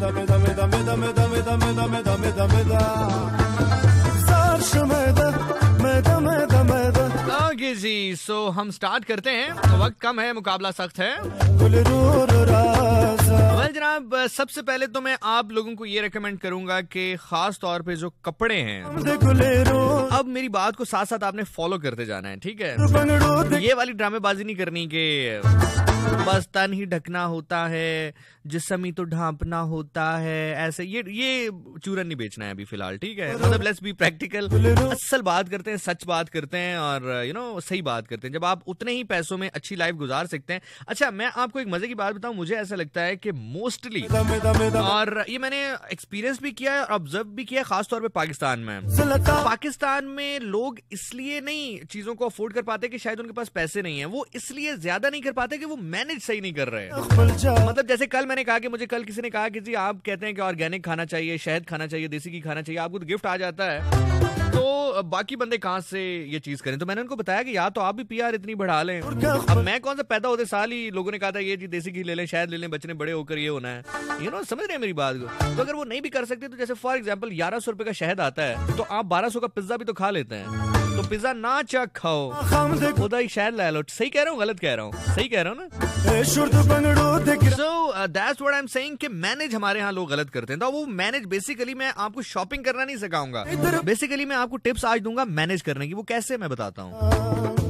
dame, dame, dame, dame, dame, dame, dame, dame, dame, da. जी सो हम start करते हैं वक्त कम है मुकाबला सख्त है जनाब सबसे पहले तो मैं आप लोगों को ये रेकमेंड करूँगा कि खास तौर पे जो कपड़े हैं अब मेरी बात को साथ साथ आपने फॉलो करते जाना है ठीक है ये वाली ड्रामेबाजी नहीं करनी कि बस तन ही ढकना होता है जिसम ही तो ढांपना होता है ऐसे। ये ये चूरन नहीं बेचना है अभी फ़िलहाल ठीक है? मतलब लेट्स बी प्रैक्टिकल असल बात करते हैं सच बात करते हैं और यू you नो know, सही बात करते हैं। जब आप उतने ही पैसों में अच्छी लाइफ गुजार सकते हैं। अच्छा मैं आपको एक मज़े की बात बताऊँ मुझे ऐसा लगता है कि मोस्टली. और ये मैंने एक्सपीरियंस भी किया है और ऑब्ज़र्व भी किया है खासतौर पर पाकिस्तान में। पाकिस्तान में लोग इसलिए नहीं चीज़ों को अफोर्ड कर पाते कि शायद उनके पास पैसे नहीं है। वो इसलिए ज़्यादा नहीं कर पाते कि वो मैनेज सही नहीं कर रहे हैं। मतलब जैसे कल मैंने कहा कि मुझे कल किसी ने कहा कि जी आप कहते हैं कि ऑर्गेनिक खाना चाहिए शहद खाना चाहिए देसी घी खाना चाहिए आपको तो गिफ्ट आ जाता है। तो बाकी बंदे कहाँ से ये चीज़ करें? तो मैंने उनको बताया कि या तो आप भी पीआर इतनी बढ़ा लें। अब मैं कौन सा पैदा होते साल ही लोगों ने कहा था ये जी देसी घी ले लें शायद ले लें बच्चे ने बड़े होकर ये होना है। यू नो समझ रहे हैं मेरी बात को? तो अगर वो नहीं भी कर सकते तो जैसे फॉर एग्ज़ाम्पल ग्यारह सौ रुपए का शहद आता है तो आप बारह सौ का पिज्जा भी तो खा लेते हैं। तो पिज्जा ना चक खाओ। खुदा ही शहर ला लो। सही कह रहा हूँ गलत कह रहा हूँ? सही कह रहा हूँ ना. So that's what I am saying कि मैनेज हमारे यहाँ लोग गलत करते हैं। तो वो मैनेज बेसिकली मैं आपको शॉपिंग करना नहीं सिखाऊँगा। बेसिकली मैं आपको टिप्स आज दूँगा मैनेज करने की। वो कैसे मैं बताता हूँ।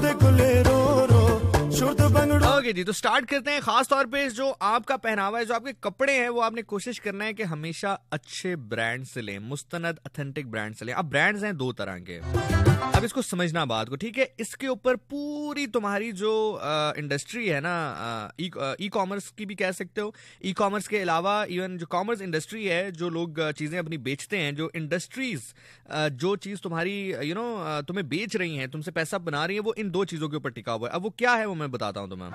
de gulero ro. Shurd bangdo okay जी तो स्टार्ट करते हैं खास तौर पे जो आपका पहनावा है, जो आपके कपड़े हैं, वो आपने कोशिश करना है कि हमेशा अच्छे ब्रांड से लें मुस्तनद अथेंटिक ब्रांड से लें। अब ब्रांड्स हैं दो तरह के। अब इसको समझना बात को ठीक है? इसके ऊपर पूरी तुम्हारी जो इंडस्ट्री है ना ई कॉमर्स की भी कह सकते हो। ई कॉमर्स के अलावा इवन जो कॉमर्स इंडस्ट्री है जो लोग चीज़ें अपनी बेचते हैं जो इंडस्ट्रीज़ जो चीज़ तुम्हारी यू नो तुम्हें बेच रही हैं तुमसे पैसा बना रही है वो इन दो चीज़ों के ऊपर टिका हुआ है। अब वो क्या है वो मैं बताता हूँ तुम्हें।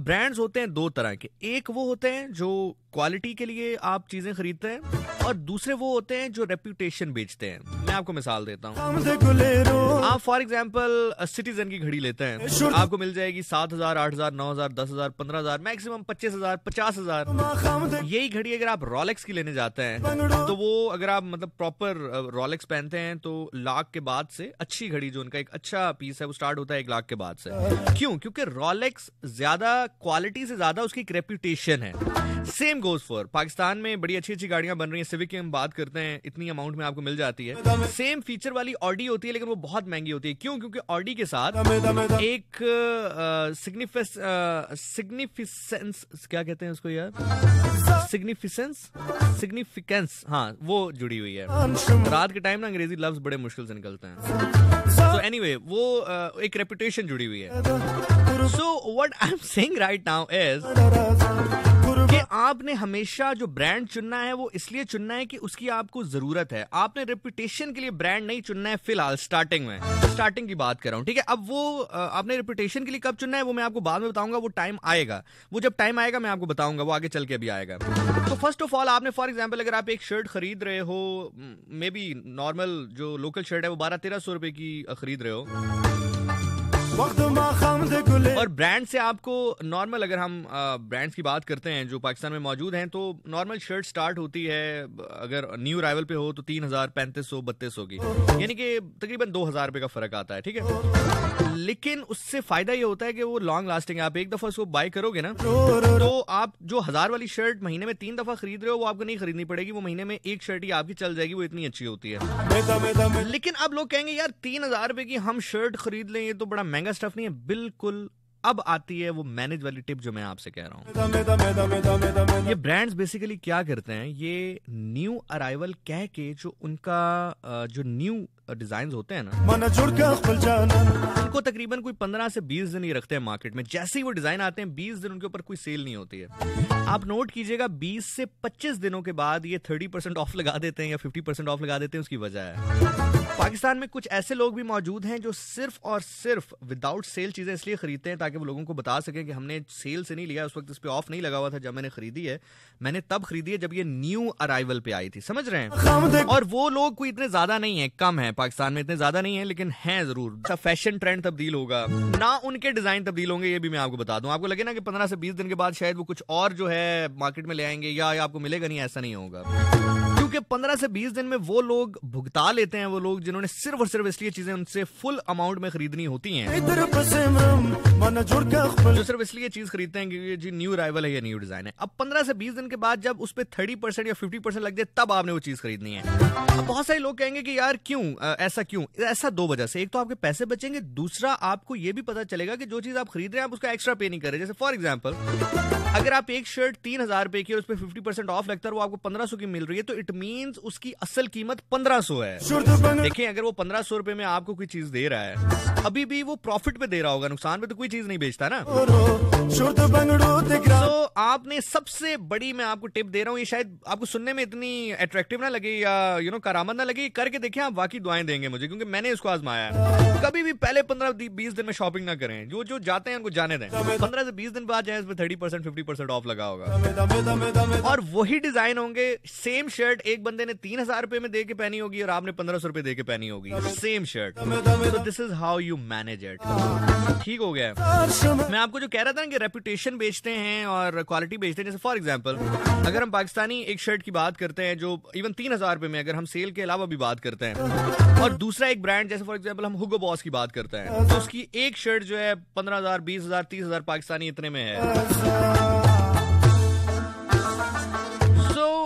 ब्रांड्स होते हैं दो तरह के। एक वो होते हैं जो क्वालिटी के लिए आप चीज़ें खरीदते हैं और दूसरे वो होते हैं जो रेप्यूटेशन बेचते हैं। मैं आपको मिसाल देता हूँ. आप फॉर एग्ज़ाम्पल सिटीजन की घड़ी लेते हैं। आपको मिल जाएगी सात हज़ार आठ हज़ार नौ हज़ार दस हज़ार पंद्रह हज़ार मैक्सिमम पच्चीस हज़ार पचास हज़ार। यही घड़ी अगर आप रॉलेक्स की लेने जाते हैं तो वो अगर आप मतलब प्रॉपर रॉलेक्स पहनते हैं तो लाख के बाद से अच्छी घड़ी जो उनका एक अच्छा पीस है वो स्टार्ट होता है एक लाख के बाद से। क्यों? क्योंकि रॉलेक्स ज़्यादा क्वालिटी से ज़्यादा उसकी एक रेप्यूटेशन है। सेम गोज फॉर पाकिस्तान में बड़ी अच्छी अच्छी गाड़ियाँ बन रही हैं सिविक की हम बात करते हैं इतनी अमाउंट में आपको मिल जाती है। सेम फीचर वाली ऑडी होती है लेकिन वो बहुत महँगी होती है। क्यों? क्योंकि ऑडी के साथ. एक सिग्निफिसेंस क्या कहते हैं उसको यार? सिग्निफिसेंस सिग्निफिकेंस हाँ वो जुड़ी हुई है। रात के टाइम ना अंग्रेज़ी लफ्ज बड़े मुश्किल से निकलते हैं। तो एनीवे वो uh, एक रेपुटेशन जुड़ी हुई है। So what I am saying right now is कि आपने हमेशा जो ब्रांड चुनना है वो इसलिए चुनना है कि उसकी आपको ज़रूरत है। आपने रेपुटेशन के लिए ब्रांड नहीं चुनना है फ़िलहाल स्टार्टिंग में। स्टार्टिंग की बात कर रहा हूँ ठीक है? अब वो आपने रेपुटेशन के लिए कब चुनना है वो मैं आपको बाद में बताऊँगा वो टाइम आएगा। वो जब टाइम आएगा मैं आपको बताऊँगा वो आगे चल के अभी आएगा। तो फ़र्स्ट ऑफ़ ऑल आपने फॉर एग्ज़ाम्पल अगर आप एक शर्ट खरीद रहे हो मे बी नॉर्मल जो लोकल शर्ट है वो बारह तेरह सौ रुपए की खरीद रहे हो। और ब्रांड से आपको नॉर्मल अगर हम ब्रांड्स की बात करते हैं जो पाकिस्तान में मौजूद हैं तो नॉर्मल शर्ट स्टार्ट होती है, अगर न्यू अराइवल पे हो तो तीन हज़ार पैंतीस सौ, बत्तीस सौ की यानी कि तकरीबन दो हज़ार रुपए का फ़र्क आता है, ठीक है लेकिन उससे फ़ायदा ये होता है कि वो लॉन्ग लास्टिंग है आप एक दफ़ा उसको बाय करोगे ना. तो आप जो हज़ार वाली शर्ट महीने में तीन दफ़ा खरीद रहे हो, वो आपको नहीं खरीदनी पड़ेगी वो महीने में एक शर्ट ही आपकी चल जाएगी, वो इतनी अच्छी होती है. लेकिन अब लोग कहेंगे, यार, तीन हज़ार रुपए की हम शर्ट खरीद लें, ये तो बड़ा महँगा स्टफ़ नहीं है, बिल्कुल अब आती है वो मैनेज वाली टिप जो मैं आपसे कह रहा हूँ. ये ब्रांड्स बेसिकली क्या करते हैं, ये न्यू अराइवल कह के जो उनका जो न्यू डिज़ाइन होते हैं ना. उनको तकरीबन कोई पंद्रह से बीस दिन ही रखते हैं मार्केट में जैसे ही वो डिज़ाइन आते हैं, बीस दिन उनके ऊपर कोई सेल नहीं होती है आप नोट कीजिएगा, बीस से पच्चीस दिनों के बाद ये थर्टी परसेंट ऑफ़ लगा देते हैं या फिफ्टी परसेंट ऑफ़ लगा देते हैं, उसकी वजह है पाकिस्तान में कुछ ऐसे लोग भी मौजूद हैं जो सिर्फ़ और सिर्फ़ विदाउट सेल चीज़ें इसलिए खरीदते हैं ताकि वो लोगों को बता सकें कि हमने सेल से नहीं लिया उस वक्त इस पे ऑफ़ नहीं लगा हुआ था जब मैंने खरीदी है। मैंने तब खरीदी है जब ये न्यू अराइवल पे आई थी। समझ रहे हैं? और वो लोग कोई इतने ज़्यादा नहीं है कम है पाकिस्तान में इतने ज़्यादा नहीं है लेकिन है ज़रूर। फ़ैशन ट्रेंड तब्दील होगा। ना उनके डिज़ाइन तब्दील होंगे ये भी मैं आपको बता दूँ। आपको लगे ना कि पंद्रह से बीस दिन के बाद शायद वो कुछ और जो है मार्केट में ले आएँगे या आपको मिलेगा नहीं ऐसा नहीं होगा। क्योंकि पंद्रह से बीस दिन में वो लोग भुगता लेते हैं वो लोग जिन्होंने सिर्फ़ और सिर्फ़ इसलिए चीज़ें उनसे फुल अमाउंट में खरीदनी होती हैं। जो सिर्फ़ इसलिए चीज़ खरीदते हैं कि जी न्यू अराइवल है या न्यू डिज़ाइन है। अब पंद्रह से बीस दिन के बाद जब उस पर थर्टी परसेंट या फिफ्टी परसेंट लग जाए तब आपने वो चीज़ खरीदनी है। अब बहुत सारे लोग कहेंगे कि यार क्यों ऐसा क्यों? ऐसा दो वजह से। एक तो आपके पैसे बचेंगे दूसरा आपको ये भी पता चलेगा कि जो चीज़ आप खरीद रहे हैं आप उसका एक्स्ट्रा पे नहीं कर रहे। जैसे फॉर एग्ज़ाम्पल अगर आप एक शर्ट तीन हज़ार रुपए की और उस पर फिफ्टी परसेंट ऑफ़ लगता है वो आपको पंद्रह सौ की मिल रही है तो इट मीन उसकी असल कीमत पंद्रह सो है। देखिए अगर वो पंद्रह सौ रुपए में आपको कोई चीज़ दे रहा है अभी भी वो प्रॉफिट पे दे रहा होगा नुकसान पे तो कोई चीज़ नहीं बेचता ना। तो आपने सबसे बड़ी मैं आपको टिप दे रहा हूँ ये शायद आपको सुनने में इतनी अट्रैक्टिव ना लगे या यू नो करामत ना लगे करके देखें आप वाकई दुआएँ देंगे मुझे क्योंकि मैंने इसको आजमाया है। कभी भी पहले पंद्रह बीस दिन में शॉपिंग ना करें जो जो जाते हैं उनको जाने दें। पंद्रह से बीस दिन बाद जाए इसमें thirty percent fifty percent off लगा होगा। और वही डिज़ाइन होंगे सेम शर्ट एक बंदे ने तीन हज़ार रुपए में दे के पहनी होगी और आपने पंद्रह सौ रुपए दे के पहनी होगी। सेम शर्ट तो this is how you manage it ठीक हो गया। मैं आपको जो कह रहा था ना कि रेपुटेशन बेचते हैं और क्वालिटी बेचते हैं जैसे फॉर एग्ज़ाम्पल अगर हम पाकिस्तानी एक शर्ट की बात करते हैं जो इवन तीन हज़ार रुपए में अगर हम सेल के अलावा भी बात करते हैं और दूसरा एक ब्रांड जैसे फॉर एग्ज़ाम्पल हम हुगो बॉस की बात करते हैं तो उसकी एक शर्ट जो है पंद्रह हज़ार बीस हज़ार तीस हज़ार पाकिस्तानी इतने में है।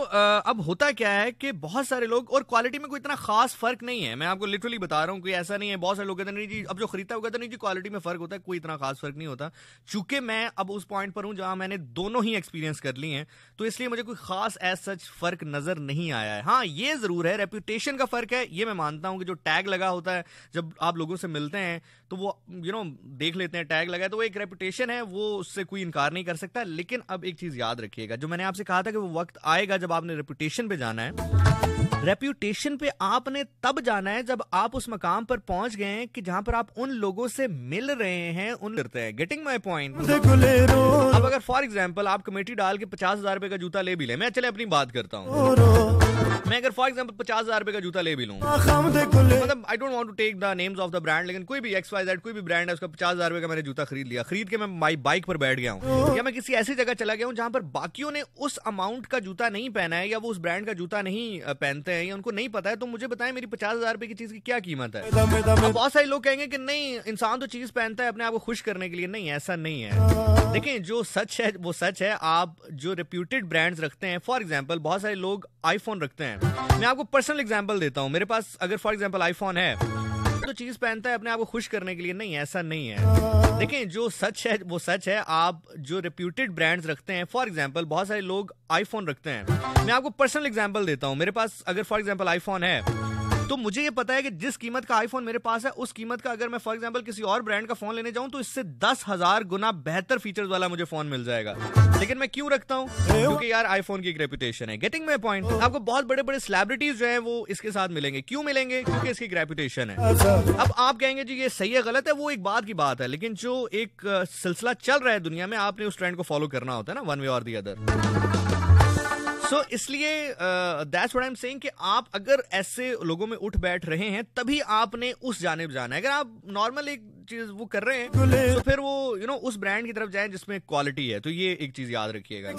अब होता क्या है कि बहुत सारे लोग, और क्वालिटी में कोई इतना खास फ़र्क नहीं है। मैं आपको लिटरली बता रहा हूँ कोई ऐसा नहीं है, बहुत सारे लोग कहते नहीं जी, अब जो खरीदता है वो कहते नहीं जी क्वालिटी में फ़र्क होता है, कोई इतना खास फ़र्क नहीं होता। चूँकि मैं अब उस पॉइंट पर हूँ जहाँ मैंने दोनों ही एक्सपीरियंस कर ली हैं तो इसलिए मुझे कोई खास एज सच फ़र्क नज़र नहीं आया है। हाँ ये ज़रूर है रेपुटेशन का फ़र्क है, ये मैं मानता हूँ कि जो टैग लगा होता है, जब आप लोगों से मिलते हैं तो वो यू नो देख लेते हैं टैग लगा है तो वो एक रेपुटेशन है, वो उससे कोई इनकार नहीं कर सकता। लेकिन अब एक चीज़ याद रखिएगा, जो मैंने आपसे कहा था कि वो वक्त आएगा जब आपने रेपुटेशन पे जाना है। रेप्यूटेशन पे आपने तब जाना है जब आप उस मकाम पर पहुँच गए हैं कि जहाँ पर आप उन लोगों से मिल रहे हैं उन करते हैं। गेटिंग माई पॉइंट अब अगर फॉर एग्ज़ाम्पल आप कमेटी डाल के पचास हज़ार रुपए का जूता ले भी ले मैं चले अपनी बात करता हूँ। मैं अगर फॉर एग्ज़ाम्पल पचास हज़ार रुपए का जूता ले भी लूँ मतलब I don't want to take the names of the brand लेकिन कोई भी एक्स वाई जेड कोई भी ब्रांड है उसका पचास हज़ार रुपए का मैंने जूता खरीद लिया खरीद के मैं माई बाइक पर बैठ गया हूँ या मैं किसी ऐसी जगह चला गया हूँ जहाँ पर बाकियों ने उस अमाउंट का जूता नहीं पहना है या वो उस ब्रांड का जूता नहीं पहनते हैं या उनको नहीं पता है तो मुझे बताएँ मेरी पचास हज़ार रुपए की चीज़ की क्या कीमत है। बहुत सारे लोग कहेंगे कि नहीं इंसान तो चीज़ पहनता है अपने आप को खुश करने के लिए। नहीं ऐसा नहीं है। देखिए जो सच है वो सच है आप जो रिप्यूटेड ब्रांड्स रखते हैं फॉर एग्ज़ाम्पल बहुत सारे लोग आईफोन रखते हैं मैं आपको पर्सनल एग्ज़ाम्पल देता हूँ। मेरे पास अगर फॉर एग्ज़ाम्पल आईफोन है तो चीज़ पहनता है अपने आप को खुश करने के लिए। नहीं, ऐसा नहीं है। देखें, जो सच है, वो सच है। आप जो रिप्यूटेड ब्रांड्स रखते हैं फॉर एग्ज़ाम्पल बहुत सारे लोग आईफोन रखते हैं। मैं आपको पर्सनल एग्ज़ाम्पल देता हूँ। मेरे पास अगर फॉर एग्ज़ाम्पल आईफोन है तो मुझे ये पता है कि जिस कीमत का आईफोन मेरे पास है उस कीमत का अगर मैं फॉर एग्ज़ाम्पल किसी और ब्रांड का फ़ोन लेने जाऊँ तो इससे दस हज़ार गुना बेहतर फीचर्स वाला मुझे फ़ोन मिल जाएगा। लेकिन मैं क्यों रखता हूँ? क्योंकि यार आईफोन की एक रेपुटेशन है। गेटिंग माई पॉइंट आपको बहुत बड़े बड़े सेलिब्रिटीज जो है वो इसके साथ मिलेंगे। क्यों मिलेंगे? क्योंकि इसकी रेपुटेशन है। अब आप कहेंगे जी ये सही है गलत है वो एक बात की बात है। लेकिन जो एक सिलसिला चल रहा है दुनिया में आपने उस ट्रेंड को फॉलो करना होता है ना वन वे और दी अदर सो इसलिए that's what I am saying कि आप अगर ऐसे लोगों में उठ बैठ रहे हैं तभी आपने उस जानेब जाना है। अगर आप नॉर्मल एक चीज़ वो कर रहे हैं तो फिर वो यू you नो know, उस ब्रांड की तरफ़ जाएँ जिसमें क्वालिटी है। तो ये एक चीज़ याद रखिएगा।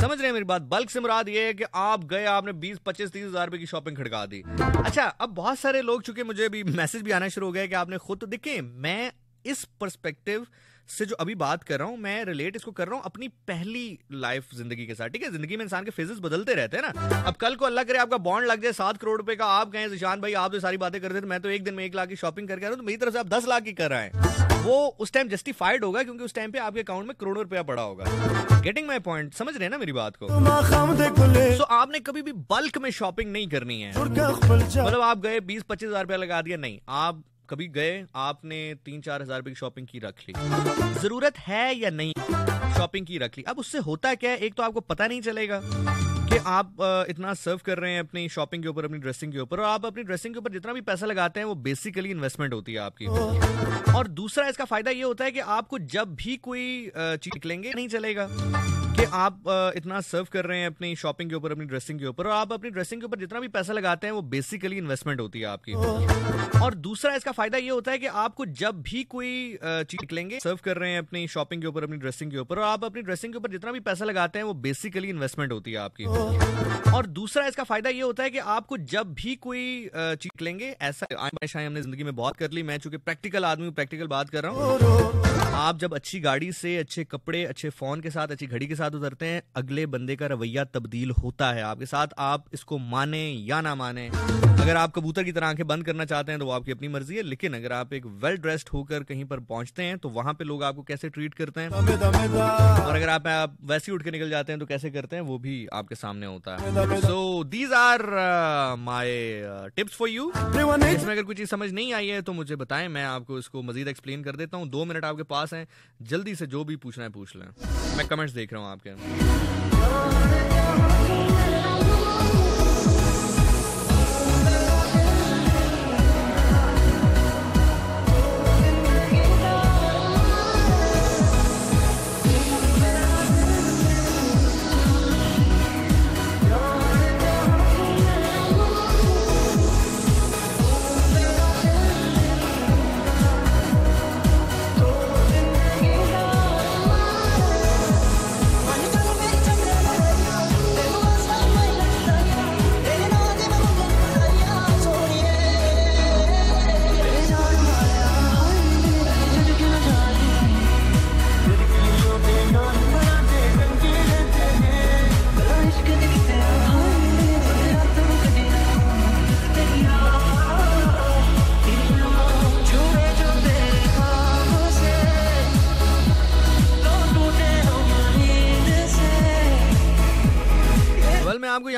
समझ रहे हैं मेरी बात? बल्क से मुराद ये है कि आप गए आपने 20 25 तीस हज़ार रुपए की शॉपिंग खड़का दी। अच्छा अब बहुत सारे लोग चुके मुझे भी मैसेज भी आना शुरू हो गया कि आपने खुद तो देखे मैं इस परस्पेक्टिव से जो अभी बात कर रहा हूँ मैं रिलेट इसको कर रहा हूँ अपनी पहली लाइफ ज़िंदगी के साथ ठीक है? ज़िंदगी में इंसान के फेजेस बदलते रहते हैं ना। अब कल को अल्लाह करे आपका बॉन्ड लग जाए सात करोड़ रुपए का आप कहें जिशान भाई आप जो सारी बातें करते थे मैं तो एक दिन में एक लाख की शॉपिंग करके आ रहा हूँ तो मेरी तरफ़ से आप दस लाख की कर रहे हैं। वो उस टाइम जस्टिफाइड होगा क्योंकि उस टाइम पे आपके अकाउंट में करोड़ों रुपया पड़ा होगा। गेटिंग माई पॉइंट समझ रहे ना मेरी बात को? तो आपने कभी भी बल्क में शॉपिंग नहीं करनी है। मतलब आप गए बीस पच्चीस हज़ार रुपया लगा दिया नहीं। आप कभी गए, आपने तीन चार हज़ार रुपए की शॉपिंग की रख ली। ज़रूरत है या नहीं शॉपिंग की रख ली? अब उससे होता क्या है? एक तो आपको पता नहीं चलेगा कि आप इतना सर्व कर रहे हैं अपनी शॉपिंग के ऊपर, अपनी ड्रेसिंग के ऊपर, और आप अपनी ड्रेसिंग के ऊपर जितना भी पैसा लगाते हैं, वो बेसिकली इन्वेस्टमेंट होती है आपकी। और दूसरा इसका फ़ायदा ये होता है कि आपको जब भी कोई चीज़ निकलेंगे, नहीं चलेगा। कि आप इतना सर्व कर रहे हैं अपनी शॉपिंग के ऊपर अपनी ड्रेसिंग के ऊपर और आप अपनी ड्रेसिंग के ऊपर जितना भी पैसा लगाते हैं वो बेसिकली इन्वेस्टमेंट होती है आपकी। और दूसरा इसका फ़ायदा ये होता है कि आपको जब भी कोई चीज़ निकलेंगे सर्व कर रहे हैं अपनी शॉपिंग के ऊपर अपनी ड्रेसिंग के ऊपर और आप अपनी ड्रेसिंग के ऊपर जितना भी पैसा लगाते हैं वो बेसिकली इन्वेस्टमेंट होती है आपकी। और दूसरा इसका फ़ायदा ये होता है कि आपको जब भी कोई चीज़ निकलेंगे ऐसा हमने ज़िंदगी में बहुत कर ली मैं चूँकि प्रैक्टिकल आदमी प्रैक्टिकल बात कर रहा हूँ। आप जब अच्छी गाड़ी से अच्छे कपड़े अच्छे फ़ोन के साथ अच्छी घड़ी के साथ उतरते हैं। अगले बंदे का रवैया तब्दील होता है। आपके साथ आप इसको माने या ना माने अगर आप कबूतर की तरह आँखें बंद करना चाहते हैं तो वो आपकी अपनी मर्ज़ी है लेकिन अगर आप एक वेल ड्रेस्ड होकर कहीं पर पहुँचते हैं तो वहाँ पे लोग आपको कैसे ट्रीट करते हैं? dame, da. और अगर आप, आप वैसे ही उठ के निकल जाते हैं तो कैसे करते हैं वो भी आपके सामने होता है। So these are my tips for you इसमें अगर कोई चीज़ समझ नहीं आई है तो मुझे बताएँ मैं आपको इसको मजीद एक्सप्लेन कर देता हूँ। दो मिनट आपके पास है जल्दी से जो भी पूछना है पूछ लें। मैं कमेंट्स देख रहा हूँ आपके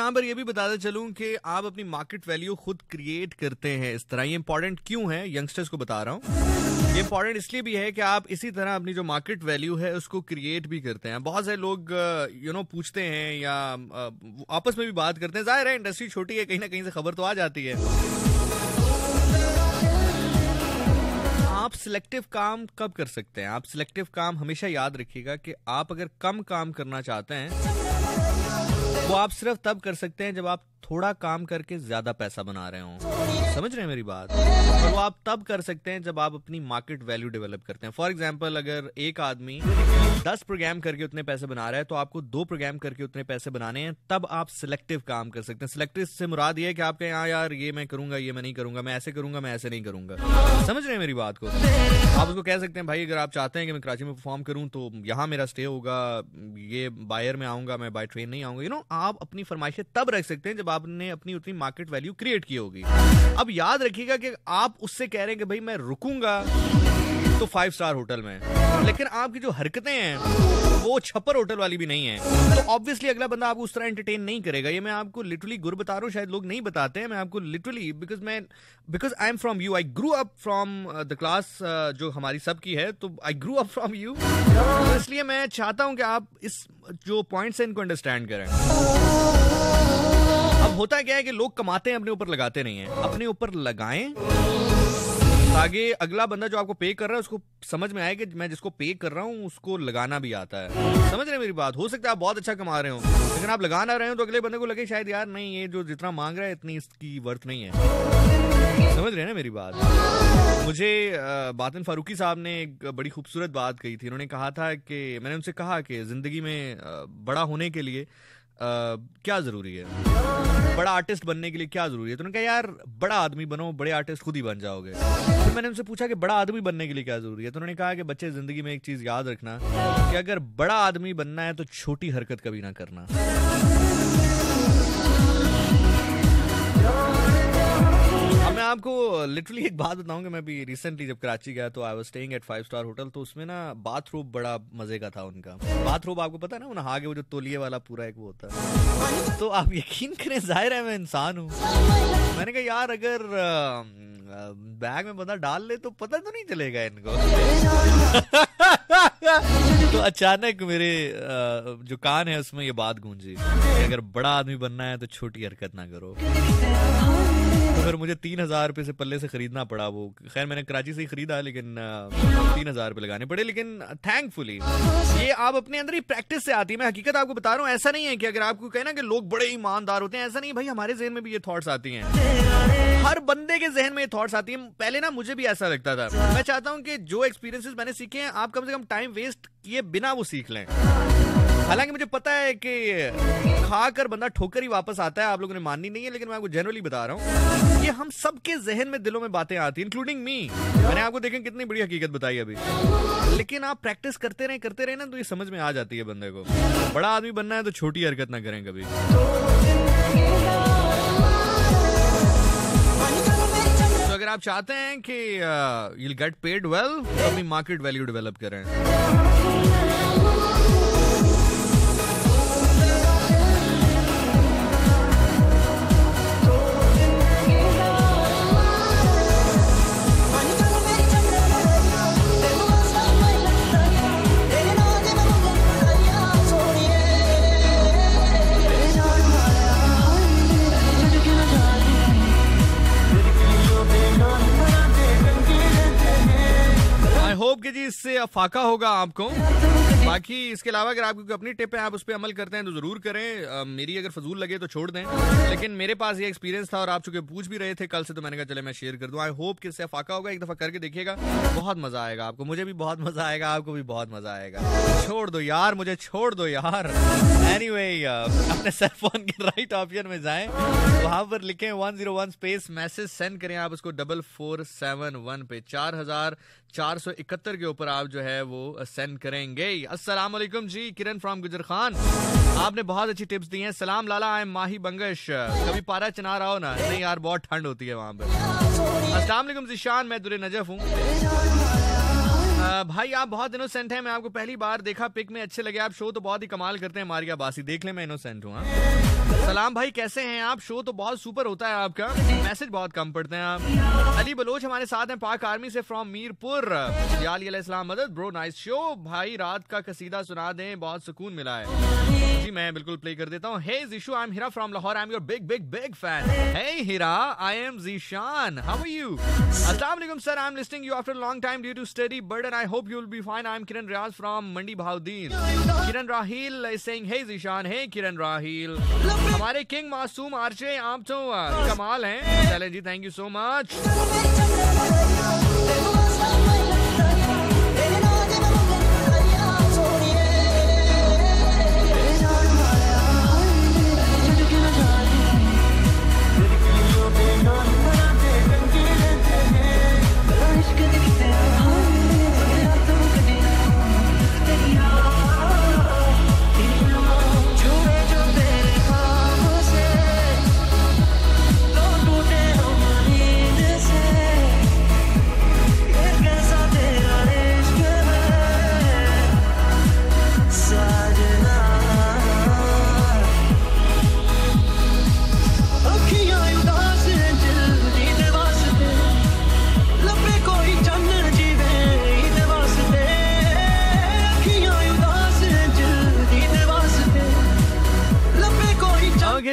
यहाँ पर यह भी बताता चलूँ कि आप अपनी मार्केट वैल्यू खुद क्रिएट करते हैं इस तरह। ये इंपॉर्टेंट क्यों है? यंगस्टर्स को बता रहा हूँ। ये इंपॉर्टेंट इसलिए भी है कि आप इसी तरह अपनी जो मार्केट वैल्यू है, उसको क्रिएट भी करते हैं। बहुत सारे लोग यू नो पूछते हैं या आपस में भी बात करते हैं। ज़ाहिर है इंडस्ट्री छोटी है, कहीं ना कहीं से खबर तो आ जाती है। आप सिलेक्टिव काम कब कर सकते हैं? आप सिलेक्टिव काम हमेशा याद रखिएगा कि आप अगर कम काम करना चाहते हैं वो आप सिर्फ़ तब कर सकते हैं जब आप थोड़ा काम करके ज़्यादा पैसा बना रहे हो। समझ रहे हैं मेरी बात? और वो आप तब कर सकते हैं जब आप अपनी मार्केट वैल्यू डेवलप करते हैं। फॉर एग्ज़ाम्पल अगर एक आदमी दस प्रोग्राम करके उतने पैसे बना रहा है तो आपको दो प्रोग्राम करके उतने पैसे बनाने हैं, तब आप सिलेक्टिव काम कर सकते हैं। सिलेक्टिव से मुराद ये है कि आप कहें हाँ यार, ये मैं करूँगा, ये मैं नहीं करूँगा, मैं ऐसे करूँगा, मैं ऐसे नहीं करूँगा। समझ रहे हैं मेरी बात को? आप उसको कह सकते हैं, भाई, अगर आप चाहते हैं कि मैं कराची में परफॉर्म करूँ तो यहाँ मेरा स्टे होगा, ये बायर में आऊँगा, मैं बाय ट्रेन नहीं आऊँगा। यू नो आप अपनी फरमाइशें तब रख सकते हैं जब आपने अपनी उतनी मार्केट वैल्यू क्रिएट की होगी। अब याद रखिएगा कि आप उससे कह रहे हैं कि भाई मैं रुकूँगा तो फाइव स्टार होटल में। लेकिन आपकी जो हरकतें हैं, वो छप्पर होटल वाली भी नहीं है। तो ऑब्वियसली अगला बंदा आपको उस तरह एंटरटेन नहीं करेगा। ये मैं आपको लिटरली गुर बता रहा हूँ, शायद लोग नहीं बताते हैं, मैं आपको लिटरली बिकॉज़ मैं because I am from U I grew up from the class जो हमारी सबकी है तो I grew up from U इसलिए मैं चाहता हूँ कि आप इस, जो पॉइंट्स हैं, इनको अंडरस्टैंड करें। होता क्या है कि लोग कमाते हैं, अपने ऊपर लगाते नहीं है। अपने ऊपर लगाएँ, ताकि अगला बंदा जो आपको पे कर रहा है, उसको समझ में आए कि मैं जिसको पे कर रहा हूँ, उसको लगाना भी आता है। समझ रहे मेरी बात? हो सकता है आप बहुत अच्छा कमा रहे हो, लेकिन आप लगा ना रहे हो तो अगले बंदे को लगे शायद यार, नहीं, ये जो जितना मांग रहा है, इतनी इसकी वर्थ नहीं है। समझ रहे हैं ना मेरी बात? मुझे बातिन फारूकी साहब ने एक बड़ी खूबसूरत बात कही थी। उन्होंने कहा था कि, मैंने उनसे कहा कि ज़िंदगी में बड़ा होने के लिए क्या ज़रूरी है? बड़ा आर्टिस्ट बनने के लिए क्या ज़रूरी है? तो उन्होंने कहा, यार, बड़ा आदमी बनो, बड़े आर्टिस्ट खुद ही बन जाओगे। फिर मैंने उनसे पूछा कि, बड़ा आदमी बनने के लिए क्या ज़रूरी है? तो उन्होंने कहा कि, बच्चे, ज़िंदगी में एक चीज़ याद रखना कि अगर बड़ा आदमी बनना है तो छोटी हरकत कभी ना करना। आपको लिटरली एक बात बताऊँ कि मैं भी रिसेंटली जब कराची गया तो I was staying at five star hotel तो उसमें ना बाथरूम बड़ा मज़े का था उनका। बाथरूम आपको पता है ना वो वो जो तोलिए वाला पूरा एक वो होता है। तो आप यकीन करें, ज़ाहिर है मैं इंसान हूँ। मैंने कहा, यार, अगर बैग में बंदा डाल ले तो पता तो नहीं चलेगा इनको। तो अचानक मेरे जो कान है, उसमें ये बात गूंजी अगर बड़ा आदमी बनना है तो छोटी हरकत ना करो। फिर मुझे तीन हज़ार रुपये से पल्ले से खरीदना पड़ा वो। खैर, मैंने कराची से ही खरीदा, लेकिन तीन हज़ार रुपये लगाने पड़े, लेकिन थैंकफुली ये आप अपने अंदर ही प्रैक्टिस से आती है। मैं हकीकत आपको बता रहा हूँ, ऐसा नहीं है कि अगर आपको कहना कि लोग बड़े ईमानदार होते हैं, ऐसा नहीं भाई, हमारे जहन में भी ये थॉट्स आती हैं। हर बंदे के जहन में ये थॉट्स आती हैं। पहले ना, मुझे भी ऐसा लगता था। मैं चाहता हूँ कि जो एक्सपीरियंसेस मैंने सीखे हैं, आप कम से कम टाइम वेस्ट किए बिना वो सीख लें। हालाँकि मुझे पता है कि खाकर बंदा ठोकर ही वापस आता है, आप लोगों ने माननी नहीं है, लेकिन मैं आपको जनरली बता रहा हूँ कि हम सबके जहन में, दिलों में बातें आती हैं इंक्लूडिंग मी मैंने आपको देखें कितनी बड़ी हकीकत बताई अभी। लेकिन आप प्रैक्टिस करते रहे करते रहे ना तो ये समझ में आ जाती है बंदे को। बड़ा आदमी बनना है तो छोटी हरकत ना करें कभी। तो अगर आप चाहते हैं कि यू गेट पेड वेल अपनी मार्केट वैल्यू डेवलप करें। होप कि जी इससे फाका होगा आपको। बाकी इसके अलावा अगर आपकी अपनी टिप है आप उस पर अमल करते हैं तो ज़रूर करें। आ, मेरी अगर फजूल लगे तो छोड़ दें। लेकिन मेरे पास ये एक्सपीरियंस था और आप चूँकि पूछ भी रहे थे कल से तो मैंने कहा चले मैं शेयर कर दूँ। आई होप कि इससे फाका होगा एक दफ़ा करके देखिएगा। बहुत मज़ा आएगा आपको। मुझे भी बहुत मज़ा आएगा आपको भी बहुत मज़ा आएगा। छोड़ दो यार मुझे छोड़ दो यार। एनी anyway, अपने सेलफोन के राइट ऑप्शन में जाए। वहाँ पर लिखे one zero one space message send करें। आप उसको डबल फोर सेवन वन पे। चार हज़ार चार सौ इकहत्तर के ऊपर आप जो है वो सेंड करेंगे। वालेकुम जी, किरण फ्रॉम गुजर खान। आपने बहुत अच्छी टिप्स दी हैं। सलाम लाला आई एम माही बंगश। कभी पारा चना रहा हो ना? नहीं यार, बहुत ठंड होती है वहाँ पर अस्सलाम जी शान मैं दुरे नजफ हूँ। भाई, आप बहुत इनोसेंट हैं मैं आपको पहली बार देखा पिक में अच्छे लगे, आप शो तो बहुत ही कमाल करते हैं, मारिया बासी, देख ले मैं इनोसेंट हूँ हाँ। सलाम भाई, कैसे हैं आप? शो तो बहुत सुपर होता है आपका मैसेज बहुत कम पढ़ते हैं आप। अली बलोच हमारे साथ हैं, पाक आर्मी से फ्रॉम मीरपुर। इस्लाम मदद ब्रो नाइस शो भाई, रात का कसीदा सुना दें, बहुत सुकून मिला है। जी, मैं बिल्कुल प्ले कर देता हूँ। Hey Jishu I am Hira from Lahore I am your big big big fan hey Hira I am Zeeshan how are you अस्सलाम वालेकुम sir I am listening you after long time due to study burden I hope you will be fine I am Kiran Riaz from Mandi Bahauddin Kiran Raheel is saying hey Zeeshan hey Kiran हमारे king मासूम आर्चे आप तो कमाल हैं. चले जी thank you so much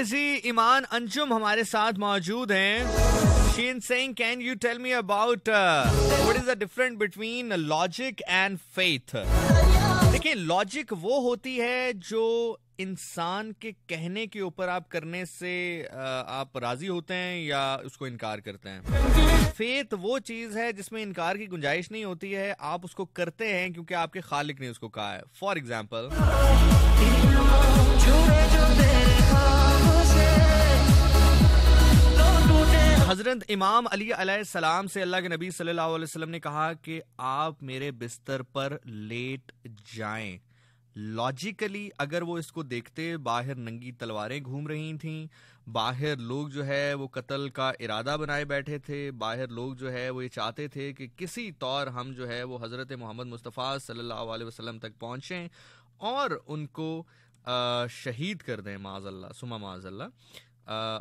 Iman Anjum हमारे साथ मौजूद हैं। Sheen Singh can you tell me about what is the different between logic and faith देखिए लॉजिक वो होती है जो इंसान के कहने के ऊपर आप करने से आप राज़ी होते हैं या उसको इनकार करते हैं? फेथ वो चीज़ है जिसमें इनकार की गुंजाइश नहीं होती है, आप उसको करते हैं क्योंकि आपके खालिक ने उसको कहा है। फॉर एग्ज़ाम्पल हज़रत इमाम अली सलाम से अल्लाह के नबी सल्लल्लाहु अलैहि वसल्लम ने कहा कि आप मेरे बिस्तर पर लेट जाएँ। लॉजिकली अगर वो इसको देखते बाहर नंगी तलवारें घूम रही थीं, बाहर लोग जो है वो कत्ल का इरादा बनाए बैठे थे, बाहर लोग जो है वो ये चाहते थे कि किसी तौर हम जो है वो हज़रत मोहम्मद मुस्तफ़ा सल्लल्लाहु अलैहि वसल्लम तक पहुँचें और उनको शहीद कर दें माजल्ला सुमा माजल्ला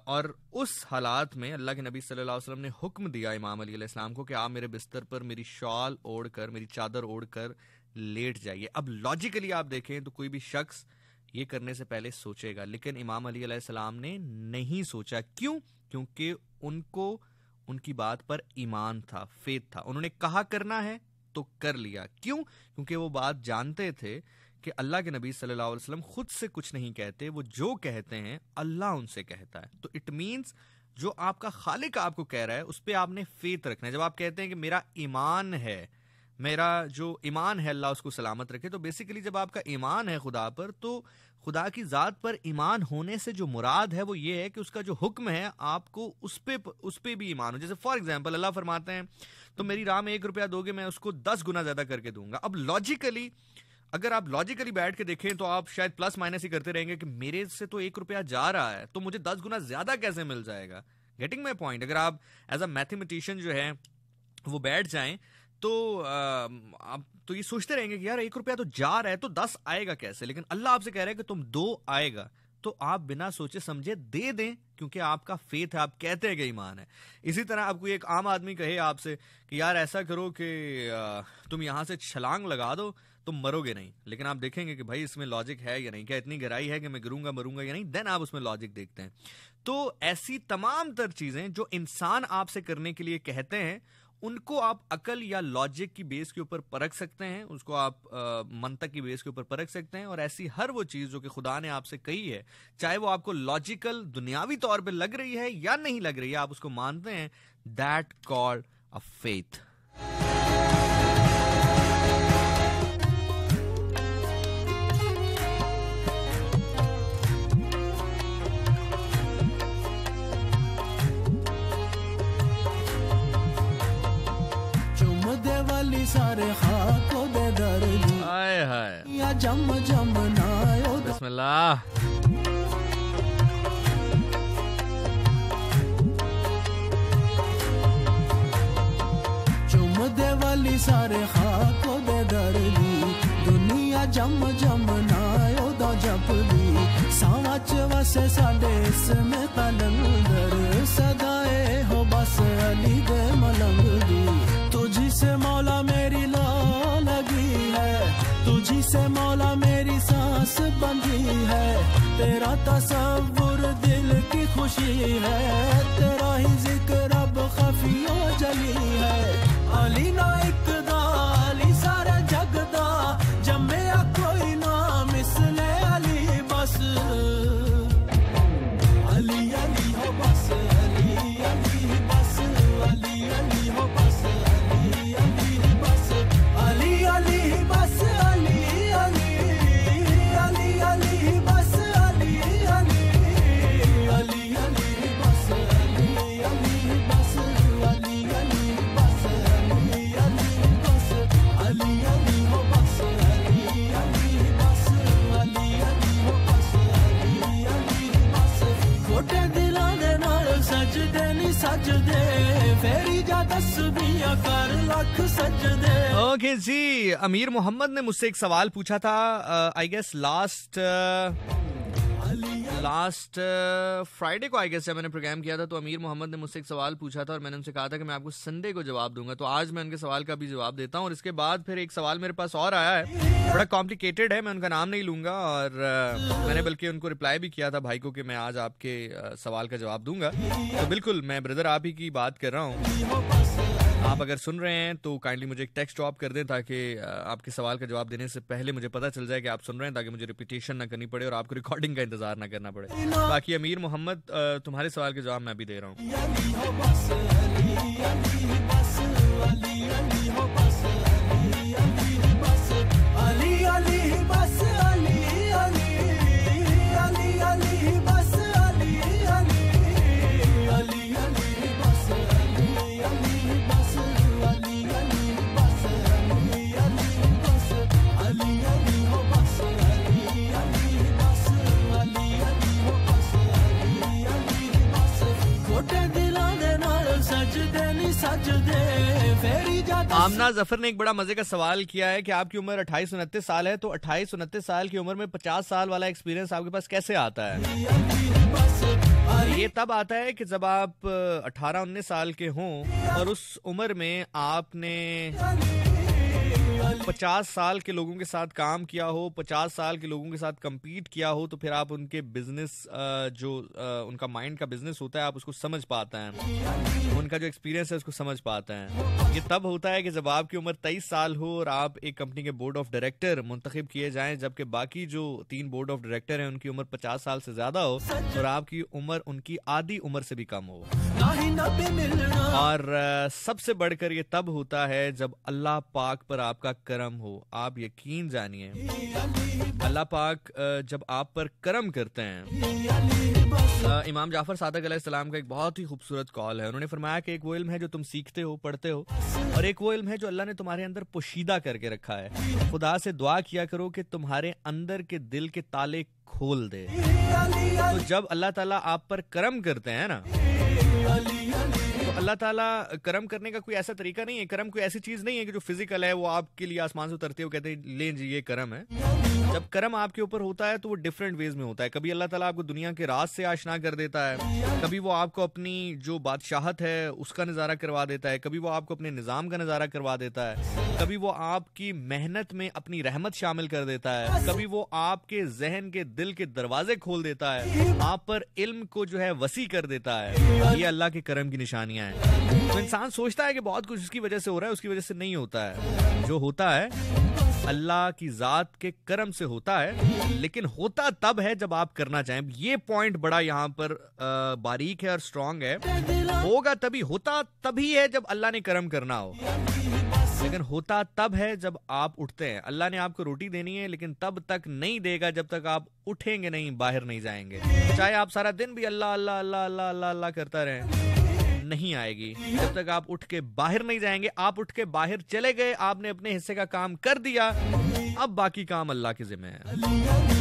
और उस हालात में अल्लाह के नबी सल्लल्लाहु अलैहि वसल्लम ने हुक्म दिया इमाम अली को कि आप मेरे बिस्तर पर मेरी शॉल ओढ़ कर मेरी चादर ओढ़ कर लेट जाइए। अब लॉजिकली आप देखें तो कोई भी शख्स ये करने से पहले सोचेगा, लेकिन इमाम अली सलाम ने नहीं सोचा। क्यों? क्योंकि उनको, उनकी बात पर ईमान था फेत था। उन्होंने कहा करना है तो कर लिया। क्यों? क्योंकि वो बात जानते थे कि अल्लाह के नबी सल्लल्लाहु अलैहि वसल्लम खुद से कुछ नहीं कहते, वो जो कहते हैं अल्लाह उनसे कहता है। तो इट मींस जो आपका खालिक आपको कह रहा है, उस पर आपने फेत रखना है। जब आप कहते हैं कि मेरा ईमान है मेरा जो ईमान है, अल्लाह उसको सलामत रखे तो बेसिकली जब आपका ईमान है खुदा पर तो खुदा की ज़ात पर ईमान होने से जो मुराद है, वो ये है कि उसका जो हुक्म है, आपको उस पर उस पर भी ईमान हो। जैसे फॉर एग्ज़ाम्पल अल्लाह फरमाते हैं तो मेरी राह में एक रुपया दोगे, मैं उसको दस गुना ज़्यादा करके दूँगा। अब लॉजिकली अगर आप लॉजिकली बैठ के देखें तो आप शायद प्लस माइनस ही करते रहेंगे कि मेरे से तो एक रुपया जा रहा है तो मुझे दस गुना ज़्यादा कैसे मिल जाएगा? गेटिंग माई पॉइंट अगर आप एज अ मैथमेटिशियन जो है, वो बैठ जाएँ तो आप तो ये सोचते रहेंगे कि यार, एक रुपया तो जा रहा है तो दस आएगा कैसे? लेकिन अल्लाह आपसे कह रहा है कि तुम दो आएगा तो आप बिना सोचे समझे दे दें, क्योंकि आपका फेथ है, आप कहते हैं कि ईमान है। इसी तरह आपको एक आम आदमी कहे आपसे कि यार, ऐसा करो कि तुम यहाँ से छलांग लगा दो, तुम मरोगे नहीं। लेकिन आप देखेंगे कि भाई, इसमें लॉजिक है या नहीं? क्या इतनी गहराई है कि मैं गिरूँगा, मरूँगा या नहीं? देन आप उसमें लॉजिक देखते हैं। तो ऐसी तमाम तर चीज़ें जो इंसान आपसे करने के लिए कहते हैं उनको आप अकल या लॉजिक की बेस के ऊपर परख सकते हैं, उसको आप मंतक की बेस के ऊपर परख सकते हैं, और ऐसी हर वो चीज़ जो कि खुदा ने आपसे कही है, चाहे वो आपको लॉजिकल दुनियावी तौर पे लग रही है या नहीं लग रही है, आप उसको मानते हैं दैट कॉल अ फेथ सारे खाको दे दर्दी। हाय हाय। या जम जम नायो बिस्मिल्लाह। चुम दे वाली सारे खाको दे दर्दी। दुनिया जम जम नायो दा जपदी सावच वसे साडे इसमें कलंदर सदाए हो बस अली दे मलंग दी। तुझसे मौला मेरी लो लगी है, तुझी से मौला मेरी सांस बंधी है। तेरा तस्वुर दिल की खुशी है, तेरा ही ज़िक्र अब खफियो ओके जी अमीर मोहम्मद ने मुझसे एक सवाल पूछा था I guess last last Friday को आई गेस मैंने प्रोग्राम किया था तो अमीर मोहम्मद ने मुझसे एक सवाल पूछा था और मैंने उनसे कहा था कि मैं आपको संडे को जवाब दूँगा। तो आज मैं उनके सवाल का भी जवाब देता हूँ और इसके बाद फिर एक सवाल मेरे पास और आया है। बड़ा कॉम्प्लिकेटेड है मैं उनका नाम नहीं लूँगा और uh, मैंने बल्कि उनको रिप्लाई भी किया था भाई को कि मैं आज आपके uh, सवाल का जवाब दूँगा। तो बिल्कुल मैं ब्रदर आप ही की बात कर रहा हूँ। आप अगर सुन रहे हैं तो काइंडली मुझे एक टेक्स्ट ड्रॉप कर दें ताकि आपके सवाल का जवाब देने से पहले मुझे पता चल जाए कि आप सुन रहे हैं, ताकि मुझे रिपीटेशन ना करनी पड़े और आपको रिकॉर्डिंग का इंतज़ार ना करना पड़े। बाकी अमीर मोहम्मद तुम्हारे सवाल के जवाब मैं अभी दे रहा हूँ। आमना ज़फ़र ने एक बड़ा मज़े का सवाल किया है कि आपकी उम्र अट्ठाईस उनतीस साल है तो अट्ठाईस उनतीस साल की उम्र में पचास साल वाला एक्सपीरियंस आपके पास कैसे आता है? ये तब आता है कि जब आप अठारह उन्नीस साल के हों और उस उम्र में आपने पचास साल के लोगों के साथ काम किया हो, पचास साल के लोगों के साथ कम्पीट किया हो तो फिर आप उनके बिज़नेस जो उनका माइंड का बिज़नेस होता है, आप उसको समझ पाते हैं। उनका जो एक्सपीरियंस है, उसको समझ पाते हैं। ये तब होता है कि जब आपकी उम्र तेईस साल हो और आप एक कंपनी के बोर्ड ऑफ़ डायरेक्टर मुंतखब किए जाएँ, जबकि बाकी जो तीन बोर्ड ऑफ़ डायरेक्टर हैं, उनकी उम्र पचास साल से ज़्यादा हो और आपकी उम्र, उनकी आधी उम्र से भी कम हो। और सबसे बढ़कर ये तब होता है जब अल्लाह पाक पर आपका करम हो। आप यकीन जानिए। अल्लाह पाक जब आप पर करम करते हैं इमाम जाफ़र सादक सलाम का एक बहुत ही खूबसूरत कॉल है। उन्होंने फरमाया कि एक वो इल्म है जो तुम सीखते हो, पढ़ते हो, और एक वो इल्म है जो अल्लाह ने तुम्हारे अंदर पोशीदा करके रखा है। खुदा से दुआ किया करो कि तुम्हारे अंदर के दिल के ताले खोल दे। तो जब अल्लाह ताला आप पर करम करते हैं ना तो अल्लाह ताला करम करने का कोई ऐसा तरीका नहीं है, करम कोई ऐसी चीज़ नहीं है कि जो फ़िज़िकल है, वो आपके लिए आसमान से उतरते हो कहते हैं, ले जी, ये करम है। जब कर्म आपके ऊपर होता है तो वो डिफरेंट वेज में होता है। कभी अल्लाह ताला आपको दुनिया के राज से आशना कर देता है, कभी वो आपको अपनी जो बादशाहत है, उसका नज़ारा करवा देता है, कभी वो आपको अपने निज़ाम का नज़ारा करवा देता है, कभी वो आपकी मेहनत में अपनी रहमत शामिल कर देता है, कभी वो आपके जहन के, दिल के दरवाजे खोल देता है, आप पर इल्म को जो है वसी कर देता है। ये अल्लाह के कर्म की निशानियाँ हैं। तो इंसान सोचता है कि बहुत कुछ उसकी वजह से हो रहा है, उसकी वजह से नहीं होता है। जो होता है, अल्लाह की जात के कर्म से होता है, लेकिन होता तब है जब आप करना चाहें। ये पॉइंट बड़ा यहाँ पर बारीक है और स्ट्रांग है। होगा तभी, होता तभी है जब अल्लाह ने कर्म करना हो। लेकिन होता तब है जब आप उठते हैं। अल्लाह ने आपको रोटी देनी है, लेकिन तब तक नहीं देगा जब तक आप उठेंगे नहीं, बाहर नहीं जाएँगे। चाहे आप सारा दिन भी अल्लाह अल्लाह अल्लाह अल्लाह अल्लाह अल्लाह करता रहे। नहीं आएगी। जब तक आप उठ के बाहर नहीं जाएँगे, आप उठ के बाहर चले गए, आपने अपने हिस्से का काम कर दिया, अब बाकी काम अल्लाह के जिम्मे है। ना ही नबी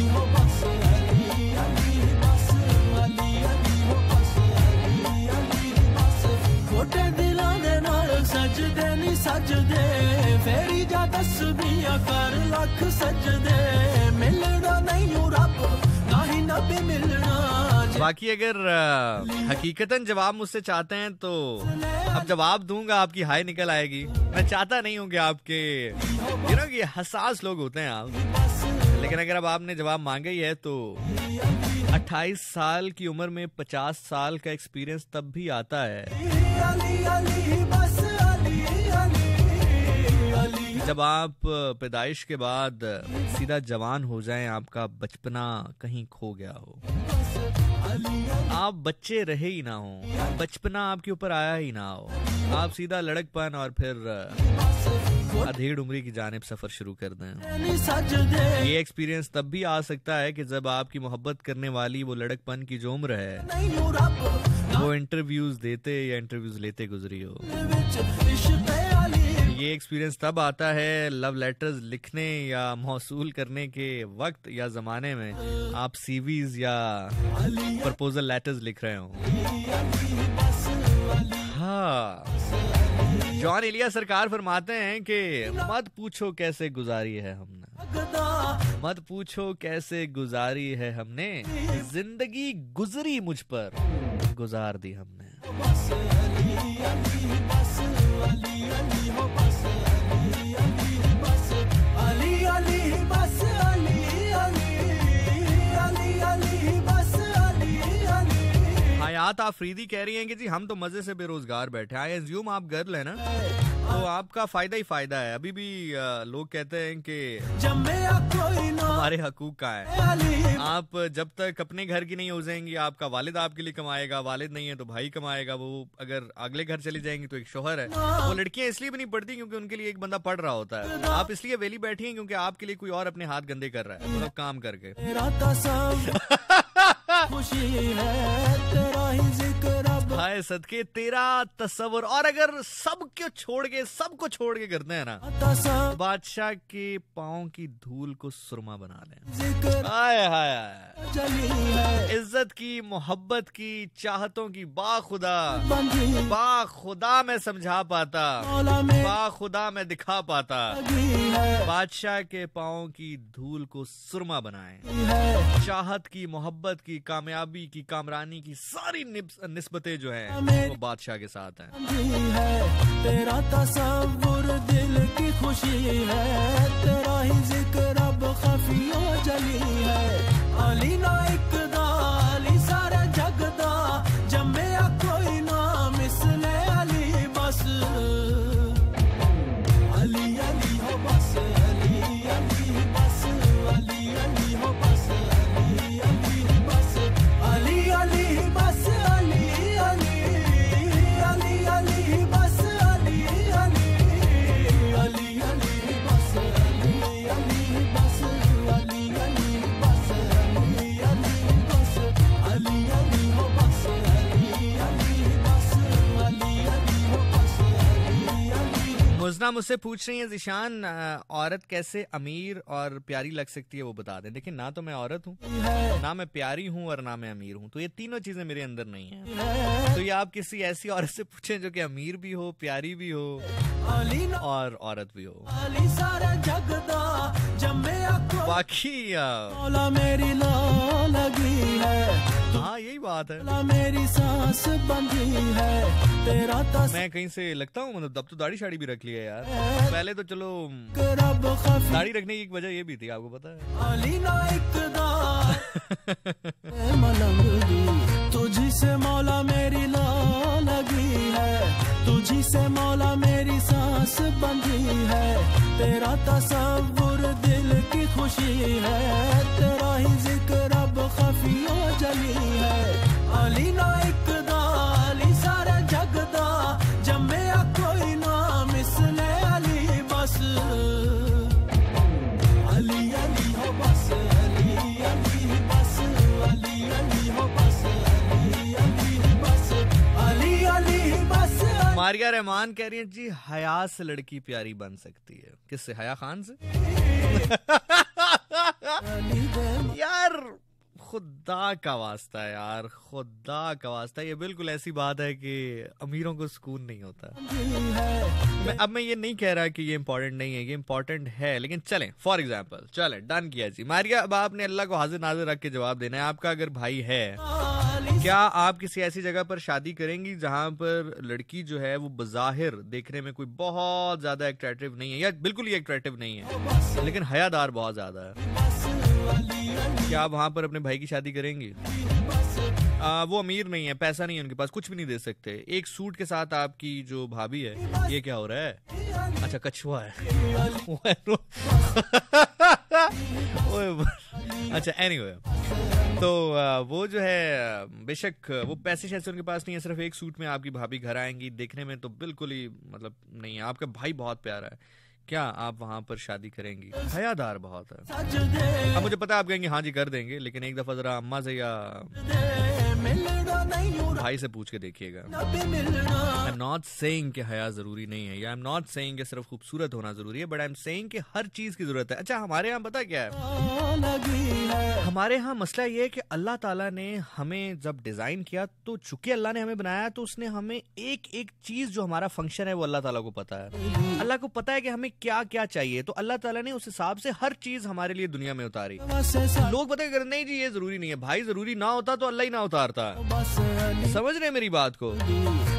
मिलना बाकी अगर हकीकतन जवाब मुझसे चाहते हैं तो अब जवाब दूँगा, आपकी हाई निकल आएगी। मैं चाहता नहीं हूँ कि आपके यू नो कि हसास लोग होते हैं आप। लेकिन अगर अब आपने जवाब मांगा ही है तो 28 साल की उम्र में 50 साल का एक्सपीरियंस तब भी आता है। जब आप पैदाइश के बाद सीधा जवान हो जाएँ, आपका बचपना कहीं खो गया हो। आप बच्चे रहे ही ना हो, बचपना आपके ऊपर आया ही ना हो। आप सीधा लड़कपन और फिर अधेड़ उम्री की जानब सफ़र शुरू कर दें। ये एक्सपीरियंस तब भी आ सकता है कि जब आपकी मोहब्बत करने वाली वो लड़कपन की जो उम्र है, वो इंटरव्यूज़ देते या इंटरव्यूज़ लेते गुजरी हो। ये एक्सपीरियंस तब आता है लव लेटर्स लिखने या मौसूल करने के वक्त या जमाने में आप सीवीज या प्रपोजल लेटर्स लिख रहे हो। जॉन एलिया सरकार फरमाते हैं कि मत पूछो कैसे गुजारी है हमने। मत पूछो कैसे गुजारी है हमने। ज़िंदगी गुजरी मुझ पर, गुजार दी हमने। हयात आफरीदी कह रही हैं कि जी हम तो मज़े से बेरोजगार बैठे आई एज्यूम आप गर्ल है ना? तो आपका फ़ायदा ही फ़ायदा है। अभी भी लोग कहते हैं कि हमारे हकूक का है। आप जब तक अपने घर की नहीं हो जाएँगी आपका वालिद आपके लिए कमाएगा वालिद नहीं है तो भाई कमाएगा। वो अगर अगले घर चली जाएँगी तो एक शोहर है। वो लड़कियाँ इसलिए भी नहीं पढ़ती क्योंकि उनके लिए एक बंदा पढ़ रहा होता है। आप इसलिए वेली बैठी हैं क्योंकि आपके लिए कोई और अपने हाथ गंदे कर रहा है। मतलब काम करके। खुशी है तेरा ही ज़िक्र हाय सदके, तेरा तस्वर और अगर सब क्यों छोड़ के, सबको छोड़ के करते हैं ना, बादशाह के पाओ की धूल को सुरमा बना लें। हाय हाय इज़्ज़त की, मोहब्बत की, चाहतों की, बाखुदा। बाखुदा मैं समझा पाता, बाखुदा मैं दिखा पाता। बादशाह के पाओ की धूल को सुरमा बनाए। चाहत की, मोहब्बत की, कामयाबी की, कामरानी की सारी निस्बतें जो है वो बादशाह के साथ हैं। है तेरा तस्वुर दिल की खुशी है तेरा ही ज़िक्र अब खफियों जली है। अली ना मुजना मुझसे पूछ रही है, जिशान औरत कैसे अमीर और प्यारी लग सकती है वो बता दें। देखिए, ना तो मैं औरत हूँ, ना मैं प्यारी हूँ और ना मैं अमीर हूँ। तो ये तीनों चीज़ें मेरे अंदर नहीं है। तो ये आप किसी ऐसी औरत से पूछें जो कि अमीर भी हो, प्यारी भी हो और औरत भी हो। बाकी मेरी लगी है हाँ यही बात है। मेरी सांस बंधी है तेरा मैं कहीं से लगता हूँ मतलब अब तो दाढ़ी शाड़ी भी रख लिया यार। पहले तो चलो दाढ़ी रखने की एक वजह ये भी थी आपको पता है। मौला मेरी ला लगी है तुझी से मौला मेरी सांस बंधी है तेरा तस्वुर दिल की खुशी है तेरा ही ज़िक्र अब खफियों जली है। अली ना इकदा मारिया रहमान कह रही है जी हया से लड़की प्यारी बन सकती है। किससे? हया खान से? यार खुदा का वास्ता है यार खुदा का वास्ता। ये बिल्कुल ऐसी बात है कि अमीरों को सुकून नहीं होता। मैं, अब मैं ये नहीं कह रहा कि ये इंपॉर्टेंट नहीं है ये इंपॉर्टेंट है लेकिन चलें फॉर एग्ज़ाम्पल चलें डन किया जी। मारिया अब आपने अल्लाह को हाजिर नाजिर रख के जवाब देना है आपका अगर भाई है क्या आप किसी ऐसी जगह पर शादी करेंगी जहाँ पर लड़की जो है वो बजाहिर देखने में कोई बहुत ज़्यादा अट्रैक्टिव नहीं है? या बिल्कुल ही अट्रैक्टिव नहीं है लेकिन हयादार बहुत ज़्यादा है। क्या आप वहाँ पर अपने भाई की शादी करेंगी? आ, वो अमीर नहीं है पैसा नहीं है उनके पास कुछ भी नहीं दे सकते। एक सूट के साथ आपकी जो भाभी है ये क्या हो रहा है? अच्छा कछुआ है। अच्छा एनीवे तो आ, वो जो है बेशक वो पैसे शैसे उनके पास नहीं है सिर्फ़ एक सूट में आपकी भाभी घर आएँगी देखने में तो बिल्कुल ही मतलब नहीं है। आपका भाई बहुत प्यारा है। क्या आप वहाँ पर शादी करेंगी? हयादार बहुत है। अब मुझे पता है आप कहेंगे हाँ जी, कर देंगे, लेकिन एक दफ़ा जरा अम्मा से या भाई से पूछ के देखिएगा। आई एम नॉट सेइंग कि हया ज़रूरी नहीं है, या आई एम नॉट सेइंग कि सिर्फ़ खूबसूरत होना ज़रूरी है बट आई एम सेइंग कि हर चीज़ की ज़रूरत है। अच्छा हमारे यहाँ पता क्या है? हमारे यहाँ मसला ये है कि अल्लाह ताला ने हमें जब डिज़ाइन किया तो चूँकि अल्लाह ने हमें बनाया तो उसने हमें एक एक चीज़ जो हमारा फ़ंक्शन है, वो अल्लाह ताला को पता है। अल्लाह को पता है कि हमें क्या क्या चाहिए तो अल्लाह ताला ने उस हिसाब से हर चीज़ हमारे लिए दुनिया में उतारी। लोग पता है नहीं जी, ये ज़रूरी नहीं है। भाई ज़रूरी ना होता तो अल्लाह ही ना उतारता अली समझ रहे मेरी बात को?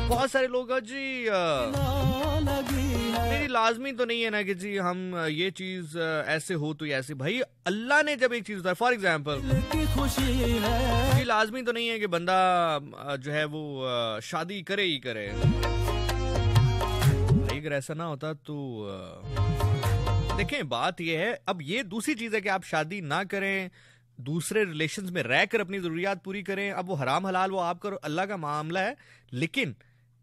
बहुत सारे लोग जी मेरी लाजमी तो नहीं है ना कि जी, हम ये चीज़ ऐसे हो तो ऐसे। भाई, अल्लाह ने जब एक चीज़ उतारी फॉर एग्ज़ाम्पल। ये लाजमी तो नहीं है कि बंदा जो है वो शादी करे ही करे। अगर ऐसा ना होता तो देखें, बात ये है, अब ये दूसरी चीज़ है कि आप शादी ना करें दूसरे रिलेशन में रहकर अपनी जरूरियात पूरी करें। अब वो हराम हलाल वो आपका अल्लाह का मामला है। लेकिन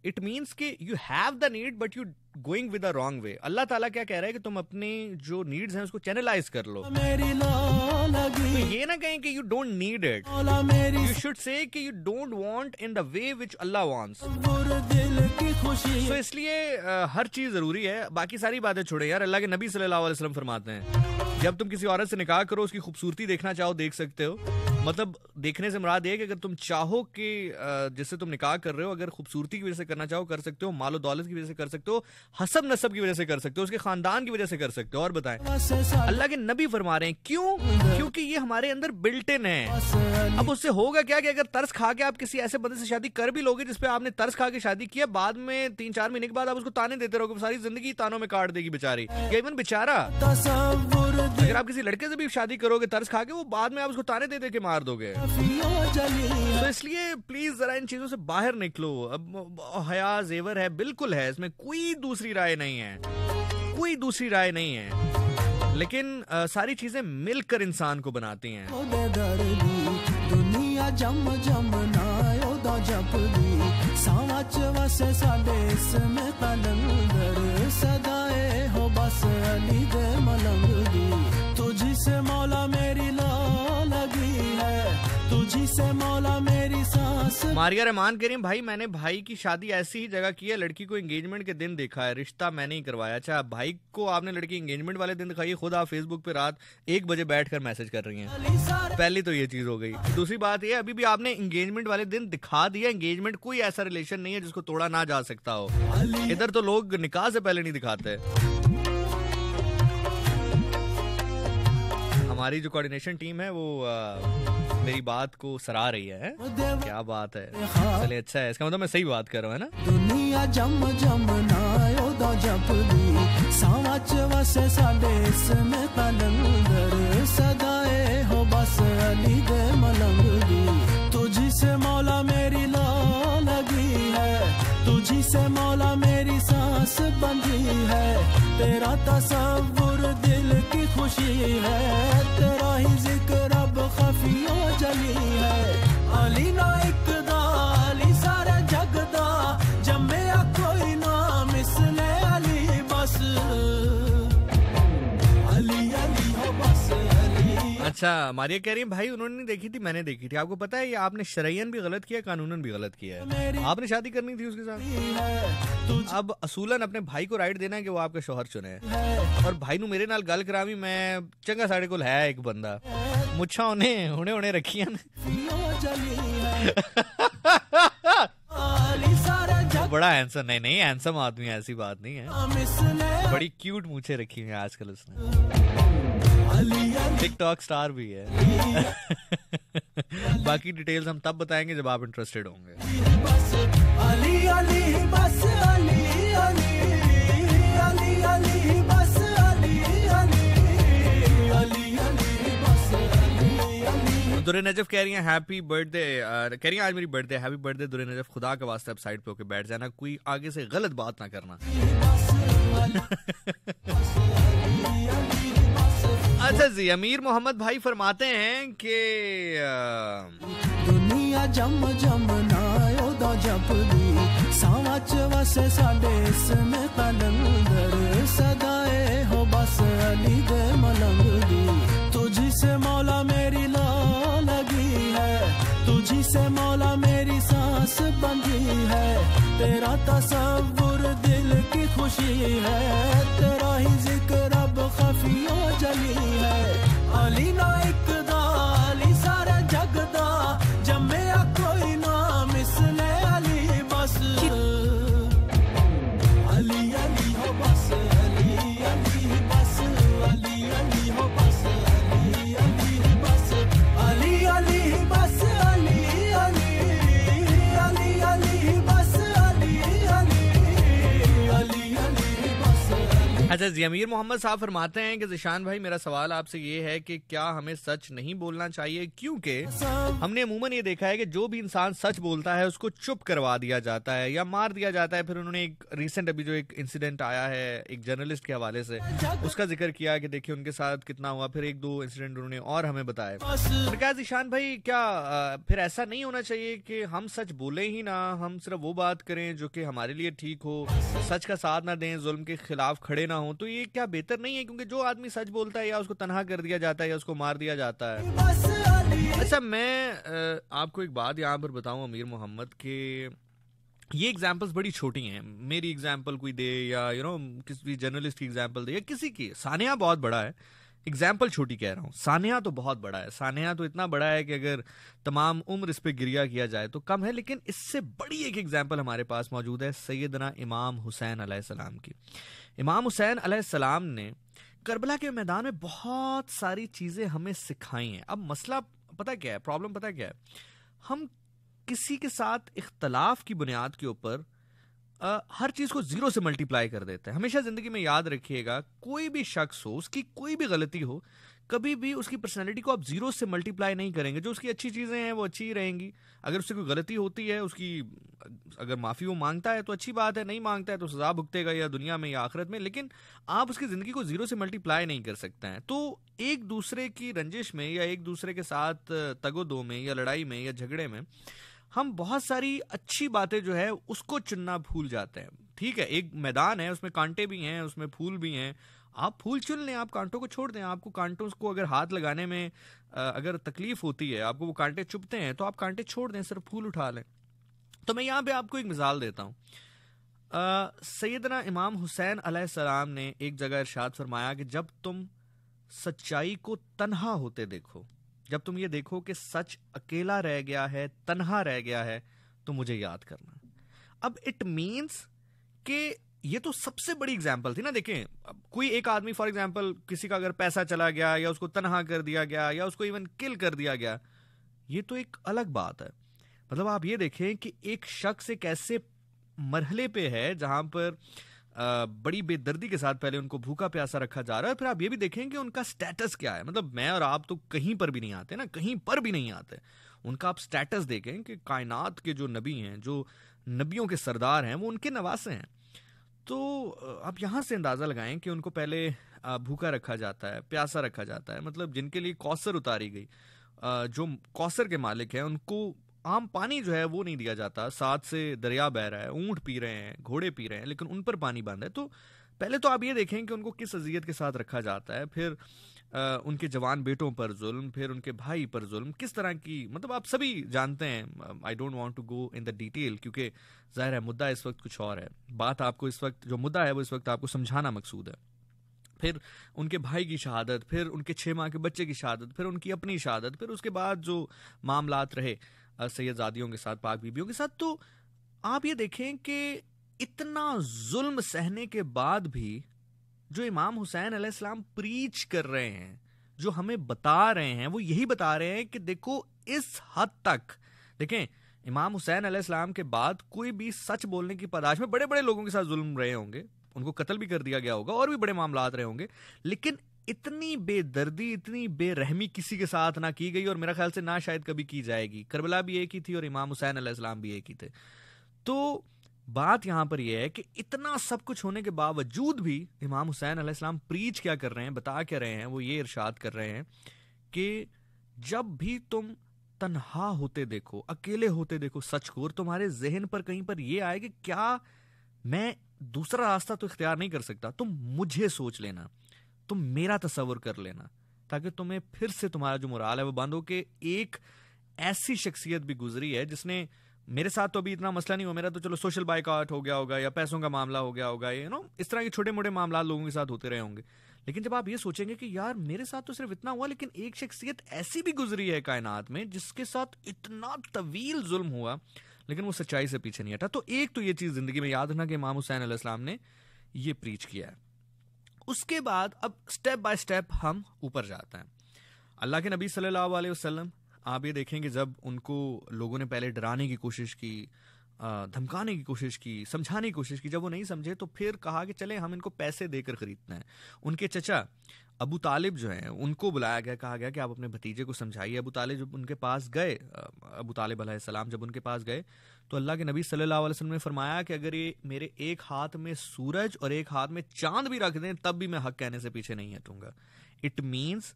इट मीन्स कि you have the need but you going with the wrong way अल्लाह ताला क्या कह रहा है कि तुम अपने जो नीड्स हैं उसको चैनलाइज कर लो। तो ये ना कहें कि you don't need it you should say कि the way which Allah wants. बुर दिल की खुशी तो इसलिए हर चीज़ ज़रूरी है। बाकी सारी बातें छोड़े। यार अल्लाह के नबी सल्लल्लाहु अलैहि वसल्लम फरमाते हैं। जब तुम किसी औरत से निकाह करो उसकी खूबसूरती देखना चाहो देख सकते हो। मतलब देखने से मुराद ये कि अगर तुम चाहो कि जिससे तुम निकाह कर रहे हो, अगर खूबसूरती की वजह से करना चाहो, कर सकते हो, मालो दौलत की वजह से कर सकते हो, हसब नसब की वजह से कर सकते हो, उसके खानदान की वजह से कर सकते हो, और बताएँ। अल्लाह के नबी फरमा रहे हैं, क्यों? क्योंकि ये हमारे अंदर बिल्ट इन है। अब उससे होगा क्या कि अगर तरस खा के आप किसी ऐसे बंदे से शादी कर भी लोगे जिसपे आपने तरस खा के शादी किया बाद में तीन चार महीने के बाद आप उसको ताने देते रहोगे सारी ज़िंदगी तानों में काट देगी बेचारी। इवन बेचारा। अगर आप किसी लड़के से भी शादी करोगे तरस खा के, वो बाद में आप उसको ताने दे दे के मार मार दोगे। तो इसलिए प्लीज़ जरा इन चीज़ों से बाहर निकलो। अब हया जेवर है बिल्कुल है इसमें कोई दूसरी राय नहीं है। कोई दूसरी राय नहीं है। लेकिन आ, सारी चीज़ें मिलकर इंसान को बनाती हैं। दुनिया जम जम नायो दा सावच वसे साडे इसमें तलंगर सदाए हो बस अली दे मलंग दी। तुझसे मौला मेरी ला तुझी से मौला मेरी सांस। मारिया रहमान कह रही भाई मैंने भाई की शादी ऐसी ही जगह की है लड़की को एंगेजमेंट के दिन देखा है रिश्ता मैंने ही करवाया। अच्छा भाई को आपने लड़की एंगेजमेंट वाले दिन दिखाई खुद आप फेसबुक पे रात एक बजे बैठकर मैसेज कर रही हैं। पहली तो ये चीज़ हो गई। दूसरी बात ये अभी भी आपने एंगेजमेंट वाले दिन दिखा दिया एंगेजमेंट कोई ऐसा रिलेशन नहीं है जिसको तोड़ा ना जा सकता हो। इधर तो लोग निकाह से पहले नहीं दिखाते। हमारी जो कोऑर्डिनेशन टीम है वो आ, मेरी बात को सराह रही है। क्या बात है। चले अच्छा है। इसका मतलब मैं सही बात कर रहा हूँ ना? दुनिया जम जम सदाए हो बस अली दे मौला मेरी ला तुझी से मौला मेरी सांस बंधी है। तेरा तस्वुर दिल की खुशी है। तेरा ही ज़िक्र अब खफिया जली है। अली ना एक अच्छा मारिया कह रही है भाई उन्होंने नहीं देखी थी मैंने देखी थी। आपको पता है ये आपने शरयन भी गलत किया कानूनन भी गलत किया है। आपने शादी करनी थी उसके साथ। अब असूलन अपने भाई को राइट देना है कि वो आपका शोहर चुने। और भाई नु मेरे नाल गल करावी मैं चंगा साढ़े कोल है एक बंदा। मुच्छा उन्हें हुने हुने जग। बड़ा हैंसम नहीं नहीं हैंसम आदमी ऐसी बात नहीं है। बड़ी क्यूट मूछे रखी हुई है आजकल उसने। टिकटॉक स्टार भी है। बाकी डिटेल्स हम तब बताएँगे जब आप इंटरेस्टेड होंगे। दुरे नजफ कह रही हैं हैप्पी बर्थडे कह रही हैं, आज मेरी birthday happy birthday Dure Najaf, खुदा के वास्ते आप साइड पे होके बैठ जाना, कोई आगे से गलत बात ना करना। अच्छा जी, अमीर मोहम्मद भाई फरमाते हैं कि दुनिया जम जम वसे साडे कलंदर सदाए हो बस अली दे मौला मेरी ला लगी है। तुझसे मौला मेरी सांस बंधी है। तेरा तस्वुर दिल की खुशी है। तेरा ही ज़िक्र अब खफिया जली अच्छा जी, अमीर मोहम्मद साहब फरमाते हैं कि जिशान भाई, मेरा सवाल आपसे ये है कि क्या हमें सच नहीं बोलना चाहिए? क्योंकि हमने अमूमन ये देखा है कि जो भी इंसान सच बोलता है, उसको चुप करवा दिया जाता है या मार दिया जाता है। फिर उन्होंने एक रिसेंट अभी जो एक इंसिडेंट आया है, एक जर्नलिस्ट के हवाले से, उसका ज़िक्र किया कि देखिए, उनके साथ कितना हुआ, फिर एक दो इंसिडेंट उन्होंने और हमें बस मैंने कहा जिशान भाई, क्या फिर ऐसा नहीं होना चाहिए कि हम सच बोले ही ना, हम सिर्फ़ वो बात करें जो कि हमारे लिए ठीक हो, सच का साथ ना दें, जुल्म के खिलाफ खड़े ना हो? तो ये क्या बेहतर नहीं है? क्योंकि जो आदमी सच बोलता है, या उसको तनहा कर दिया जाता है, या उसको मार दिया जाता है। अच्छा मैं आपको एक बात यहाँ पर बताऊँ, अमीर मोहम्मद, के ये एग्जाम्पल्स बड़ी छोटी हैं। मेरी एग्ज़ाम्पल कोई दे, या यू नो किसी जर्नलिस्ट की एग्ज़ाम्पल दे, या किसी की। सानिया बहुत बड़ा है। एग्ज़ाम्पल छोटी कह रहा हूँ। सानिया तो बहुत बड़ा है। सानिया तो इतना बड़ा है कि अगर तमाम उम्र इस पर गिरिया किया जाए तो कम है, लेकिन इससे बड़ी एक एग्ज़ाम्पल हमारे पास मौजूद है सैदना इमाम हुसैन सलाम की। इमाम हुसैन सलाम ने करबला के मैदान में बहुत सारी चीज़ें हमें सिखाई हैं। अब मसला पता क्या है? प्रॉब्लम पता क्या है? हम किसी के साथ इख्तलाफ की बुनियाद के ऊपर हर चीज़ को ज़ीरो से मल्टीप्लाई कर देते हैं। हमेशा ज़िंदगी में याद रखिएगा, कोई भी शख्स हो, उसकी कोई भी गलती हो कभी भी उसकी पर्सनैलिटी को आप ज़ीरो से मल्टीप्लाई नहीं करेंगे। जो उसकी अच्छी चीज़ें हैं, वो अच्छी ही रहेंगी। अगर उससे कोई गलती होती है, उसकी अगर माफ़ी वो माँगता है तो अच्छी बात है, नहीं माँगता है तो सजा भुगतेगा या दुनिया में या आखिरत में, लेकिन आप उसकी ज़िंदगी को ज़ीरो से मल्टीप्लाई नहीं कर सकते हैं। तो एक दूसरे की रंजिश में या एक दूसरे के साथ तगोदो में या लड़ाई में या झगड़े में, हम बहुत सारी अच्छी बातें जो है, उसको चुनना भूल जाते हैं। ठीक है, एक मैदान है, उसमें कांटे भी हैं, उसमें फूल भी हैं आप फूल चुन लें, आप कांटों को छोड़ दें। आपको कांटों को अगर हाथ लगाने में अगर तकलीफ़ होती है, आपको वो कांटे चुपते हैं तो आप कांटे छोड़ दें, सिर्फ़ फूल उठा लें। तो मैं यहाँ पे आपको एक मिसाल देता हूँ। सैदना इमाम हुसैन सलाम ने एक जगह इरशाद फरमाया कि जब तुम सच्चाई को तनहा होते देखो, जब तुम ये देखो कि सच अकेला रह गया है, तनहा रह गया है तो मुझे याद करना। अब इट मीन्स कि ये तो सबसे बड़ी एग्ज़ाम्पल थी ना, देखें कोई एक आदमी फॉर एग्ज़ाम्पल किसी का अगर पैसा चला गया, या उसको तनहा कर दिया गया, या उसको इवन किल कर दिया गया, ये तो एक अलग बात है। मतलब आप ये देखें कि एक शख्स एक ऐसे मरहले पे है, जहाँ पर बड़ी बेदर्दी के साथ पहले उनको भूखा प्यासा रखा जा रहा है, फिर आप ये भी देखें कि उनका स्टेटस क्या है। मतलब मैं और आप तो कहीं पर भी नहीं आते ना, कहीं पर भी नहीं आते। उनका आप स्टेटस देखें कि कायनात के जो नबी हैं, जो नबियों के सरदार हैं, वो उनके नवासे हैं। तो आप यहाँ से अंदाज़ा लगाएँ कि उनको पहले भूखा रखा जाता है, प्यासा रखा जाता है मतलब जिनके लिए कौसर उतारी गई। जो कौसर के मालिक हैं, उनको आम पानी जो है वो नहीं दिया जाता। साथ से दरिया बह रहा है, ऊँट पी रहे हैं, घोड़े पी रहे हैं, लेकिन उन पर पानी बंद है। तो पहले तो आप ये देखें कि उनको किस अजियत के साथ रखा जाता है। फिर आ, उनके जवान बेटों पर जुल्म फिर उनके भाई पर जुल्म किस तरह की मतलब आप सभी जानते हैं I don't want to go in the detail क्योंकि ज़ाहिर है मुद्दा इस वक्त कुछ और है। बात आपको इस वक्त जो मुद्दा है वो इस वक्त आपको समझाना मकसूद है। फिर उनके भाई की शहादत फिर उनके छः माह के बच्चे की शहादत फिर उनकी अपनी शहादत फिर उसके बाद जो मामलात रहे सैयदादियों के साथ पाक बीबियों के साथ तो आप ये देखें कि इतना जुल्म सहने के बाद भी जो इमाम हुसैन अलैहिस्सलाम प्रीच कर रहे हैं, जो हमें बता रहे हैं, वो यही बता रहे हैं कि देखो इस हद तक, देखें, इमाम हुसैन अलैहिस्सलाम के बाद कोई भी सच बोलने की पदाश में बड़े बड़े लोगों के साथ जुल्म रहे होंगे, उनको कत्ल भी कर दिया गया होगा, और भी बड़े मामला रहे होंगे, लेकिन इतनी बेदर्दी, इतनी बेरहमी किसी के साथ ना की गई, और मेरा ख्याल से ना शायद कभी की जाएगी। करबला भी एक ही थी और इमाम हुसैन अलैहिस्सलाम भी एक ही थे। तो बात यहाँ पर यह है कि इतना सब कुछ होने के बावजूद भी इमाम हुसैन अलैहिस्सलाम प्रीच क्या कर रहे हैं, बता क्या रहे हैं, वो ये इरशाद कर रहे हैं कि जब भी तुम तनहा होते देखो, अकेले होते देखो सच को, और तुम्हारे जहन पर कहीं पर यह आए कि क्या मैं दूसरा रास्ता तो इख्तियार नहीं कर सकता, तुम मुझे सोच लेना, तुम मेरा तस्वर कर लेना, ताकि तुम्हें फिर से तुम्हारा जो मुराल है वो बंद हो कि एक ऐसी शख्सियत भी गुजरी है जिसने मेरे साथ तो अभी इतना मसला नहीं हुआ। मेरा तो चलो सोशल बाइकआउट हो गया होगा या पैसों का मामला हो गया होगा यू नो इस तरह के छोटे मोटे मामला लोगों के साथ होते रहे होंगे। लेकिन जब आप ये सोचेंगे कि यार, मेरे साथ तो सिर्फ़ इतना हुआ, लेकिन एक शख्सियत ऐसी भी गुजरी है कायनात में, जिसके साथ इतना तवील जुल्म हुआ, लेकिन वो सच्चाई से पीछे नहीं हटा। तो एक तो ये चीज़ ज़िंदगी में याद रखना कि इमाम हुसैन ने ये प्रीच किया है। उसके बाद अब स्टेप बाय स्टेप हम ऊपर जाते हैं। अल्लाह के नबी सल्लल्लाहु अलैहि वसल्लम आप ये देखेंगे जब उनको लोगों ने पहले डराने की कोशिश की धमकाने की कोशिश की, समझाने की कोशिश की, जब वो नहीं समझे तो फिर कहा कि चले, हम इनको पैसे देकर खरीदते हैं। उनके चचा अबू तालिब जो हैं, उनको बुलाया गया, कहा गया कि आप अपने भतीजे को समझाइए। अबू तालिब जब उनके पास गए अबू तालिब सलाम जब उनके पास गए तो अल्लाह के नबी सल्लल्लाहु अलैहि वसल्लम ने फरमाया कि अगर ये मेरे एक हाथ में सूरज और एक हाथ में चाँद भी रख दें, तब भी मैं हक कहने से पीछे नहीं हटूँगा। इट मीन्स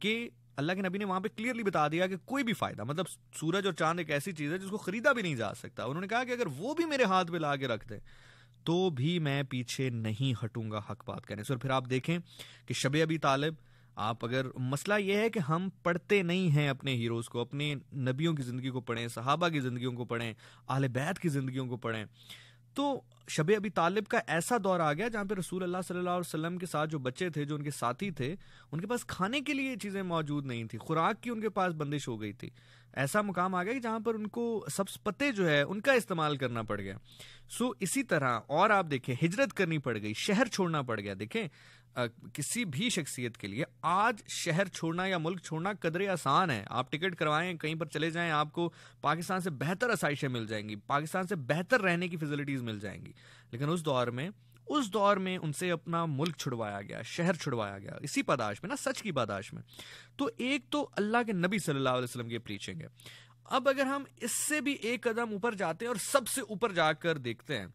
कि अल्लाह के नबी ने वहाँ पे क्लियरली बता दिया कि कोई भी फ़ायदा मतलब सूरज और चाँद एक ऐसी चीज़ है जिसको खरीदा भी नहीं जा सकता। उन्होंने कहा कि अगर वो भी मेरे हाथ में ला के रख दें तो भी मैं पीछे नहीं हटूँगा हक बात कहने से। और फिर आप देखें कि शब अबी तालिब, आप अगर, मसला यह है कि हम पढ़ते नहीं हैं अपने हीरोज़ को, अपने नबियों की ज़िंदगी को पढ़ें, सहाबा की ज़िंदगियों को पढ़ें आल बैत की ज़िंदगियों को पढ़ें तो शब अबी तालिब का ऐसा दौर आ गया जहाँ पे रसूल अल्लाह सल्लल्लाहु अलैहि वसल्लम के साथ जो बच्चे थे, जो उनके साथी थे, उनके पास खाने के लिए चीज़ें मौजूद नहीं थी। खुराक की उनके पास बंदिश हो गई थी। ऐसा मुकाम आ गया कि जहाँ पर उनको सब्स पते जो है, उनका इस्तेमाल करना पड़ गया। सो इसी तरह और आप देखें, हिजरत करनी पड़ गई, शहर छोड़ना पड़ गया। देखें किसी भी शख्सियत के लिए आज शहर छोड़ना या मुल्क छोड़ना कदरे आसान है। आप टिकट करवाएँ, कहीं पर चले जाएँ, आपको पाकिस्तान से बेहतर आसाइशें मिल जाएँगी, पाकिस्तान से बेहतर रहने की फैसिलिटीज़ मिल जाएँगी। लेकिन उस दौर में, उस दौर में उनसे अपना मुल्क छुड़वाया गया, शहर छुड़वाया गया, इसी पदाश में ना, सच की पदाश में। तो एक तो अल्लाह के नबी सल्लल्लाहु अलैहि वसल्लम की प्रीचिंग है। अब अगर हम इससे भी एक कदम ऊपर जाते हैं और सबसे ऊपर जाकर देखते हैं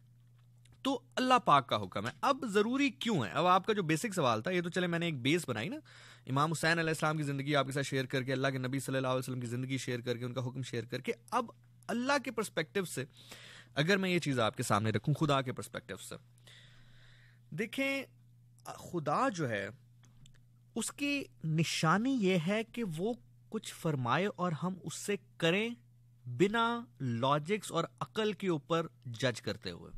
तो अल्लाह पाक का हुक्म है। अब ज़रूरी क्यों है? अब आपका जो बेसिक सवाल था, ये तो चले मैंने एक बेस बनाई ना। इमाम हुसैन अलैहिस्सलाम की ज़िंदगी आपके साथ शेयर करके, अल्लाह के नबी सल्लल्लाहु अलैहि वसल्लम की ज़िंदगी शेयर करके, उनका हुक्म शेयर करके, अब अल्लाह के परस्पेक्टिव से, अगर मैं ये चीज़ आपके सामने रखूँ, खुदा के परस्पेक्टिव से। देखें खुदा जो है, उसकी निशानी ये है कि वो कुछ फरमाए और हम उससे करें बिना लॉजिक्स और अकल के ऊपर जज करते हुए।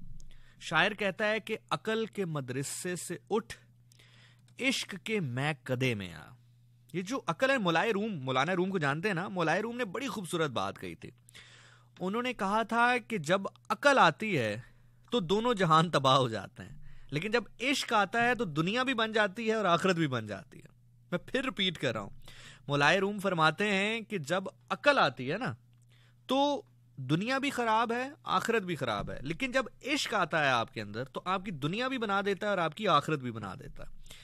शायर कहता है कि अकल के मदरसे से उठ, इश्क के मैं कदे में आ। ये जो अकल है मुलाय रूम, मौलाना रूम को जानते हैं ना मुलाय रूम ने बड़ी खूबसूरत बात कही थी। उन्होंने कहा था कि जब अकल आती है तो दोनों जहान तबाह हो जाते हैं। लेकिन जब इश्क आता है तो दुनिया भी बन जाती है और आखिरत भी बन जाती है। मैं फिर रिपीट कर रहा हूँ। मुलाय रूम फरमाते हैं कि जब अकल आती है ना तो दुनिया भी खराब है, आखिरत भी खराब है। लेकिन जब इश्क आता है आपके अंदर तो आपकी दुनिया भी बना देता है और आपकी आखिरत भी बना देता है।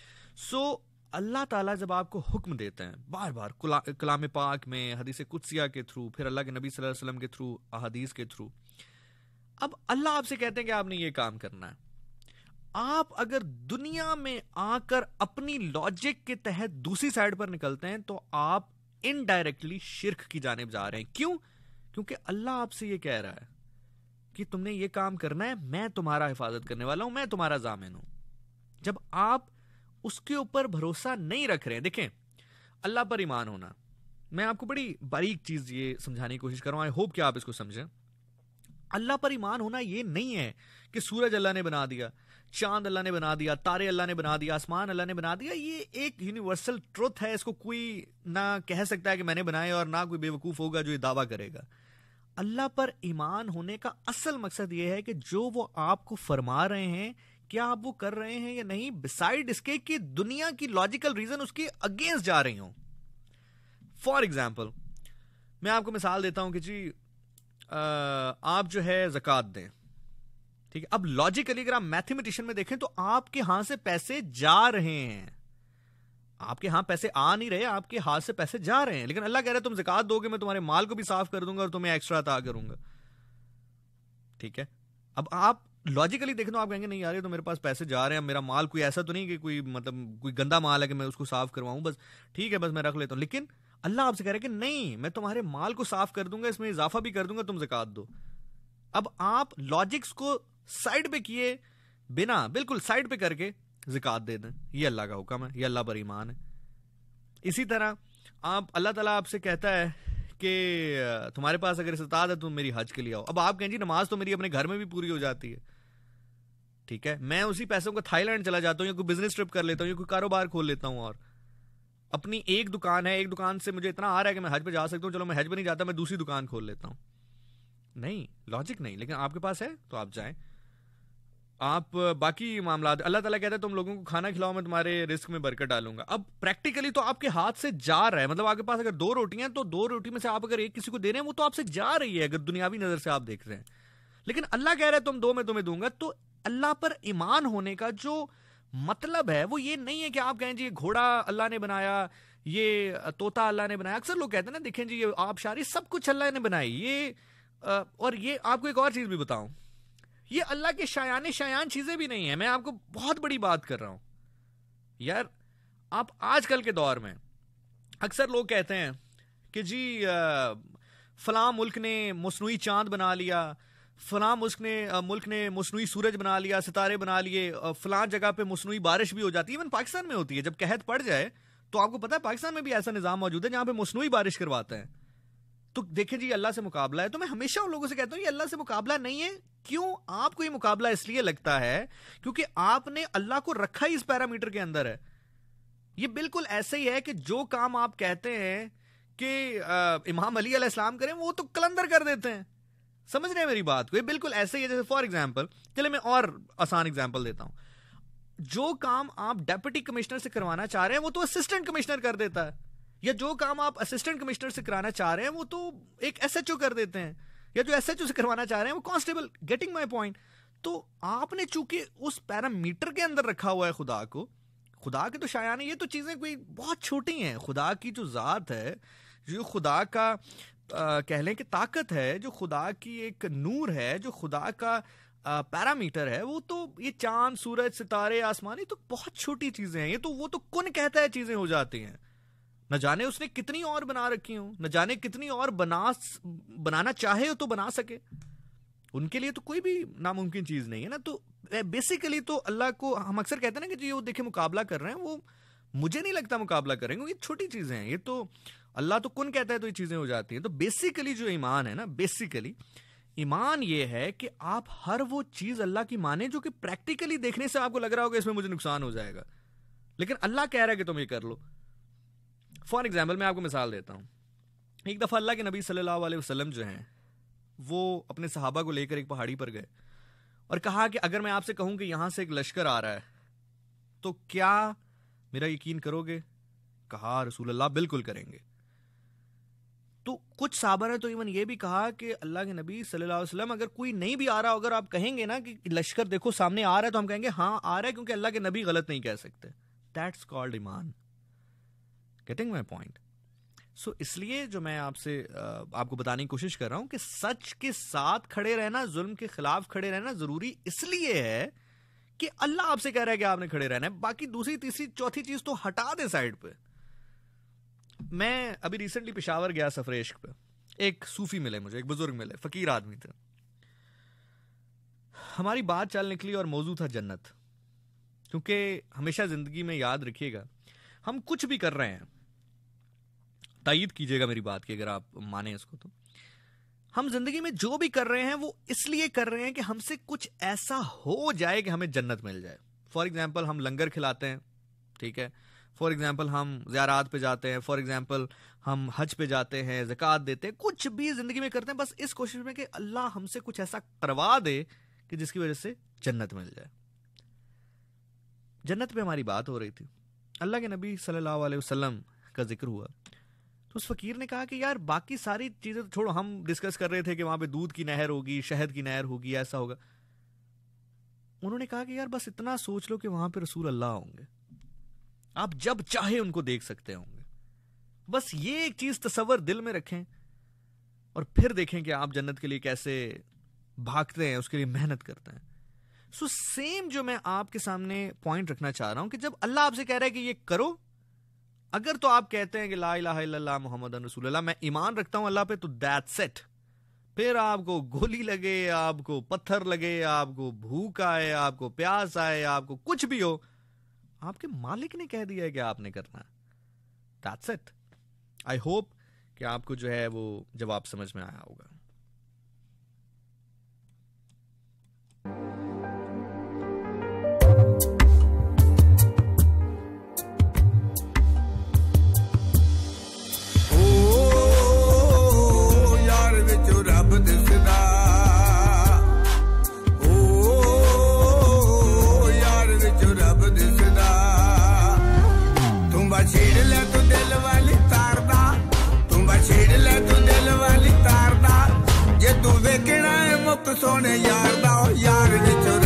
सो अल्लाह ताला जब आपको हुक्म देते हैं बार बार कलाम पाक में, हदीस कुत्सिया के थ्रू, फिर अल्लाह के नबी सल्लल्लाहु अलैहि वसल्लम के थ्रू, अहदीस के थ्रू। अब अल्लाह आपसे कहते हैं कि आपने ये काम करना है। आप अगर दुनिया में आकर अपनी लॉजिक के तहत दूसरी साइड पर निकलते हैं तो आप इनडायरेक्टली शिरक की जानब जा रहे हैं। क्यों? क्योंकि अल्लाह आपसे ये कह रहा है कि तुमने ये काम करना है, मैं तुम्हारा हिफाजत करने वाला हूँ, मैं तुम्हारा जामिन हूँ। जब आप उसके ऊपर भरोसा नहीं रख रहे हैं, देखें, अल्लाह पर ईमान होना। मैं आपको बड़ी बारीक चीज़ ये समझाने की कोशिश कर रहा हूँ आई होप कि आप इसको समझें। अल्लाह पर ईमान होना ये नहीं है कि सूरज अल्लाह ने बना दिया, चाँद अल्लाह ने बना दिया, तारे अल्लाह ने बना दिया, आसमान अल्लाह ने बना दिया, ये एक यूनिवर्सल ट्रुथ है, इसको कोई ना कह सकता है कि मैंने बनाया और ना कोई बेवकूफ़ होगा जो ये दावा करेगा। अल्लाह पर ईमान होने का असल मकसद यह है कि जो वो आपको फरमा रहे हैं क्या आप वो कर रहे हैं या नहीं बिसाइड इसके कि दुनिया की लॉजिकल रीजन उसके अगेंस्ट जा रही हो। फॉर एग्ज़ाम्पल मैं आपको मिसाल देता हूँ कि जी आ, आप जो है जक़ात दें। ठीक है? अब लॉजिकली अगर आप मैथमेटिशियन में देखें तो आपके हाथ से पैसे जा रहे हैं। आपके हाथ पैसे आ नहीं रहे, आपके हाथ से पैसे जा रहे हैं। लेकिन अल्लाह कह रहा है, तुम जिकात दोगे, मैं तुम्हारे माल को भी साफ़ कर दूँगा और तुम्हें एक्स्ट्रा अता करूँगा। ठीक है? अब आप लॉजिकली देखें तो आप कहेंगे, नहीं यार, ये तो मेरे पास पैसे जा रहे हैं मेरा माल कोई ऐसा तो नहीं कि कोई मतलब कोई गंदा माल है कि मैं उसको साफ़ करवाऊं, बस ठीक है, बस मैं रख लेता हूँ। लेकिन अल्लाह आपसे कह रहे हैं कि, नहीं, मैं तुम्हारे माल को साफ़ कर दूँगा, इसमें इजाफा भी कर दूँगा, तुम जिकात दो। अब आप लॉजिक्स को साइड पे किए बिना, बिल्कुल साइड पे करके जिकात दे दें। ये अल्लाह का हुक्म है, ये अल्लाह पर ईमान है। इसी तरह आप, अल्लाह ताला आपसे कहता है कि, तुम्हारे पास अगर इस्तात है, तुम मेरी हज के लिए आओ। अब आप कहें, जी, नमाज़ तो मेरी अपने घर में भी पूरी हो जाती है। ठीक है? मैं उसी पैसों को थाईलैंड चला जाता हूँ या कोई बिज़नेस ट्रिप कर लेता हूँ या कोई कारोबार खोल लेता हूँ और। अपनी एक दुकान है, एक दुकान से मुझे इतना आ रहा है कि मैं हज पे जा सकता हूँ, चलो मैं हज पे नहीं जाता, मैं दूसरी दुकान खोल लेता हूँ। नहीं, लॉजिक नहीं, लेकिन आपके पास है तो आप जाएँ। आप, बाकी मामला, अल्लाह ताला कहता है, तुम लोगों को खाना खिलाओ, मैं तुम्हारे रिस्क में बरकत डालूँगा। अब प्रैक्टिकली तो आपके हाथ से जा रहा है मतलब आपके पास अगर दो रोटियाँ तो दो रोटी में से आप अगर एक किसी को दे रहे हैं, वो तो आपसे जा रही है, अगर दुनियावी नज़र से आप देख रहे हैं। लेकिन अल्लाह कह रहा है, तुम दो, मैं तुम्हें दूँगा तो अल्लाह पर ईमान होने का जो मतलब है, वो ये नहीं है कि आप कहें जी घोड़ा अल्लाह ने बनाया, ये तोता अल्लाह ने बनाया। अक्सर लोग कहते हैं ना, देखें जी, ये आप सब कुछ अल्लाह ने बनाई ये और ये आपको एक और चीज़ भी बताऊँ। ये अल्लाह के शायान शायान चीज़ें भी नहीं है। मैं आपको बहुत बड़ी बात कर रहा हूँ। यार, आप आजकल के दौर में अक्सर लोग कहते हैं कि जी फलां मुल्क ने मसनू चाँद बना लिया, फलां मुल्क ने मुल्क ने मसनू सूरज बना लिया, सितारे बना लिए फलां जगह पे मसनू बारिश भी हो जाती है। इवन पाकिस्तान में होती है। जब कहत पड़ जाए तो आपको पता है, पाकिस्तान में भी ऐसा निज़ाम मौजूद है जहाँ पे मसनू बारिश करवाते हैं। तो देखें जी, अल्लाह से मुकाबला है। तो मैं हमेशा उन लोगों से कहता हूँ, ये अल्लाह से मुकाबला नहीं है। क्यों? आपको ये मुकाबला इसलिए लगता है क्योंकि आपने अल्लाह को रखा ही इस पैरामीटर के अंदर है। ये बिल्कुल ऐसे ही है कि जो काम आप कहते हैं कि इमाम अली इस्लाम करें, वो तो कलंदर कर देते हैं। समझ रहे हैं मेरी बात को? ये बिल्कुल ऐसे ही है। जैसे फॉर एग्ज़ाम्पल चले मैं और आसान एग्ज़ाम्पल देता हूँ। जो काम आप डेप्यूटी कमिश्नर से करवाना चाह रहे हैं, वो तो असिस्टेंट कमिश्नर कर देता है। या जो काम आप असिस्टेंट कमिश्नर से कराना चाह रहे हैं वो तो एक एसएचओ कर देते हैं। या जो एसएचओ से करवाना चाह रहे हैं वो कांस्टेबल गेटिंग माई पॉइंट तो आपने चूँकि उस पैरामीटर के अंदर रखा हुआ है खुदा को खुदा के तो शायानी ये तो चीज़ें कोई बहुत छोटी हैं। खुदा की जो जात है जो खुदा का आ, कह लें कि ताकत है जो खुदा की एक नूर है जो खुदा का पैरामीटर है वो तो ये चाँद सूरज सितारे आसमानी तो बहुत छोटी चीज़ें हैं। ये तो वो तो कौन कहता है चीज़ें हो जाती हैं। न जाने उसने कितनी और बना रखी हो, न जाने कितनी और बना बनाना चाहे हो तो बना सके। उनके लिए तो कोई भी नामुमकिन चीज़ नहीं है ना तो बेसिकली तो अल्लाह को, हम अक्सर कहते हैं ना कि जो देखे मुकाबला कर रहे हैं, वो मुझे नहीं लगता मुकाबला करेंगे ये छोटी चीज़ें हैं, ये तो अल्लाह तो कौन कहता है तो ये चीज़ें हो जाती हैं। तो बेसिकली जो ईमान है ना बेसिकली ईमान ये है कि आप हर वो चीज़ अल्लाह की माने जो कि प्रैक्टिकली देखने से आपको लग रहा होगा इसमें मुझे नुकसान हो जाएगा। लेकिन अल्लाह कह रहा है कि तुम ये कर लो। फॉर एग्ज़ाम्पल मैं आपको मिसाल देता हूँ। एक दफ़ा अल्लाह के नबी सल्लल्लाहु अलैहि वसल्लम जो हैं, वो अपने सहाबा को लेकर एक पहाड़ी पर गए और कहा कि अगर मैं आपसे कहूँ कि यहाँ से एक लश्कर आ रहा है तो क्या मेरा यकीन करोगे? कहा रसूल अल्लाह बिल्कुल करेंगे। तो कुछ साहबा ने तो इवन ये भी कहा कि अल्लाह के नबी सल्लल्लाहु अलैहि वसल्लम, अगर कोई नहीं भी आ रहा अगर आप कहेंगे ना कि लश्कर देखो सामने आ रहा है तो हम कहेंगे हाँ आ रहा है, क्योंकि अल्लाह के नबी गलत नहीं कह सकते। दैट्स कॉल्ड ईमान। गेटिंग माई पॉइंट सो इसलिए जो मैं आपसे आपको बताने की कोशिश कर रहा हूँ कि सच के साथ खड़े रहना, जुल्म के खिलाफ खड़े रहना ज़रूरी इसलिए है कि अल्लाह आपसे कह रहा है कि आपने खड़े रहना है। बाकी दूसरी, तीसरी, चौथी चीज़ तो हटा दे साइड पे। मैं अभी रिसेंटली पिशावर गया सफरेश पे। एक सूफी मिले मुझे, एक बुज़ुर्ग मिले, फकीर आदमी थे। हमारी बात चल निकली और मौजूद था जन्नत। क्योंकि हमेशा ज़िंदगी में याद रखिएगा हम कुछ भी कर रहे हैं। तायद कीजिएगा मेरी बात की, अगर आप माने इसको तो। हम ज़िंदगी में जो भी कर रहे हैं, वो इसलिए कर रहे हैं कि हमसे कुछ ऐसा हो जाए कि हमें जन्नत मिल जाए। फॉर एग्ज़ाम्पल हम लंगर खिलाते हैं, ठीक है? फॉर एग्ज़ाम्पल हम ज्यारात पे जाते हैं फॉर एग्ज़ाम्पल हम हज पे जाते हैं, जक़ात देते हैं, कुछ भी ज़िंदगी में करते हैं, बस इस कोशिश में कि अल्लाह हमसे कुछ ऐसा करवा दे कि जिसकी वजह से जन्नत मिल जाए। जन्नत पे हमारी बात हो रही थी। अल्लाह के नबी सल्लल्लाहु अलैहि वसल्लम का ज़िक्र हुआ। तो उस फकीर ने कहा कि यार, बाकी सारी चीज़ें तो छोड़ो, हम डिस्कस कर रहे थे कि वहाँ पे दूध की नहर होगी, शहद की नहर होगी, ऐसा होगा। उन्होंने कहा कि यार, बस इतना सोच लो कि वहाँ पे रसूल अल्लाह होंगे। आप जब चाहे उनको देख सकते होंगे। बस ये एक चीज़ तस्वर दिल में रखें और फिर देखें कि आप जन्नत के लिए कैसे भागते हैं, उसके लिए मेहनत करते हैं। सो सेम जो मैं आपके सामने पॉइंट रखना चाह रहा हूँ कि जब अल्लाह आपसे कह रहा है कि ये करो, अगर तो आप कहते हैं कि ला इलाहा मोहम्मद रसूल मैं ईमान रखता हूँ अल्लाह पे तो दैट सेट फिर आपको गोली लगे, आपको पत्थर लगे, आपको भूख आए, आपको प्यास आए, आपको कुछ भी हो, आपके मालिक ने कह दिया है कि आपने करना दैट्स इट आई होप कि आपको जो है वो जवाब समझ में आया होगा। ਵੇਖਣਾ ਏ ਮੁੱਕ ਸੋਹਣੇ ਯਾਰ ਦਾ ਯਾਰ ਜਿੱਥੇ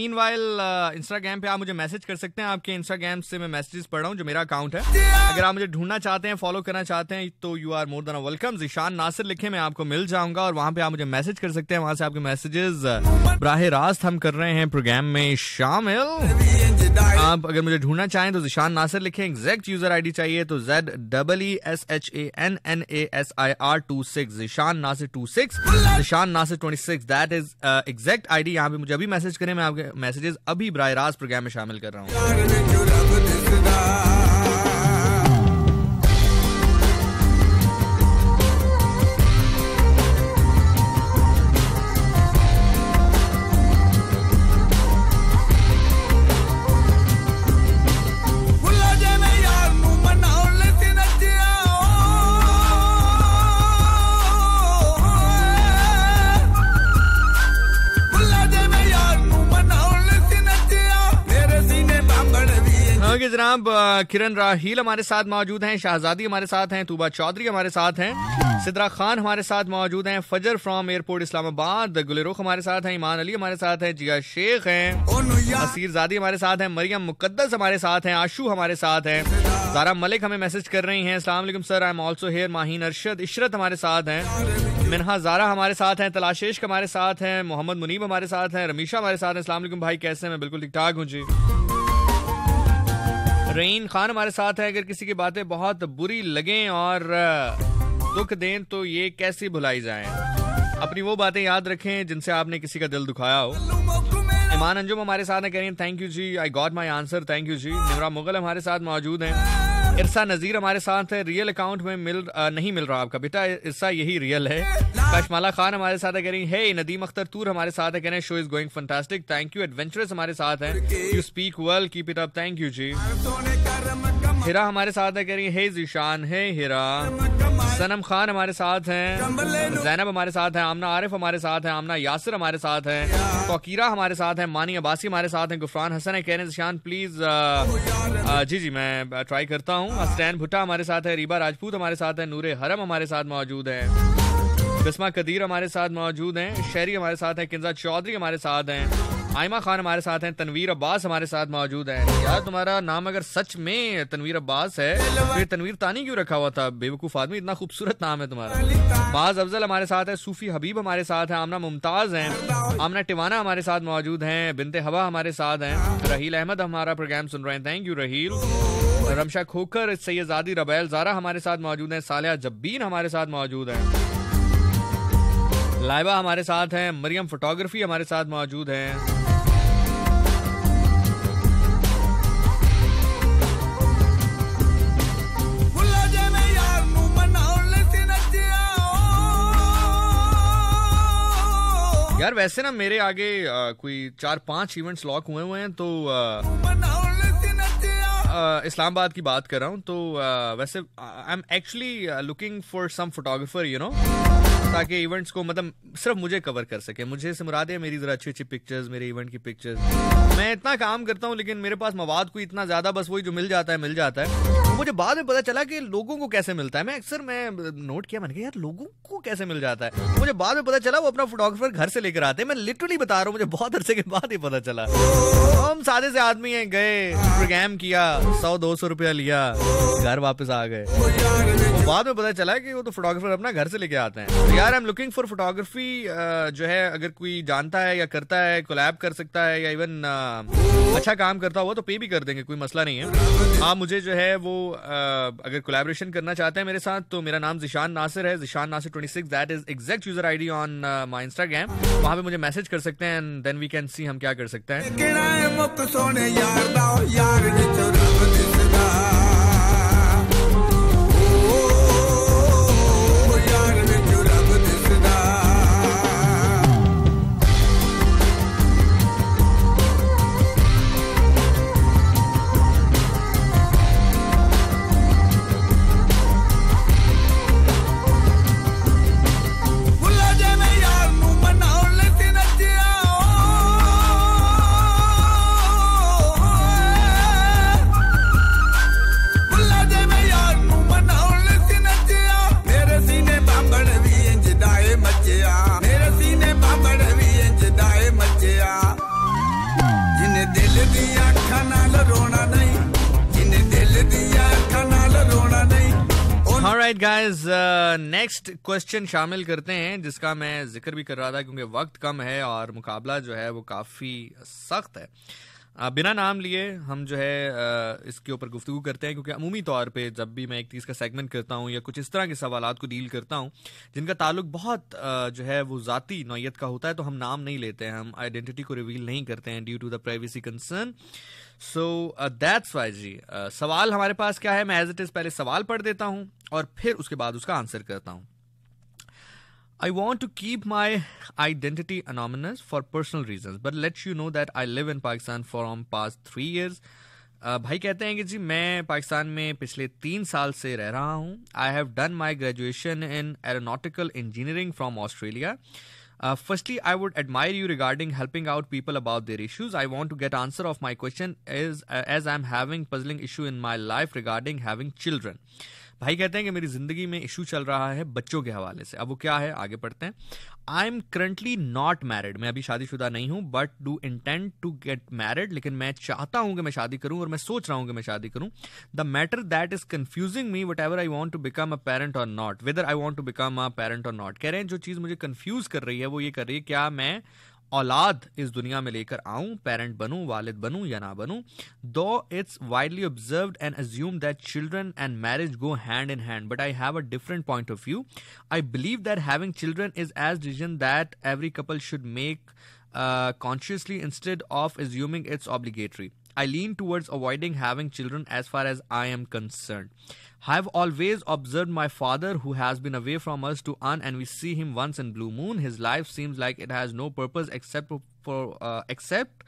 मीन वाइल इंस्टाग्राम पे आप मुझे मैसेज कर सकते हैं। आपके इंस्टाग्राम से मैं मैसेजेस पढ़ रहा हूँ, जो मेरा अकाउंट है। अगर आप मुझे ढूंढना चाहते हैं फॉलो करना चाहते हैं तो you are more than welcome Zeeshan Nasir लिखे, मैं आपको मिल जाऊँगा, और वहाँ पे आप मुझे मैसेज कर सकते हैं। वहाँ से आपके मैसेजेस बराह रास्त हम कर रहे हैं प्रोग्राम में शामिल। आप अगर मुझे ढूंढना चाहें तो जिशान नासिर लिखें एग्जैक्ट यूज़र आईडी चाहिए तो Z double E S H A N N S I R two six Zeeshan Nasir two six Zeeshan Nasir twenty six that is exact ID यहाँ पे मुझे अभी मैसेज करें, मैं आपके मैसेजेस अभी बर रास्त प्रोग्राम में शामिल कर रहा हूँ। जनाब किरण राहील हमारे साथ मौजूद हैं शाहजादी हमारे साथ हैं तूबा चौधरी हमारे साथ हैं सिद्रा खान हमारे साथ मौजूद हैं फजर फ्रॉम एयरपोर्ट इस्लामाबाद गुलरुख हमारे साथ हैं ईमान अली हमारे साथ हैं जिया शेख हैं असीर जादी हमारे साथ हैं मरियम मुकद्दस हमारे साथ हैं आशू हमारे साथ हैं जारा मलिक हमें मैसेज कर रही हैं Aslam sir I am also here Maheen Arshad Ishrat हमारे साथ हैं मिनहा जारा हमारे साथ हैं तलाशेश हमारे साथ हैं मोहम्मद मुनीब हमारे साथ हैं रमीशा हमारे साथ हैं असलम भाई कैसे हैं मैं बिल्कुल ठीक ठाक हूँ जी रहीन खान हमारे साथ है। अगर किसी की बातें बहुत बुरी लगें और दुख दें तो ये कैसे भुलाई जाए? अपनी वो बातें याद रखें जिनसे आपने किसी का दिल दुखाया हो। ईमान अंजुम हमारे साथ है कह रही हैं thank you ji. I got my answer thank you जी. निमरा मुगल हमारे साथ मौजूद है। इरसा नज़ीर हमारे साथ है। रियल अकाउंट में मिल आ, नहीं मिल रहा आपका बेटा। इरसा यही रियल है। कशमाला खान हमारे साथ है कह रही है नदीम अख्तर तूर हमारे साथ है कह रहे हैं show is going fantastic thank you adventurous हमारे साथ हैं you speak well keep it up thank you जी हिरा हमारे साथ है कह रही है जीशान है हिरा सनम खान हमारे साथ हैं जैनब हमारे साथ हैं आमना आरिफ हमारे साथ हैं आमना यासिर हमारे साथ हैं फकीरा हमारे साथ हैं मानी अब्बासी हमारे साथ हैं गुफरान हसन है कहने जिशान प्लीज़ आ, आ, जी जी मैं ट्राई करता हूँ हसनैन भुट्टा हमारे साथ है रीबा राजपूत हमारे साथ है नूरे हरम हमारे साथ मौजूद है बिस्मा कदीर हमारे साथ मौजूद हैं शहरी हमारे साथ हैं किंजा चौधरी हमारे साथ हैं आयमा खान हमारे साथ हैं तनवीर अब्बास हमारे साथ मौजूद है यार तुम्हारा नाम अगर सच में तनवीर अब्बास है तो तनवीर तानी क्यों रखा हुआ था बेवकूफ़ आदमी इतना खूबसूरत नाम है तुम्हारा बाज अफजल हमारे साथ है सूफी हबीब हमारे साथ है आमना मुमताज़ हैं आमना टिवाना हमारे साथ मौजूद हैं बिनते हवा हमारे साथ हैं रहील अहमद हमारा प्रोग्राम सुन रहे हैं थैंक यू रहील रमशा खोकर सैयदादी रबैल जारा हमारे साथ मौजूद हैं सालिया जब्बीन हमारे साथ मौजूद हैं लाइबा हमारे साथ हैं मरियम फोटोग्राफी हमारे साथ मौजूद हैं। यार वैसे ना मेरे आगे आ, कोई चार पाँच इवेंट्स लॉक हुए हुए हैं तो इस्लामाबाद की बात कर रहा हूँ तो आ, वैसे I am actually looking for some photographer you know ताकि इवेंट्स को मतलब सिर्फ़ मुझे कवर कर सके। मुझे से मुराद मेरी जरा अच्छी अच्छी पिक्चर्स मेरे इवेंट की पिक्चर्स मैं इतना काम करता हूँ, लेकिन मेरे पास मवाद कोई इतना ज़्यादा, बस वही जो मिल जाता है, मिल जाता है। मुझे बाद में पता चला कि लोगों को कैसे मिलता है। मैं अक्सर मैं नोट किया, मैंने कहा, यार, लोगों को कैसे मिल जाता है? मुझे बाद में पता चला, वो अपना फोटोग्राफर घर से लेकर आते हैं। मैं लिटरली बता रहा हूँ, मुझे बहुत अरसे के बाद ही पता चला। हम सादे से आदमी हैं, गए प्रोग्राम किया, सौ दो सौ रुपया लिया, घर वापस आ गए। बाद में पता चला है कि वो तो फोटोग्राफर अपना घर से लेके आते हैं। तो यार I am looking for photography जो है, अगर कोई जानता है या करता है कोलैब कर सकता है या इवन अच्छा काम करता हुआ तो पे भी कर देंगे, कोई मसला नहीं है। आप मुझे जो है वो अगर कोलैबोरेशन करना चाहते हैं मेरे साथ तो मेरा नाम जिशान नासिर है। Zeeshan Nasir twenty six that is exact user I D on my Instagram वहाँ पे मुझे मैसेज कर सकते हैं and then we can see हम क्या कर सकते हैं। नेक्स्ट क्वेश्चन शामिल करते हैं, जिसका मैं ज़िक्र भी कर रहा था क्योंकि वक्त कम है और मुकाबला जो है वो काफ़ी सख्त है। बिना नाम लिए हम जो है इसके ऊपर गुफ्तु करते हैं क्योंकि अमूमी तौर पे जब भी मैं एक चीज़ का सेगमेंट करता हूँ या कुछ इस तरह के सवाल को डील करता हूँ, जिनका ताल्लुक बहुत जो है वो ज़ाती नौीयत का होता है तो हम नाम नहीं लेते हैं, हम आइडेंटिटी को रिवील नहीं करते हैं due to the privacy concern so that's why जी सवाल हमारे पास क्या है? मैं एज इट इज़ पहले सवाल पढ़ देता हूँ और फिर उसके बाद उसका आंसर करता हूँ। I want to keep my identity anonymous for personal reasons, but let you know that I live in Pakistan from past three years. Uh, भाई कहते हैं कि जी मैं पाकिस्तान में पिछले तीन साल से रह रहा हूँ। I have done my graduation in aeronautical engineering from Australia Uh, firstly, I would admire you regarding helping out people about their issues. I want to get answer of my question is uh, as I'm having puzzling issue in my life regarding having children. भाई कहते हैं कि मेरी ज़िंदगी में issue चल रहा है बच्चों के हवाले से। अब वो क्या है? आगे पढ़ते हैं। I am currently not married मैं अभी शादीशुदा नहीं हूँ but do intend to get married लेकिन मैं चाहता हूँ कि मैं शादी करूँ और मैं सोच रहा हूँ कि मैं शादी करूँ। The matter that is confusing me whatever I want to become a parent or not whether I want to become a parent or not कह रहे हैं, जो चीज़ मुझे कंफ्यूज कर रही है, वो ये कर रही है, क्या मैं औलाद इस दुनिया में लेकर आऊँ पेरेंट बनूं, वालिद बनूं या ना बनूं though it's widely observe and assume that children and marriage go hand in hand but I have a different point of view I believe that having children is a decision that every couple should make consciously instead of assuming it's obligatory. I lean towards avoiding having children as far as I am concerned. I have always observed my father who has been away from us to earn and we see him once in blue moon. His life seems like it has no purpose except for uh, except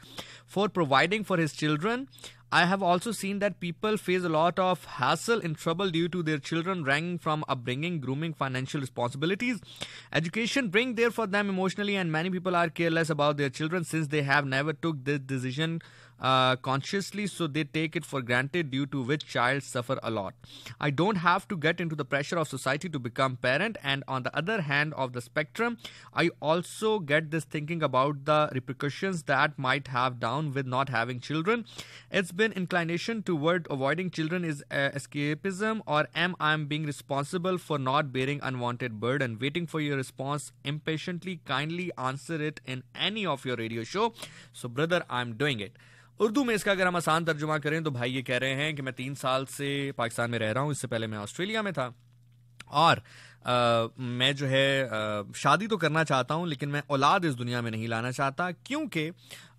for providing for his children. I have also seen that people face a lot of hassle and trouble due to their children ranging from upbringing, grooming, financial responsibilities. Education bring there for them emotionally and many people are careless about their children since they have never took this decision uh, consciously so they take it for granted due to which child suffer a lot. I don't have to get into the pressure of society to become parent and on the other hand of the spectrum i also get this thinking about the repercussions that might have down with not having children. It's been inclination toward avoiding children is uh, escapism or am i being responsible for not bearing unwanted burden? Waiting for your response impatiently kindly answer it in any of your radio show. So brother i'm doing it Urdu में इसका अगर हम आसान तर्जुमा करें तो भाई ये कह रहे हैं कि मैं तीन साल से पाकिस्तान में रह रहा हूँ इससे पहले मैं ऑस्ट्रेलिया में था। और आ, मैं जो है आ, शादी तो करना चाहता हूँ लेकिन मैं औलाद इस दुनिया में नहीं लाना चाहता क्योंकि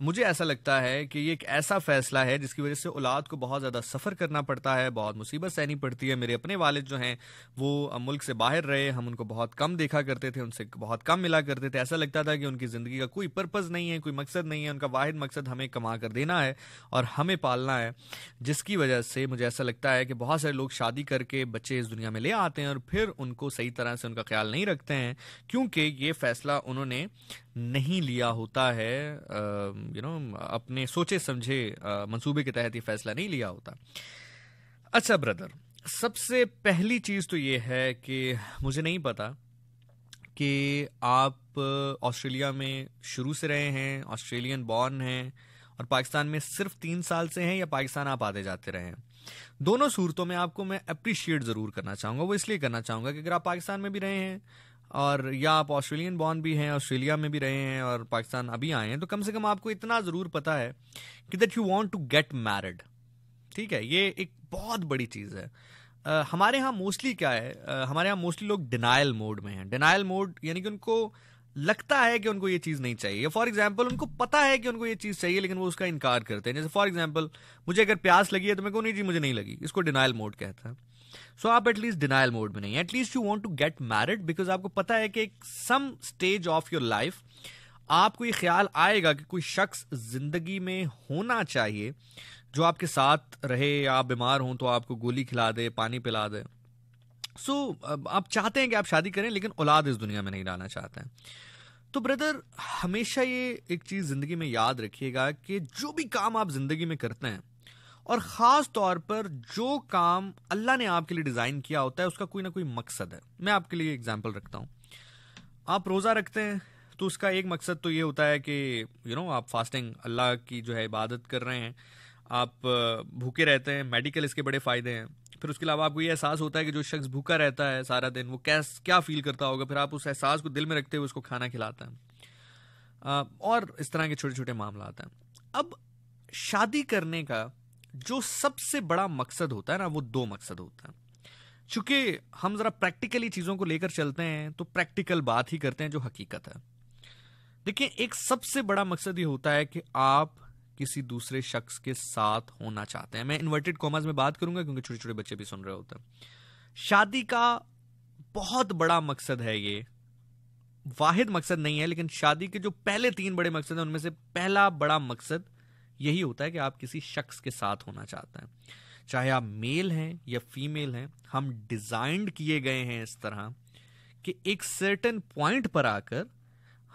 मुझे ऐसा लगता है कि ये एक ऐसा फैसला है जिसकी वजह से औलाद को बहुत ज़्यादा सफ़र करना पड़ता है, बहुत मुसीबत सहनी पड़ती है। मेरे अपने वालिद जो हैं, वो मुल्क से बाहर रहे, हम उनको बहुत कम देखा करते थे, उनसे बहुत कम मिला करते थे। ऐसा लगता था कि उनकी ज़िंदगी का कोई पर्पज़ नहीं है, कोई मकसद नहीं है, उनका वाहिद मकसद हमें कमा कर देना है और हमें पालना है। जिसकी वजह से मुझे ऐसा लगता है कि बहुत सारे लोग शादी करके बच्चे इस दुनिया में ले आते हैं और फिर उनको सही तरह से उनका ख्याल नहीं रखते हैं, क्योंकि ये फैसला उन्होंने नहीं लिया होता है यू नो अपने सोचे समझे मंसूबे के तहत ये फैसला नहीं लिया होता। अच्छा ब्रदर सबसे पहली चीज़ तो ये है कि मुझे नहीं पता कि आप ऑस्ट्रेलिया में शुरू से रहे हैं, ऑस्ट्रेलियन बॉर्न हैं, और पाकिस्तान में सिर्फ़ तीन साल से हैं या पाकिस्तान आप आते जाते रहे हैं? दोनों सूरतों में आपको मैं अप्रिशिएट ज़रूर करना चाहूँगा, वो इसलिए करना चाहूँगा कि अगर आप पाकिस्तान में भी रहे हैं और या आप ऑस्ट्रेलियन बॉर्न भी हैं ऑस्ट्रेलिया में भी रहे हैं और पाकिस्तान अभी आए हैं तो कम से कम आपको इतना ज़रूर पता है कि that you want to get married ठीक है? ये एक बहुत बड़ी चीज़ है। uh, हमारे यहाँ मोस्टली क्या है? uh, हमारे यहाँ मोस्टली लोग डिनाइल मोड में हैं। डिनाइल मोड यानी कि उनको लगता है कि उनको ये चीज़ नहीं चाहिए। फॉर एग्ज़ाम्पल उनको पता है कि उनको ये चीज़ चाहिए लेकिन वो उसका इनकार करते हैं। जैसे फॉर एग्ज़ाम्पल मुझे अगर प्यास लगी है तो मैं कहूँ नहीं जी मुझे नहीं लगी। इसको डिनाइल मोड कहता है। सो आप एटलीस्ट डिनाइल मोड में नहीं है. At least you want to get married because आपको पता है कि एक some stage of your life आपको ये ख्याल आएगा कि कोई शख्स ज़िंदगी में होना चाहिए जो आपके साथ रहे आप बीमार हों तो आपको गोली खिला दे पानी पिला दे. सो so, आप चाहते हैं कि आप शादी करें लेकिन औलाद इस दुनिया में नहीं लाना चाहते हैं. तो ब्रदर हमेशा ये एक चीज़ ज़िंदगी में याद रखिएगा कि जो भी काम आप ज़िंदगी में करते हैं और ख़ास तौर पर जो काम अल्लाह ने आपके लिए डिज़ाइन किया होता है, उसका कोई ना कोई मकसद है। मैं आपके लिए एग्ज़ाम्पल रखता हूँ। आप रोज़ा रखते हैं तो उसका एक मकसद तो ये होता है कि यू नो आप फास्टिंग अल्लाह की जो है इबादत कर रहे हैं। आप भूखे रहते हैं मेडिकल इसके बड़े फ़ायदे हैं। फिर उसके अलावा आपको ये एहसास होता है कि जो शख्स भूखा रहता है सारा दिन, वो कैस, क्या फील करता होगा? फिर आप उस एहसास को दिल में रखते हुए उसको खाना खिलाता है। और इस तरह के छोटे छोटे मामला आते हैं। अब शादी करने का जो सबसे बड़ा मकसद होता है ना, वो दो मकसद होता है। चूँकि हम जरा प्रैक्टिकली चीज़ों को लेकर चलते हैं तो प्रैक्टिकल बात ही करते हैं जो हकीकत है। देखिए, एक सबसे बड़ा मकसद ये होता है कि आप किसी दूसरे शख्स के साथ होना चाहते हैं। मैं इन्वर्टेड कॉमर्स में बात करूँगा, क्योंकि छोटे छोटे बच्चे भी सुन रहे होते हैं। शादी का बहुत बड़ा मकसद है ये। वाहिद मकसद नहीं है, लेकिन शादी के जो पहले तीन बड़े मकसद हैं, उनमें से पहला बड़ा मकसद यही होता है कि आप किसी शख्स के साथ होना चाहते हैं। चाहे आप मेल हैं या फीमेल हैं, हम डिजाइंड किए गए हैं इस तरह कि एक सर्टन पॉइंट पर आकर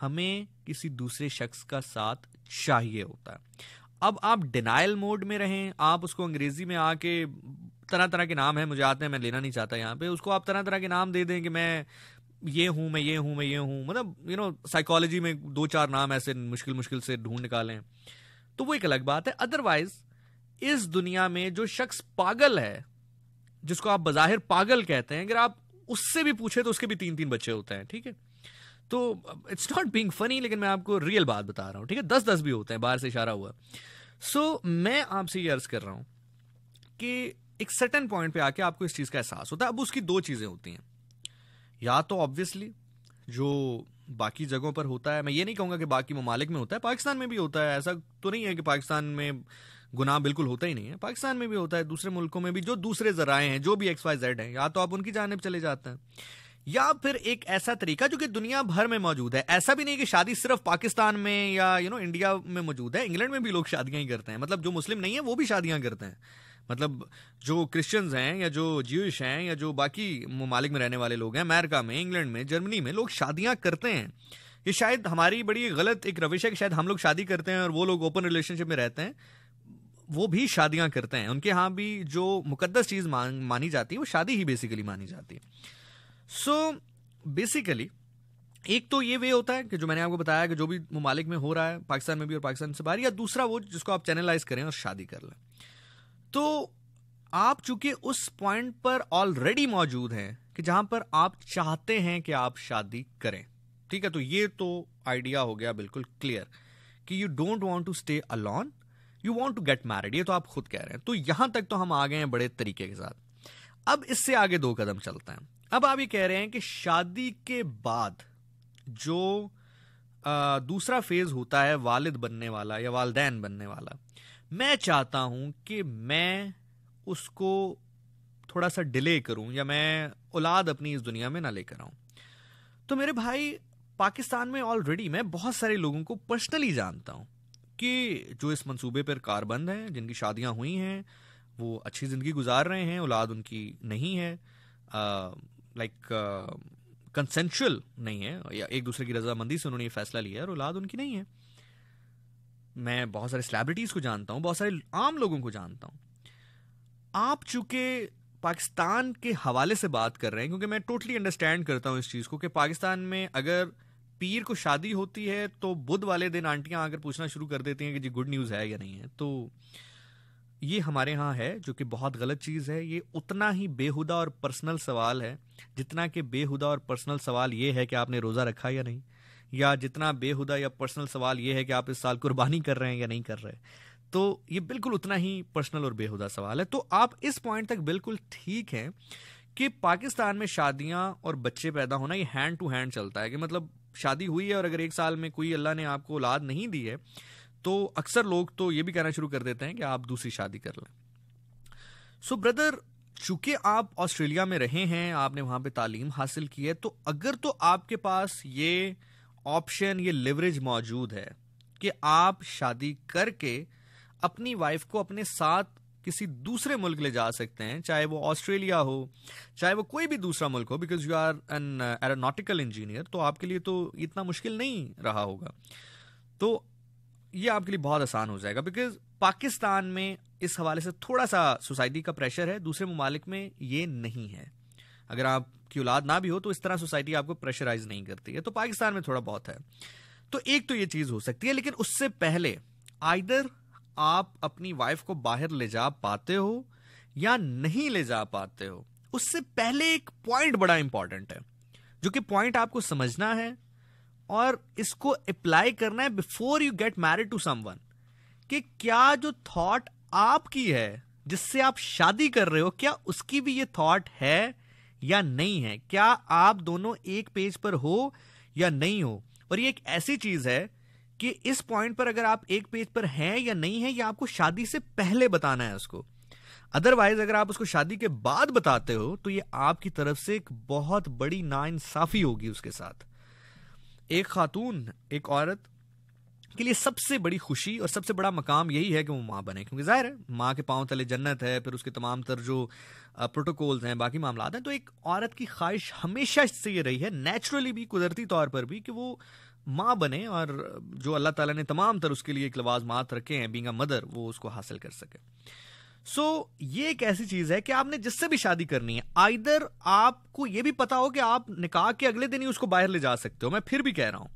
हमें किसी दूसरे शख्स का साथ चाहिए होता है। अब आप डिनाइल मोड में रहें, आप उसको अंग्रेज़ी में आके तरह तरह के नाम है, मुझे आते हैं मैं लेना नहीं चाहता यहाँ पे, उसको आप तरह तरह के नाम दे दें कि मैं ये हूँ, मैं ये हूँ, मैं ये हूँ मतलब यू नो साइकोलॉजी में दो चार नाम ऐसे मुश्किल मुश्किल से ढूंढ निकालें। तो वो एक अलग बात है। अदरवाइज़ इस दुनिया में जो शख्स पागल है जिसको आप बाहिर पागल कहते हैं अगर आप उससे भी पूछे तो उसके भी तीन तीन बच्चे होते हैं ठीक है? तो इट्स नॉट बीइंग फनी लेकिन मैं आपको रियल बात बता रहा हूँ ठीक है? दस दस भी होते हैं बाहर से इशारा हुआ। सो so, मैं आपसे ये अर्ज़ कर रहा हूँ कि एक सर्टन पॉइंट पे आके आपको इस चीज़ का एहसास होता है। अब उसकी दो चीज़ें होती हैं। या तो ऑब्वियसली जो बाकी जगहों पर होता है। मैं ये नहीं कहूँगा कि बाकी ममालिक में होता है, पाकिस्तान में भी होता है। ऐसा तो नहीं है कि पाकिस्तान में गुनाह बिल्कुल होता ही नहीं है। पाकिस्तान में भी होता है, दूसरे मुल्कों में भी, जो दूसरे जराए हैं, जो भी एक्स वाई जेड हैं, या तो आप उनकी जानब चले जाते हैं, या फिर एक ऐसा तरीका जो कि दुनिया भर में मौजूद है। ऐसा भी नहीं कि शादी सिर्फ़ पाकिस्तान में या यू नो इंडिया में मौजूद है। इंग्लैंड में भी लोग शादियाँ ही करते हैं। मतलब जो मुस्लिम नहीं है, वो भी शादियाँ करते हैं। मतलब जो क्रिश्चियंस हैं या जो ज्यूश हैं या जो बाकी ममालिक में रहने वाले लोग हैं अमेरिका में इंग्लैंड में जर्मनी में लोग शादियाँ करते हैं। ये शायद हमारी बड़ी गलत एक रविश है कि शायद हम लोग शादी करते हैं और वो लोग ओपन रिलेशनशिप में रहते हैं। वो भी शादियाँ करते हैं। उनके यहाँ भी जो मुकदस चीज़ मान, मानी जाती है वो शादी ही बेसिकली मानी जाती है। सो so, बेसिकली एक तो ये वे होता है कि जो मैंने आपको बताया कि जो भी ममालिक में हो रहा है पाकिस्तान में भी और पाकिस्तान से बाहर या दूसरा वो जिसको आप चैनलाइज करें और शादी कर लें। तो आप चूँकि उस पॉइंट पर ऑलरेडी मौजूद हैं कि जहाँ पर आप चाहते हैं कि आप शादी करें। ठीक है तो ये तो आइडिया हो गया बिल्कुल क्लियर कि you don't want to stay alone you want to get married ये तो आप खुद कह रहे हैं। तो यहाँ तक तो हम आ गए हैं बड़े तरीके के साथ। अब इससे आगे दो कदम चलते हैं। अब आप ये कह रहे हैं कि शादी के बाद जो आ, दूसरा फ़ेज़ होता है वालिद बनने वाला या वालदेन बनने वाला मैं चाहता हूँ कि मैं उसको थोड़ा सा डिले करूँ या मैं औलाद अपनी इस दुनिया में ना लेकर आऊँ। तो मेरे भाई, पाकिस्तान में ऑलरेडी मैं बहुत सारे लोगों को पर्सनली जानता हूँ कि जो इस मंसूबे पर कारबंद हैं, जिनकी शादियाँ हुई हैं, वो अच्छी ज़िंदगी गुजार रहे हैं, औलाद उनकी नहीं है लाइक कंसेंशुअल नहीं है, या एक दूसरे की रजामंदी से उन्होंने ये फैसला लिया है और औलाद उनकी नहीं है। मैं बहुत सारे सेलिब्रिटीज को जानता हूँ, बहुत सारे आम लोगों को जानता हूँ। आप चूँकि पाकिस्तान के हवाले से बात कर रहे हैं, क्योंकि मैं टोटली अंडरस्टैंड करता हूँ इस चीज़ को कि पाकिस्तान में अगर पीर को शादी होती है तो बुध वाले दिन आंटियाँ आकर पूछना शुरू कर देती हैं कि जी गुड न्यूज़ है या नहीं है। तो ये हमारे यहाँ है, जो कि बहुत गलत चीज़ है। ये उतना ही बेहुदा और पर्सनल सवाल है, जितना कि बेहुदा और पर्सनल सवाल ये है कि आपने रोज़ा रखा या नहीं। या जितना बेहुदा या पर्सनल सवाल ये है कि आप इस साल कुर्बानी कर रहे हैं या नहीं कर रहे तो ये बिल्कुल उतना ही पर्सनल और बेहुदा सवाल है। तो आप इस पॉइंट तक बिल्कुल ठीक हैं कि पाकिस्तान में शादियाँ और बच्चे पैदा होना ये हैंड टू हैंड चलता है कि मतलब शादी हुई है और अगर एक साल में कोई अल्लाह ने आपको औलाद नहीं दी है तो अक्सर लोग तो ये भी कहना शुरू कर देते हैं कि आप दूसरी शादी कर लें। सो ब्रदर चूँकि आप ऑस्ट्रेलिया में रहे हैं, आपने वहाँ पे तालीम हासिल की है तो अगर तो आपके पास ये ऑप्शन ये लिवरेज मौजूद है कि आप शादी करके अपनी वाइफ को अपने साथ किसी दूसरे मुल्क ले जा सकते हैं, चाहे वो ऑस्ट्रेलिया हो, चाहे वो कोई भी दूसरा मुल्क हो because you are an aeronautical engineer तो आपके लिए तो इतना मुश्किल नहीं रहा होगा। तो ये आपके लिए बहुत आसान हो जाएगा बिकॉज़ पाकिस्तान में इस हवाले से थोड़ा सा सोसाइटी का प्रेशर है, दूसरे ममालिक में ये नहीं है। अगर आपकी औलाद ना भी हो तो इस तरह सोसाइटी आपको प्रेशराइज नहीं करती है। तो पाकिस्तान में थोड़ा बहुत है। तो एक तो ये चीज़ हो सकती है, लेकिन उससे पहले आइदर आप अपनी वाइफ को बाहर ले जा पाते हो या नहीं ले जा पाते हो, उससे पहले एक पॉइंट बड़ा इंपॉर्टेंट है, जो कि पॉइंट आपको समझना है और इसको अप्लाई करना है before you get married to someone कि क्या जो थॉट आपकी है, जिससे आप शादी कर रहे हो, क्या उसकी भी ये थॉट है या नहीं है? क्या आप दोनों एक पेज पर हो या नहीं हो? और ये एक ऐसी चीज़ है कि इस पॉइंट पर अगर आप एक पेज पर हैं या नहीं है, या आपको शादी से पहले बताना है उसको। अदरवाइज़ अगर आप उसको शादी के बाद बताते हो तो ये आपकी तरफ़ से एक बहुत बड़ी नाइंसाफी होगी उसके साथ। एक खातून, एक औरत के लिए सबसे बड़ी खुशी और सबसे बड़ा मकाम यही है कि वो माँ बने क्योंकि ज़ाहिर है माँ के पाँव तले जन्नत है फिर उसके तमाम तर जो प्रोटोकॉल्स हैं बाकी मामला हैं तो एक औरत की ख्वाहिश हमेशा से ये रही है नेचुरली भी कुदरती तौर पर भी कि वो माँ बने और जो अल्लाह ताला ने तमाम तर उसके लिए एक लवाजमात रखे हैं बींगा मदर वो उसको हासिल कर सके। सो so, ये एक ऐसी चीज़ है कि आपने जिससे भी शादी करनी है आइदर आपको ये भी पता हो कि आप निकाह के अगले दिन ही उसको बाहर ले जा सकते हो मैं फिर भी कह रहा हूँ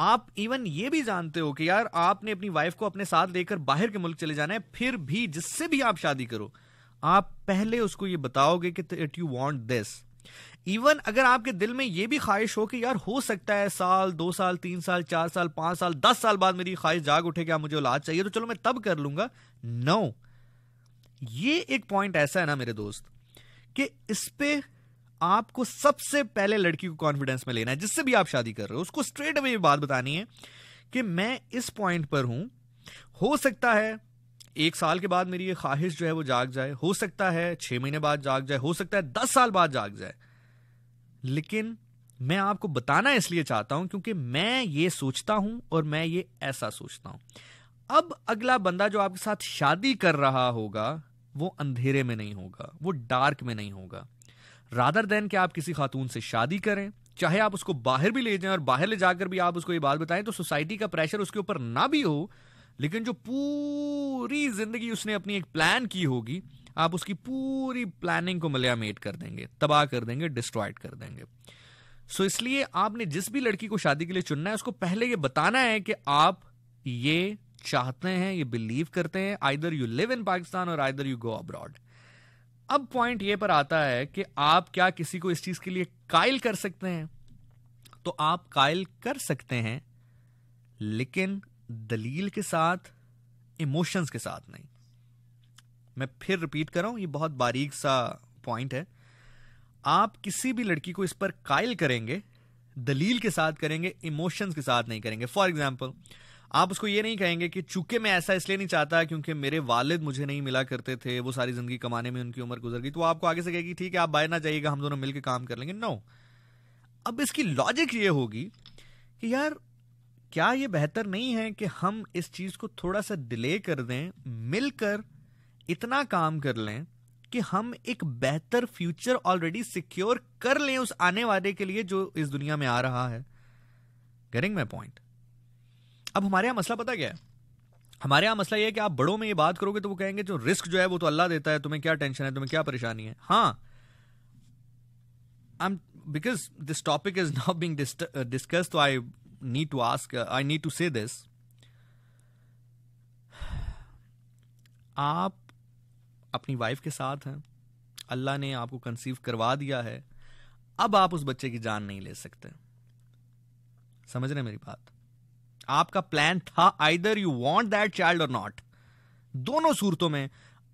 आप इवन ये भी जानते हो कि यार आपने अपनी वाइफ को अपने साथ लेकर बाहर के मुल्क चले जाना है, फिर भी जिससे भी आप शादी करो, आप पहले उसको ये बताओगे कि it you want this even अगर आपके दिल में ये भी ख्वाहिश हो कि यार हो सकता है साल, दो साल, तीन साल, चार साल, पाँच साल, दस साल बाद मेरी ख्वाहिश जाग उठे कि मुझे औलाद चाहिए तो चलो मैं तब कर लूँगा नो no. ये एक पॉइंट ऐसा है ना मेरे दोस्त, कि इस पे आपको सबसे पहले लड़की को कॉन्फिडेंस में लेना है, जिससे भी आप शादी कर रहे हो, उसको स्ट्रेट अवे बात बतानी है कि मैं इस पॉइंट पर हूँ। हो सकता है एक साल के बाद मेरी ये ख्वाहिश जो है वो जाग जाए, हो सकता है छह महीने बाद जाग जाए, हो सकता है दस साल बाद जाग जाए। लेकिन मैं आपको बताना इसलिए चाहता हूँ क्योंकि मैं ये सोचता हूँ और मैं ये ऐसा सोचता हूँ। अब अगला बंदा जो आपके साथ शादी कर रहा होगा, वो अंधेरे में नहीं होगा, वो डार्क में नहीं होगा। रादर देन कि आप किसी खातून से शादी करें, चाहे आप उसको बाहर भी ले जाएँ और बाहर ले जाकर भी आप उसको ये बात बताएँ तो सोसाइटी का प्रेशर उसके ऊपर ना भी हो, लेकिन जो पूरी ज़िंदगी उसने अपनी एक प्लान की होगी, आप उसकी पूरी प्लानिंग को मलयामेट कर देंगे, तबाह कर देंगे डिस्ट्रॉयड कर देंगे। सो इसलिए आपने जिस भी लड़की को शादी के लिए चुनना है, उसको पहले ये बताना है कि आप ये चाहते हैं, ये बिलीव करते हैं either you live in Pakistan or either you go abroad अब पॉइंट ये पर आता है कि आप क्या किसी को इस चीज़ के लिए कायल कर सकते हैं? तो आप कायल कर सकते हैं, लेकिन दलील के साथ इमोशंस के साथ नहीं। मैं फिर रिपीट कर रहा हूँ, ये बहुत बारीक सा पॉइंट है। आप किसी भी लड़की को इस पर कायल करेंगे, दलील के साथ करेंगे इमोशंस के साथ नहीं करेंगे। फॉर एग्ज़ाम्पल आप उसको ये नहीं कहेंगे कि चूँकि मैं ऐसा इसलिए नहीं चाहता क्योंकि मेरे वालिद मुझे नहीं मिला करते थे, वो सारी ज़िंदगी कमाने में उनकी उम्र गुजर गई। तो आपको आगे से कहेगी, ठीक है, आप बाहर ना जाइएगा, हम दोनों मिलकर काम कर लेंगे। नो अब इसकी लॉजिक ये होगी कि यार, क्या ये बेहतर नहीं है कि हम इस चीज़ को थोड़ा सा डिले कर दें, मिलकर इतना काम कर लें कि हम एक बेहतर फ्यूचर ऑलरेडी सिक्योर कर लें उस आने वाले के लिए जो इस दुनिया में आ रहा है। गेटिंग माई पॉइंट अब हमारे यहाँ मसला पता क्या है? हमारे यहाँ मसला यह है कि आप बड़ों में ये बात करोगे तो वो कहेंगे जो रिस्क जो है वो तो अल्लाह देता है तुम्हें क्या टेंशन है तुम्हें क्या परेशानी है? हाँ। This topic is now being dis- uh, discussed, so I need to ask, uh, I need to say this. आप अपनी वाइफ के साथ हैं अल्लाह ने आपको कंसीव करवा दिया है अब आप उस बच्चे की जान नहीं ले सकते। समझ रहे मेरी बात? आपका प्लान था either you want that child or not दोनों सूरतों में,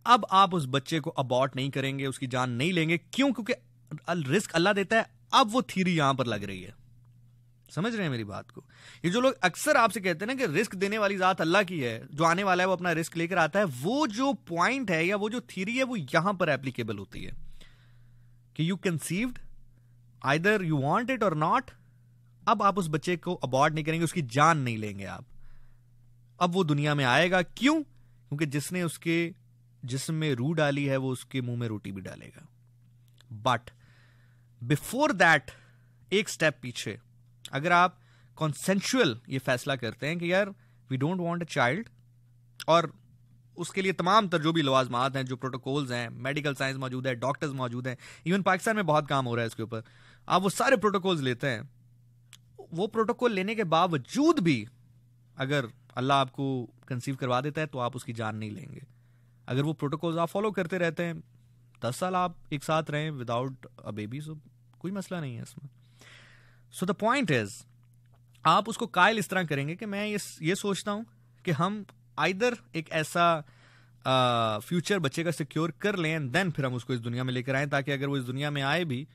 अब आप उस बच्चे को अबॉर्ट नहीं करेंगे, उसकी जान नहीं लेंगे, क्यों? क्योंकि रिस्क अल्लाह देता है, अब वो थीरी यहाँ पर लग रही है। समझ रहे हैं मेरी बात को? ये जो लोग अक्सर आपसे कहते हैं ना कि रिस्क देने वाली जात अल्लाह की है, जो आने वाला है, वो अपना रिस्क लेकर आता है, वो जो पॉइंट है या वो जो थीरी है, वो यहाँ पर एप्लीकेबल होती है। कि you conceived either you want it or not अब आप उस बच्चे को अबॉर्ड नहीं करेंगे, उसकी जान नहीं लेंगे आप। अब वो दुनिया में आएगा, क्यों? क्योंकि जिसने उसके जिसम में रू डाली है, वो उसके मुँह में रोटी भी डालेगा। बट बिफोर दैट एक स्टेप पीछे, अगर आप कॉन्सेंशुअल ये फैसला करते हैं कि यार we don't want a child और उसके लिए तमाम तर जो भी लवाजमात हैं, जो प्रोटोकॉल्स हैं मेडिकल साइंस मौजूद है डॉक्टर्स मौजूद हैं इवन पाकिस्तान में बहुत काम हो रहा है इसके ऊपर, आप वो सारे प्रोटोकॉल्स लेते हैं वो प्रोटोकॉल लेने के बावजूद भी अगर अल्लाह आपको कंसीव करवा देता है तो आप उसकी जान नहीं लेंगे। अगर वो प्रोटोकॉल्स आप फॉलो करते रहते हैं, दस साल आप एक साथ रहें विदाउट अ बेबी सो कोई मसला नहीं है इसमें। सो द पॉइंट इज़ आप उसको कायल इस तरह करेंगे कि मैं ये ये सोचता हूँ कि हम आइदर एक ऐसा फ्यूचर बच्चे का सिक्योर कर लें देन फिर हम उसको इस दुनिया में लेकर आए, ताकि अगर वो इस दुनिया में आए भी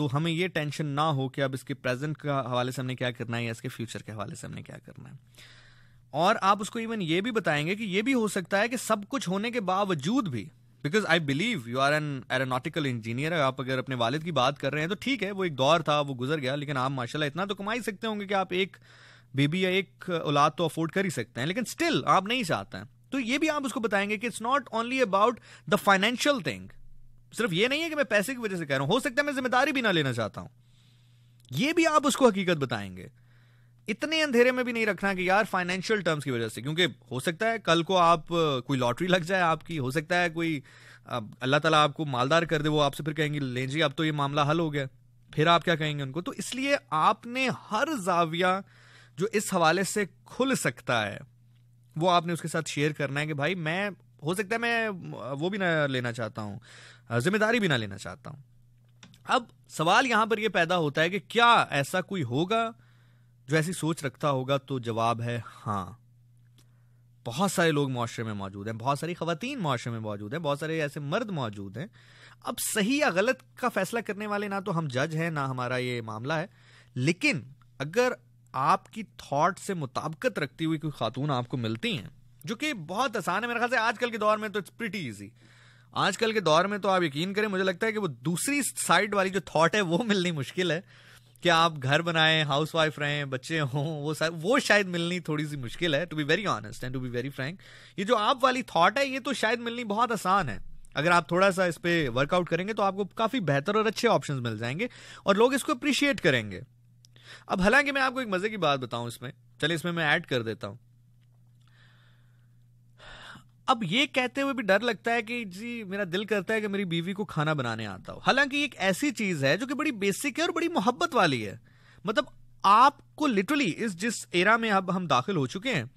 तो हमें ये टेंशन ना हो कि अब इसके प्रेजेंट का हवाले से हमने क्या करना है या इसके फ्यूचर के हवाले से हमने क्या करना है। और आप उसको इवन ये भी बताएँगे कि ये भी हो सकता है कि सब कुछ होने के बावजूद भी because I believe you are an aeronautical engineer आप अगर अपने वालिद की बात कर रहे हैं तो ठीक है, वो एक दौर था, वो गुजर गया, लेकिन आप माशाल्लाह इतना तो कमा ही सकते होंगे कि आप एक बेबी या एक औलाद तो अफोर्ड कर ही सकते हैं, लेकिन स्टिल आप नहीं चाहते हैं। तो ये भी आप उसको बताएँगे कि it's not only about the financial thing सिर्फ़ ये नहीं है कि मैं पैसे की वजह से कह रहा हूँ, हो सकता है मैं ज़िम्मेदारी भी ना लेना चाहता हूँ। ये भी आप उसको हकीकत बताएँगे। इतने अंधेरे में भी नहीं रखना कि यार फाइनेंशियल टर्म्स की वजह से, क्योंकि हो सकता है कल को आप कोई लॉटरी लग जाए आपकी, हो सकता है कोई अल्लाह ताला आपको मालदार कर दे, वो आपसे फिर कहेंगे, ले जी, अब तो ये मामला हल हो गया। फिर आप क्या कहेंगे उनको? तो इसलिए आपने हर जाविया जो इस हवाले से खुल सकता है, वो आपने उसके साथ शेयर करना है कि भाई, मैं, हो सकता है मैं, वो भी ना लेना चाहता हूँ। ज़िम्मेदारी भी ना लेना चाहता हूँ। अब सवाल यहाँ पर यह पैदा होता है कि क्या ऐसा कोई होगा जो ऐसी सोच रखता होगा तो जवाब है हाँ। बहुत सारे लोग मुआरे में मौजूद हैं, बहुत सारी खातन मुआरे में मौजूद हैं, बहुत सारे ऐसे मर्द मौजूद हैं। अब सही या गलत का फैसला करने वाले ना तो हम जज हैं, ना हमारा ये मामला है। लेकिन अगर आपकी थॉट से मुताबकत रखती हुई कोई खातून आपको मिलती हैं, जो कि बहुत आसान है मेरे ख्याल से, आजकल के दौर में तो इट्स प्रिटी ईजी आजकल के दौर में तो आप यकीन करें, मुझे लगता है कि वो दूसरी साइड वाली जो थॉट है, वो मिलनी मुश्किल है कि आप घर बनाएँ हाउस वाइफ रहें, बच्चे हों, वो वो शायद मिलनी थोड़ी सी मुश्किल है to be very honest and to be very frank ये जो आप वाली थॉट है, ये तो शायद मिलनी बहुत आसान है। अगर आप थोड़ा सा इस पर वर्कआउट करेंगे तो आपको काफ़ी बेहतर और अच्छे ऑप्शन मिल जाएँगे और लोग इसको अप्रिशिएट करेंगे। अब हालाँकि मैं आपको एक मज़े की बात बताऊँ इसमें। चलिए इसमें मैं ऐड कर देता हूँ। अब ये कहते हुए भी डर लगता है कि जी, मेरा दिल करता है कि मेरी बीवी को खाना बनाने आता हो। हालाँकि एक ऐसी चीज़ है जो कि बड़ी बेसिक है और बड़ी मोहब्बत वाली है। मतलब आपको लिटरली इस, जिस एरा में अब हम दाखिल हो चुके हैं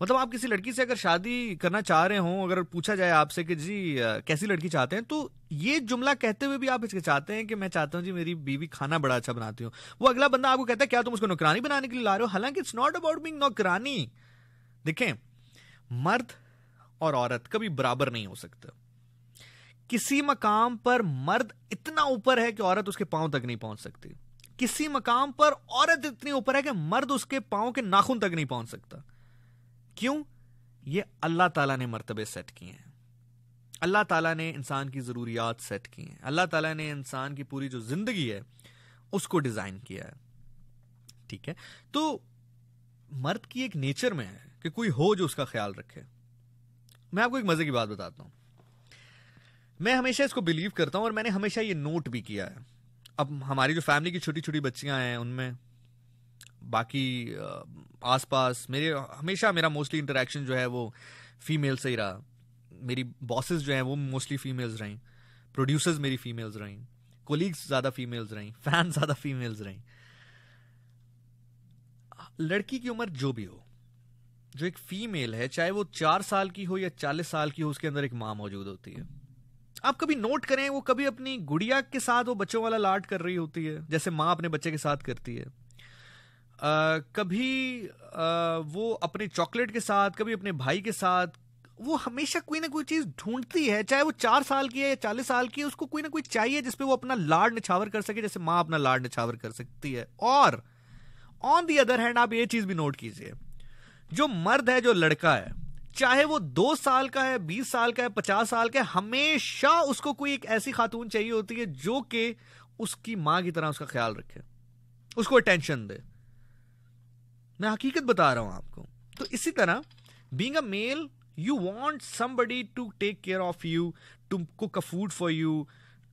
मतलब आप किसी लड़की से अगर शादी करना चाह रहे हो, अगर पूछा जाए आपसे कि जी कैसी लड़की चाहते हैं तो ये जुमला कहते हुए भी आप चाहते हैं कि मैं चाहता हूँ जी मेरी बीवी खाना बड़ा अच्छा बनाती हूँ। वो अगला बंदा आपको कहता है, क्या तुम उसको नौकरानी बनाने के लिए ला रहे हो? हालाँकि इट्स नॉट अबाउट बिंग नौकरानी। देखें, मर्द और औरत कभी बराबर नहीं हो सकता। किसी मकाम पर मर्द इतना ऊपर है कि औरत उसके पाँव तक नहीं पहुँच सकती। किसी मकाम पर औरत इतनी ऊपर है कि मर्द उसके पाँव के नाखून तक नहीं पहुँच सकता। क्यों? ये अल्लाह ताला ने मर्तबे सेट किए हैं। अल्लाह ताला ने इंसान की जरूरियात सेट की हैं। अल्लाह ताला ने इंसान की पूरी जो ज़िंदगी है, उसको डिज़ाइन किया है। ठीक है? तो मर्द की एक नेचर में है कि कोई हो जो उसका ख्याल रखे। मैं आपको एक मज़े की बात बताता हूँ। मैं हमेशा इसको बिलीव करता हूँ और मैंने हमेशा ये नोट भी किया है। अब हमारी जो फैमिली की छोटी छोटी बच्चियाँ हैं, उनमें बाकी आसपास मेरे, हमेशा मेरा मोस्टली इंटरेक्शन जो है वो फीमेल से ही रहा। मेरी बॉसेस जो हैं वो मोस्टली फीमेल्स रहीं। प्रोड्यूसर्स मेरी फीमेल्स रहीं। कोलीग्स ज़्यादा फीमेल्स रहीं। फ़ैन ज़्यादा फीमेल्स रहीं। लड़की की उम्र जो भी हो जो एक फीमेल है चाहे वो चार साल की हो या चालीस साल की हो उसके अंदर एक माँ मौजूद होती है। आप कभी नोट करें वो कभी अपनी गुड़िया के साथ वो बच्चों वाला लाड कर रही होती है जैसे माँ अपने बच्चे के साथ करती है। आ, कभी आ, वो अपने चॉकलेट के साथ कभी अपने भाई के साथ वो हमेशा कोई ना कोई चीज़ ढूंढती है चाहे वो चार साल की है या चालीस साल की है उसको कोई ना कोई चाहिए जिसपे वो अपना लाड निछावर कर सके जैसे माँ अपना लाड निछावर कर सकती है। और ऑन दी अदर हैंड आप ये चीज़ भी नोट कीजिए जो मर्द है, जो लड़का है, चाहे वो दो साल का है, बीस साल का है, पचास साल का है, हमेशा उसको कोई एक ऐसी खातून चाहिए होती है जो कि उसकी माँ की तरह उसका ख्याल रखे, उसको अटेंशन दे। मैं हकीकत बता रहा हूँ आपको। तो इसी तरह being a male you want somebody to take care of you to cook a food for you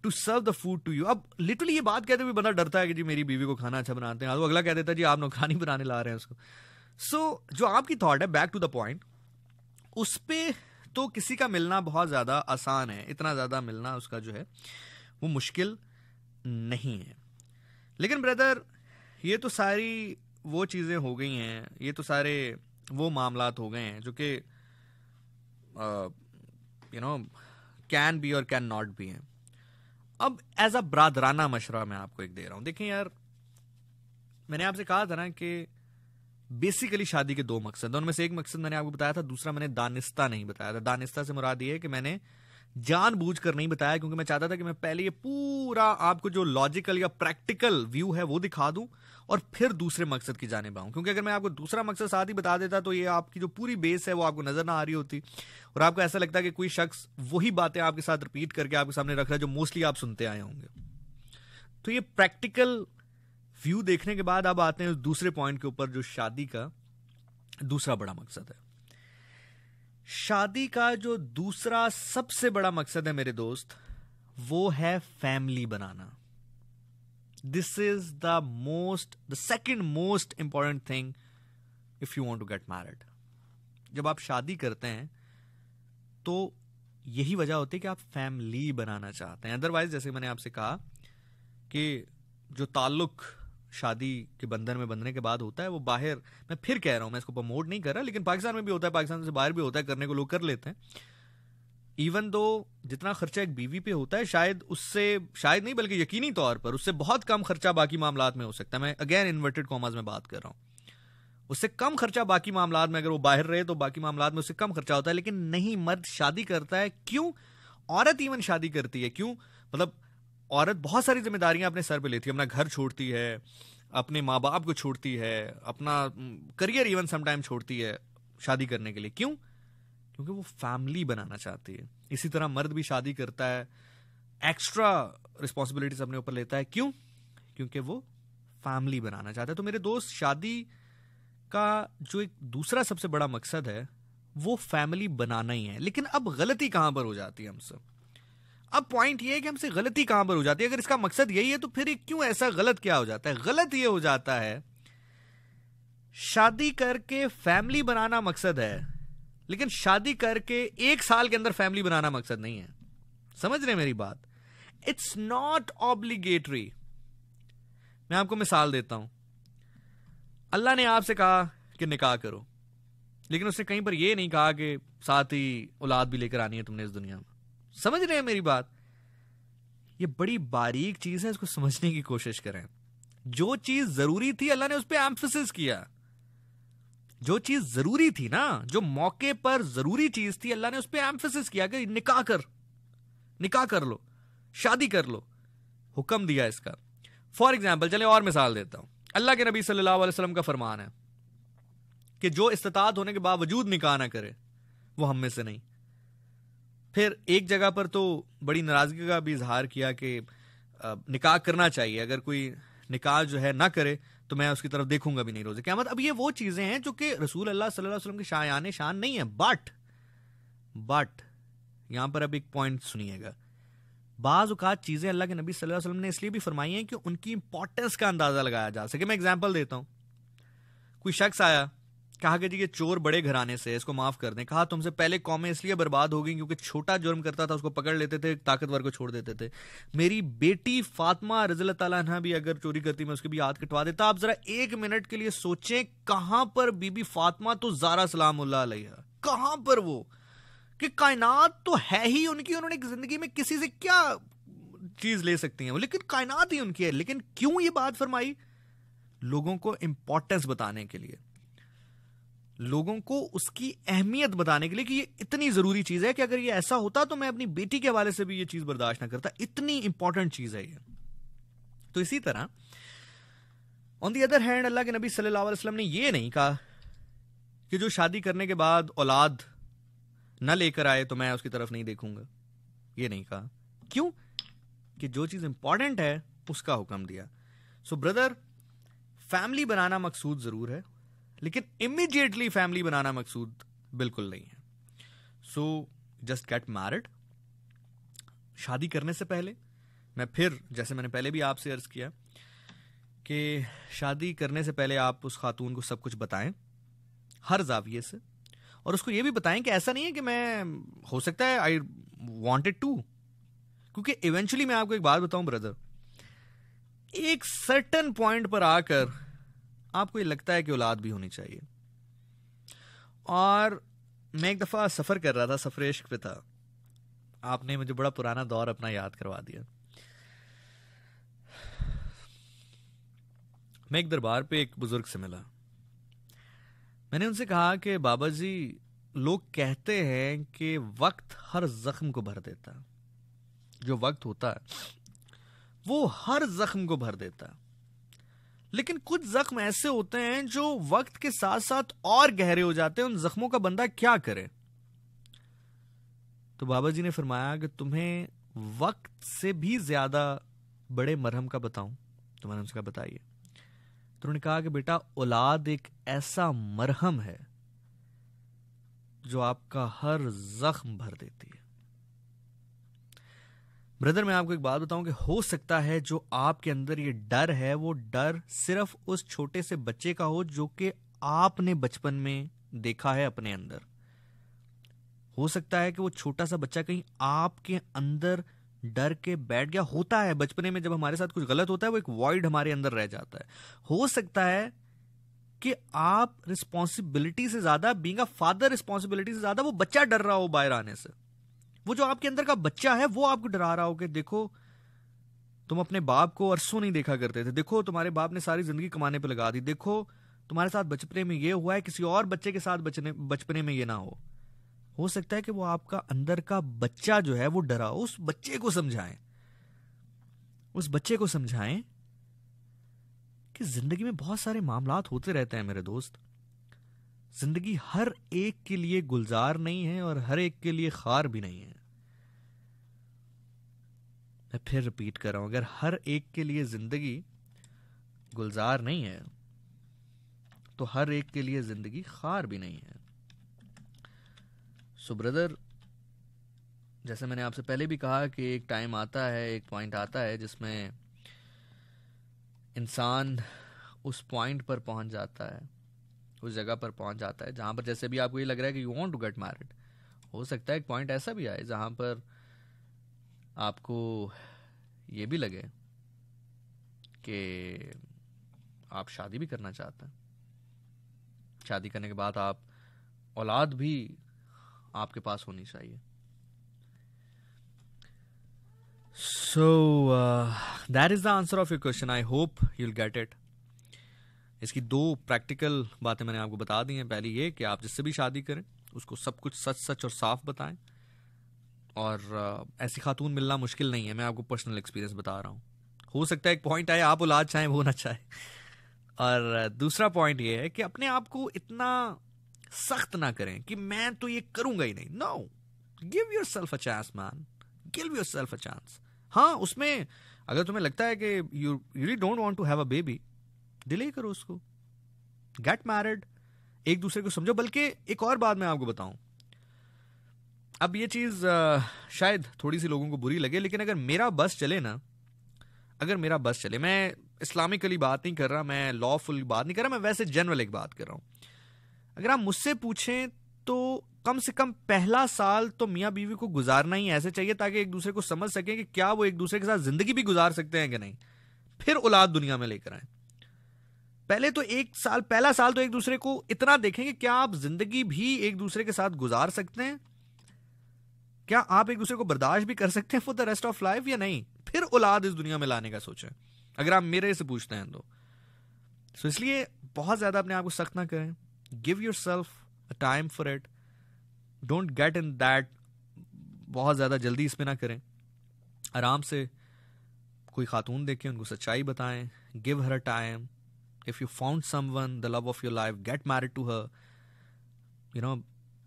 to serve the food to you अब लिटरली ये बात कहते हुए बंदा डरता है कि जी मेरी बीवी को खाना अच्छा बनाते हैं, अगला कह देता है, जी आप नौकरानी बनाने ला रहे हैं उसको। सो जो आपकी थॉट है बैक टू द पॉइंट उस पर तो किसी का मिलना बहुत ज़्यादा आसान है, इतना ज़्यादा मिलना उसका जो है, वो मुश्किल नहीं है। लेकिन ब्रदर ये तो सारी वो चीज़ें हो गई हैं, ये तो सारे वो मामला हो गए हैं, जो कि you know can be or can not be हैं। अब एज अ ब्रादराना मशरा मैं आपको एक दे रहा हूँ। देखें यार, मैंने आपसे कहा था ना कि बेसिकली शादी के दो मकसद उनमें से एक मकसद मैंने आपको बताया था, दूसरा मैंने दानिस्ता नहीं बताया था। दानिस्ता से मुराद ये है कि मैंने जानबूझकर नहीं बताया, क्योंकि मैं चाहता था कि मैं पहले ये पूरा आपको जो लॉजिकल या प्रैक्टिकल व्यू है वो दिखा दूँ और फिर दूसरे मकसद की जाने पाऊँ क्योंकि अगर मैं आपको दूसरा मकसद साथ ही बता देता तो ये आपकी जो पूरी बेस है वो आपको नज़र ना आ रही होती। और आपको ऐसा लगता कि कोई शख्स वही बातें आपके साथ रिपीट करके आपके सामने रख रहा है जो मोस्टली आप सुनते आए होंगे। तो ये प्रैक्टिकल व्यू देखने के बाद अब आते हैं दूसरे पॉइंट के ऊपर जो शादी का दूसरा बड़ा मकसद है। शादी का जो दूसरा सबसे बड़ा मकसद है मेरे दोस्त, वो है family banana. This is the most the second most important thing if you want to get married जब आप शादी करते हैं तो यही वजह होती है कि आप फैमिली बनाना चाहते हैं। अदरवाइज़ जैसे मैंने आपसे कहा कि जो ताल्लुक शादी के बंधन में बंधने के बाद होता है, वो बाहर, मैं फिर कह रहा हूँ, मैं इसको प्रमोट नहीं कर रहा, लेकिन पाकिस्तान में भी होता है, पाकिस्तान से बाहर भी होता है, करने को लोग कर लेते हैं। इवन दो जितना खर्चा एक बीवी पे होता है, शायद उससे, शायद नहीं, बल्कि यकीनी तौर पर उससे बहुत कम खर्चा बाकी मामला में हो सकता है। मैं अगेन इन्वर्टेड कॉमर्स में बात कर रहा हूँ। उससे कम खर्चा बाकी मामला में अगर वो बाहर रहे तो बाकी मामला में उससे कम खर्चा होता है, लेकिन नहीं, मर्द शादी करता है, क्यों? औरत इवन शादी करती है, क्यों? मतलब औरत बहुत सारी जिम्मेदारियाँ अपने सर पे लेती है, अपना घर छोड़ती है, अपने माँ बाप को छोड़ती है, अपना करियर इवन समटाइम छोड़ती है शादी करने के लिए। क्यों? क्योंकि वो फैमिली बनाना चाहती है। इसी तरह मर्द भी शादी करता है एक्स्ट्रा रिस्पॉन्सिबिलिटीज अपने ऊपर लेता है। क्यों? क्योंकि वो फैमिली बनाना चाहता है। तो मेरे दोस्त, शादी का जो एक दूसरा सबसे बड़ा मकसद है, वो फैमिली बनाना ही है। लेकिन अब गलती कहाँ पर हो जाती है हमसे अब पॉइंट ये है कि हमसे गलती कहाँ पर हो जाती है? अगर इसका मकसद यही है तो फिर क्यों ऐसा गलत क्या हो जाता है? गलत ये हो जाता है, शादी करके फैमिली बनाना मकसद है, लेकिन शादी करके एक साल के अंदर फैमिली बनाना मकसद नहीं है। समझ रहे मेरी बात? इट्स नॉट ऑब्लिगेटरी मैं आपको मिसाल देता हूँ। अल्लाह ने आपसे कहा कि निकाह करो, लेकिन उसने कहीं पर यह नहीं कहा कि साथ ही औलाद भी लेकर आनी है तुमने इस दुनिया में। समझ रहे हैं मेरी बात? ये बड़ी बारीक चीज़ है, इसको समझने की कोशिश करें। जो चीज़ ज़रूरी थी, अल्लाह ने उस पर एम्फोसिस किया। जो चीज़ ज़रूरी थी ना, जो मौके पर ज़रूरी चीज़ थी, अल्लाह ने उस पर एम्फोसिस किया कि निकाह कर। निकाह कर लो। शादी कर लो। हुक्म दिया इसका। फॉर एग्ज़ाम्पल चले और मिसाल देता हूँ। अल्लाह के नबी सल्लल्लाहु अलैहि वसल्लम का फरमान है कि जो इस्तात होने के बावजूद निकाह ना करे, वो हम में से नहीं। फिर एक जगह पर तो बड़ी नाराज़गी का भी इजहार किया कि निकाह करना चाहिए। अगर कोई निकाह जो है ना करे तो मैं उसकी तरफ़ देखूँगा भी नहीं रोज़े। क्या मतलब? अब ये वो चीज़ें हैं जो कि रसूल अल्लाह सल्लल्लाहु अलैहि वसल्लम के शायान शान नहीं है। बट बट यहाँ पर अब एक पॉइंट सुनिएगा। बाज अवत चीज़ें अल्लाह के नबी सल्लल्लाहु अलैहि वसल्लम ने इसलिए भी फरमाई हैं कि उनकी इंपॉर्टेंस का अंदाज़ा लगाया जा सके। मैं एग्ज़ाम्पल देता हूँ। कोई शख्स आया कहा कि जी ये चोर बड़े घराने से इसको माफ़ कर दें। कहा, तुमसे पहले कौमें इसलिए बर्बाद हो गई क्योंकि छोटा जुर्म करता था, उसको पकड़ लेते थे, ताकतवर को छोड़ देते थे। मेरी बेटी फातिमा रजल तला भी अगर चोरी करती, मैं उसकी भी हाथ कटवा देता। आप जरा एक मिनट के लिए सोचें, कहाँ पर बीबी फातिमा तो जारा सलाम उल्ला कहाँ पर वो? कि कायनात तो है ही उनकी, उन्होंने ज़िंदगी में किसी से क्या चीज़ ले सकती हैं लेकिन कायनात ही उनकी है। लेकिन क्यों ये बात फरमाई? लोगों को इंपॉर्टेंस बताने के लिए। लोगों को उसकी अहमियत बताने के लिए कि ये इतनी ज़रूरी चीज़ है कि अगर ये ऐसा होता तो मैं अपनी बेटी के हवाले से भी ये चीज़ बर्दाश्त ना करता। इतनी इंपॉर्टेंट चीज़ है ये। तो इसी तरह ऑन दी अदर हैंड अल्लाह के नबी सल्लल्लाहु अलैहि वसल्लम ने ये नहीं कहा कि जो शादी करने के बाद औलाद ना लेकर आए तो मैं उसकी तरफ़ नहीं देखूँगा। ये नहीं कहा। क्यों? कि जो चीज़ इंपॉर्टेंट है, उसका हुक्म दिया। सो ब्रदर फैमिली बनाना मकसूद ज़रूर है। लेकिन इमीडिएटली फैमिली बनाना मकसूद बिल्कुल नहीं है। सो जस्ट गेट मैरिड शादी करने से पहले, मैं फिर, जैसे मैंने पहले भी आपसे अर्ज़ किया, कि शादी करने से पहले आप उस खातून को सब कुछ बताएँ, हर जाविये से। और उसको ये भी बताएँ कि ऐसा नहीं है कि मैं, हो सकता है आई वॉन्टेड टू क्योंकि इवेंचुअली मैं आपको एक बात बताऊँ ब्रदर एक सर्टन पॉइंट पर आकर आपको ये लगता है कि औलाद भी होनी चाहिए। और मैं एक दफ़ा सफ़र कर रहा था सफ़र इश्क पे था। आपने मुझे बड़ा पुराना दौर अपना याद करवा दिया। मैं एक दरबार पे एक बुज़ुर्ग से मिला। मैंने उनसे कहा कि, बाबा जी, लोग कहते हैं कि वक्त हर जख्म को भर देता। जो वक्त होता है वो हर जख्म को भर देता। लेकिन कुछ जख्म ऐसे होते हैं जो वक्त के साथ साथ और गहरे हो जाते हैं। उन जख्मों का बंदा क्या करे? तो बाबा जी ने फरमाया कि तुम्हें वक्त से भी ज़्यादा बड़े मरहम का बताऊँ। तो मैंने उसका बताइए। तो उन्होंने कहा कि बेटा, औलाद एक ऐसा मरहम है जो आपका हर जख्म भर देती है। ब्रदर, मैं आपको एक बात बताऊँ कि हो सकता है जो आपके अंदर ये डर है, वो डर सिर्फ़ उस छोटे से बच्चे का हो जो कि आपने बचपन में देखा है अपने अंदर। हो सकता है कि वो छोटा सा बच्चा कहीं आपके अंदर डर के बैठ गया होता है। बचपने में जब हमारे साथ कुछ गलत होता है, वो एक वॉइड हमारे अंदर रह जाता है। हो सकता है कि आप रिस्पॉन्सिबिलिटी से ज़्यादा बींग फादर रिस्पॉन्सिबिलिटी से ज़्यादा वो बच्चा डर रहा हो बाहर आने से। वो जो आपके अंदर का बच्चा है, वो आपको डरा रहा हो कि देखो, तुम अपने बाप को अरसों नहीं देखा करते थे। देखो, तुम्हारे बाप ने सारी ज़िंदगी कमाने पे लगा दी। देखो, तुम्हारे साथ बचपने में ये हुआ है, किसी और बच्चे के साथ बचने, बचपने में ये ना हो। हो सकता है कि वो आपका अंदर का बच्चा जो है, वो डरा उस बच्चे को समझाएँ। उस बच्चे को समझाएँ कि ज़िंदगी में बहुत सारे मामला होते रहते हैं, मेरे दोस्त। ज़िंदगी हर एक के लिए गुलजार नहीं है और हर एक के लिए खार भी नहीं है। मैं फिर रिपीट कर रहा हूँ, अगर हर एक के लिए ज़िंदगी गुलजार नहीं है तो हर एक के लिए ज़िंदगी खार भी नहीं है। सो ब्रदर जैसे मैंने आपसे पहले भी कहा कि एक टाइम आता है, एक पॉइंट आता है, जिसमें इंसान उस पॉइंट पर पहुँच जाता है, उस जगह पर पहुँच जाता है, जहाँ पर जैसे भी आपको ये लग रहा है कि you want to get married हो सकता है एक पॉइंट ऐसा भी आए जहाँ पर आपको ये भी लगे कि आप शादी भी करना चाहते हैं। शादी करने के बाद आप, औलाद भी आपके पास होनी चाहिए। So that is the answer of your question I hope you'll get it इसकी दो प्रैक्टिकल बातें मैंने आपको बता दी हैं। पहली ये कि आप जिससे भी शादी करें, उसको सब कुछ सच सच और साफ़ बताएँ। और ऐसी खातून मिलना मुश्किल नहीं है, मैं आपको पर्सनल एक्सपीरियंस बता रहा हूँ। हो सकता है एक पॉइंट आए, आप औलाद चाहें, वो ना चाहे। और, दूसरा पॉइंट ये है कि अपने आप को इतना सख्त ना करें कि मैं तो ये करूँगा ही नहीं। No give yourself a chance man give yourself a chance हाँ उसमें अगर तुम्हें लगता है कि you really don't want to have a baby delay करो उसको। गेट मैरिड एक दूसरे को समझो, बल्कि एक और बात मैं आपको बताऊँ। अब ये चीज़ शायद थोड़ी सी लोगों को बुरी लगे, लेकिन अगर मेरा बस चले ना, अगर मेरा बस चले, मैं इस्लामिकली बात नहीं कर रहा, मैं लॉफुल बात नहीं कर रहा, मैं वैसे जनरल एक बात कर रहा हूँ। अगर आप मुझसे पूछें तो कम से कम पहला साल तो मियाँ बीवी को गुजारना ही ऐसे चाहिए, ताकि एक दूसरे को समझ सकें कि क्या वो एक दूसरे के साथ ज़िंदगी भी गुजार सकते हैं कि नहीं। फिर औलाद दुनिया में लेकर आए। पहले तो एक साल, पहला साल तो एक दूसरे को इतना देखें कि क्या आप ज़िंदगी भी एक दूसरे के साथ गुजार सकते हैं। क्या आप एक दूसरे को बर्दाश्त भी कर सकते हैं for the rest of life या नहीं? फिर औलाद इस दुनिया में लाने का सोचें। अगर आप मेरे से पूछते हैं तो। So, इसलिए बहुत ज़्यादा अपने आप को सख्त ना करें। Give yourself a time for it don't get in that बहुत ज़्यादा जल्दी इसमें ना करें। आराम से कोई खातून देखें उनको सच्चाई बताएँ। Give her a time if you found someone the love of your life get married to her you know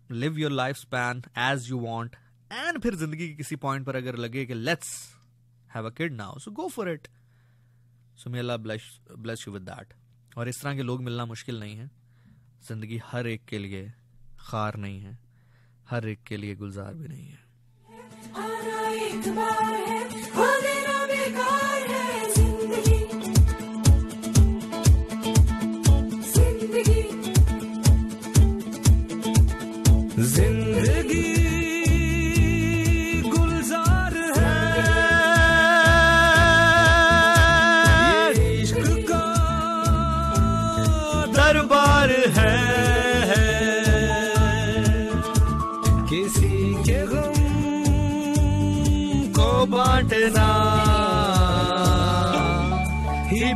live your life span as you want and फिर ज़िंदगी के किसी पॉइंट पर अगर लगे कि let's have a kid now so go for it so may Allah bless bless you with that और इस तरह के लोग मिलना मुश्किल नहीं है। ज़िंदगी हर एक के लिए खार नहीं है। हर एक के लिए गुलजार भी नहीं है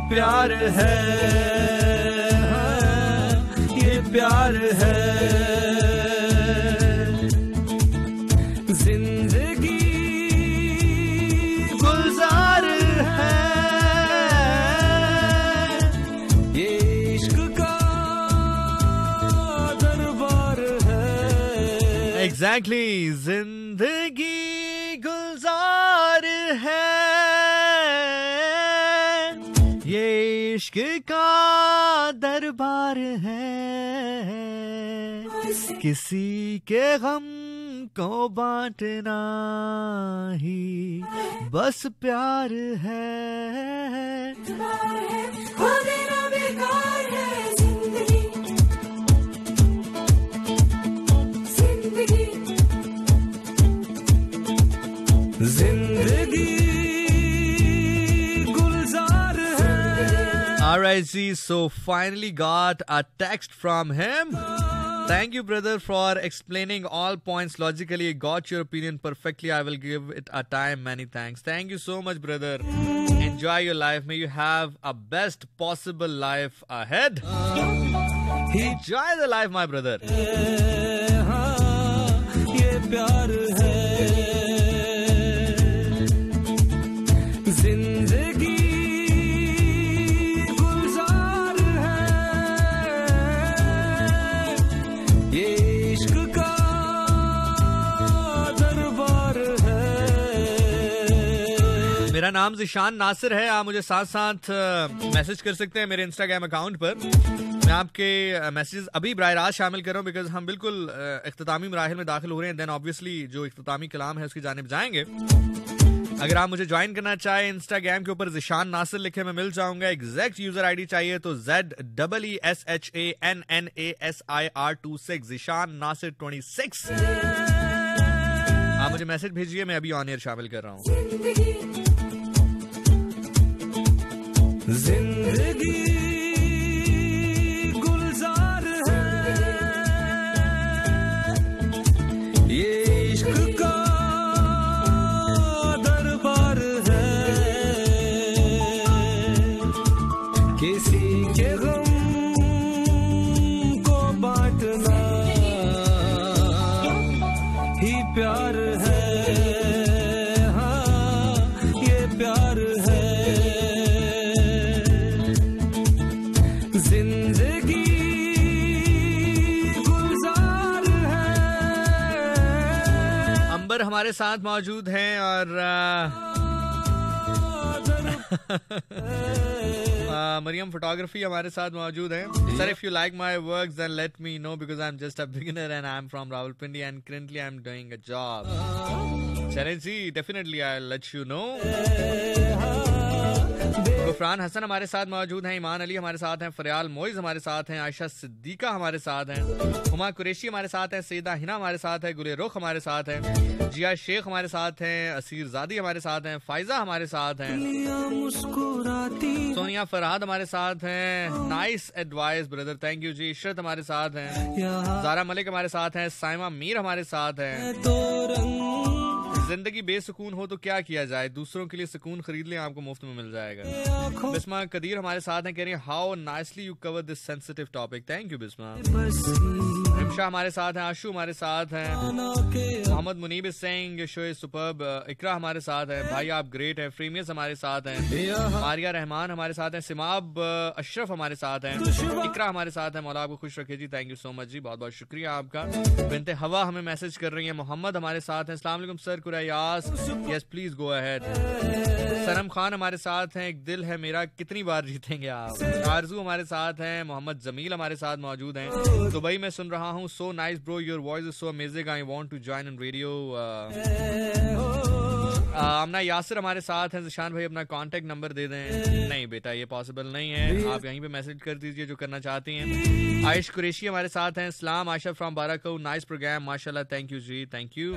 प्यार है ये प्यार है। ज़िंदगी है इश्क का दरबार है। एग्जैक्टली ज़िंदगी किसी के गम को बांटना ही बस प्यार है हो है है see, so finally got a text from him. Thank you, brother, for explaining all points logically. Got your opinion perfectly. I will give it a time. Many thanks. Thank you so much, brother. Enjoy your life. May you have a best possible life ahead. Enjoy the life, my brother. मेरा नाम जिशान नासिर है, आप मुझे साथ साथ message कर सकते हैं मेरे इंस्टाग्राम अकाउंट पर। मैं आपके मैसेज अभी बर रास्त शामिल कर रहा हूँ बिकॉज़ हम बिल्कुल अख्तामी मराहल में दाखिल हो रहे हैं। देन ऑब्वियसली जो अख्तामी कलाम है उसकी जानब जाएँगे। अगर आप मुझे ज्वाइन करना चाहें इंस्टाग्राम के ऊपर जिशान नासिर लिखे मैं मिल जाऊँगा। एग्जैक्ट यूज़र आईडी चाहिए तो Z double E S H A N N A S I R two six Zeeshan Nasir twenty six आप मुझे मैसेज भेजिए, मैं अभी ऑन एयर शामिल कर रहा हूँ। ज़िंदगी हमारे साथ मौजूद हैं और मरियम फोटोग्राफी हमारे साथ मौजूद हैं। Sir if you like my works then let me know because I am just a beginner and I am from Rawalpindi and currently I am doing a job चलें जी definitely I let you know Ghufran Hassan हमारे साथ मौजूद हैं ईमान अली हमारे साथ हैं फरियाल मोइज हमारे साथ हैं आयशा सिद्दीका हमारे साथ हैं हुमा कुरेशी हमारे साथ हैं सईदा हिना हमारे साथ है गुले रुख हमारे साथ हैं जिया शेख हमारे साथ हैं असीर जादी हमारे साथ हैं फाइजा हमारे साथ हैं सोनिया फरहाद हमारे साथ हैं nice advice brother thank you जी इशरत हमारे साथ हैं जारा मलिक हमारे साथ हैं साइमा मीर हमारे साथ हैं तो ज़िंदगी बेसकून हो तो क्या किया जाए? दूसरों के लिए सुकून खरीद लें आपको मुफ़्त में मिल जाएगा। बिस्मा कदीर हमारे साथ हैं कह रहे हैं how nicely you cover this sensitive topic thank you Bisma. बसी रिमशा हमारे साथ हैं आशु हमारे साथ हैं Mohammad Munib Singh show is superb Iqra हमारे साथ है भाई आप ग्रेट हैं फ्रीमियस हमारे साथ हैं मारिया रहमान हमारे साथ हैं सिमाब अशरफ हमारे साथ हैं इकरा हमारे साथ हैं मौला आपको खुश रखे जी थैंक यू सो मच जी बहुत बहुत शुक्रिया आपका बिनते हवा हमें मैसेज कर रही है मोहम्मद हमारे साथ हैं वालेकुम sir कुरैयास yes please go ahead Sanam Khan हमारे साथ हैं एक दिल है मेरा कितनी बार जीतेंगे आप आरज़ू हमारे साथ हैं मोहम्मद जमील हमारे साथ मौजूद हैं दुबई में सुन रहा हूँ so nice bro your voice is so amazing I want to join in radio Amna Yasir हमारे साथ हैं। जिशान भाई, अपना कांटेक्ट नंबर दे दें। नहीं बेटा, ये पॉसिबल नहीं है। आप यहीं पे मैसेज कर दीजिए जो करना चाहती हैं। आयश कुरेशी हमारे साथ हैं। Islam Asha from Barakahu nice programme माशाल्लाह। थैंक यू जी थैंक यू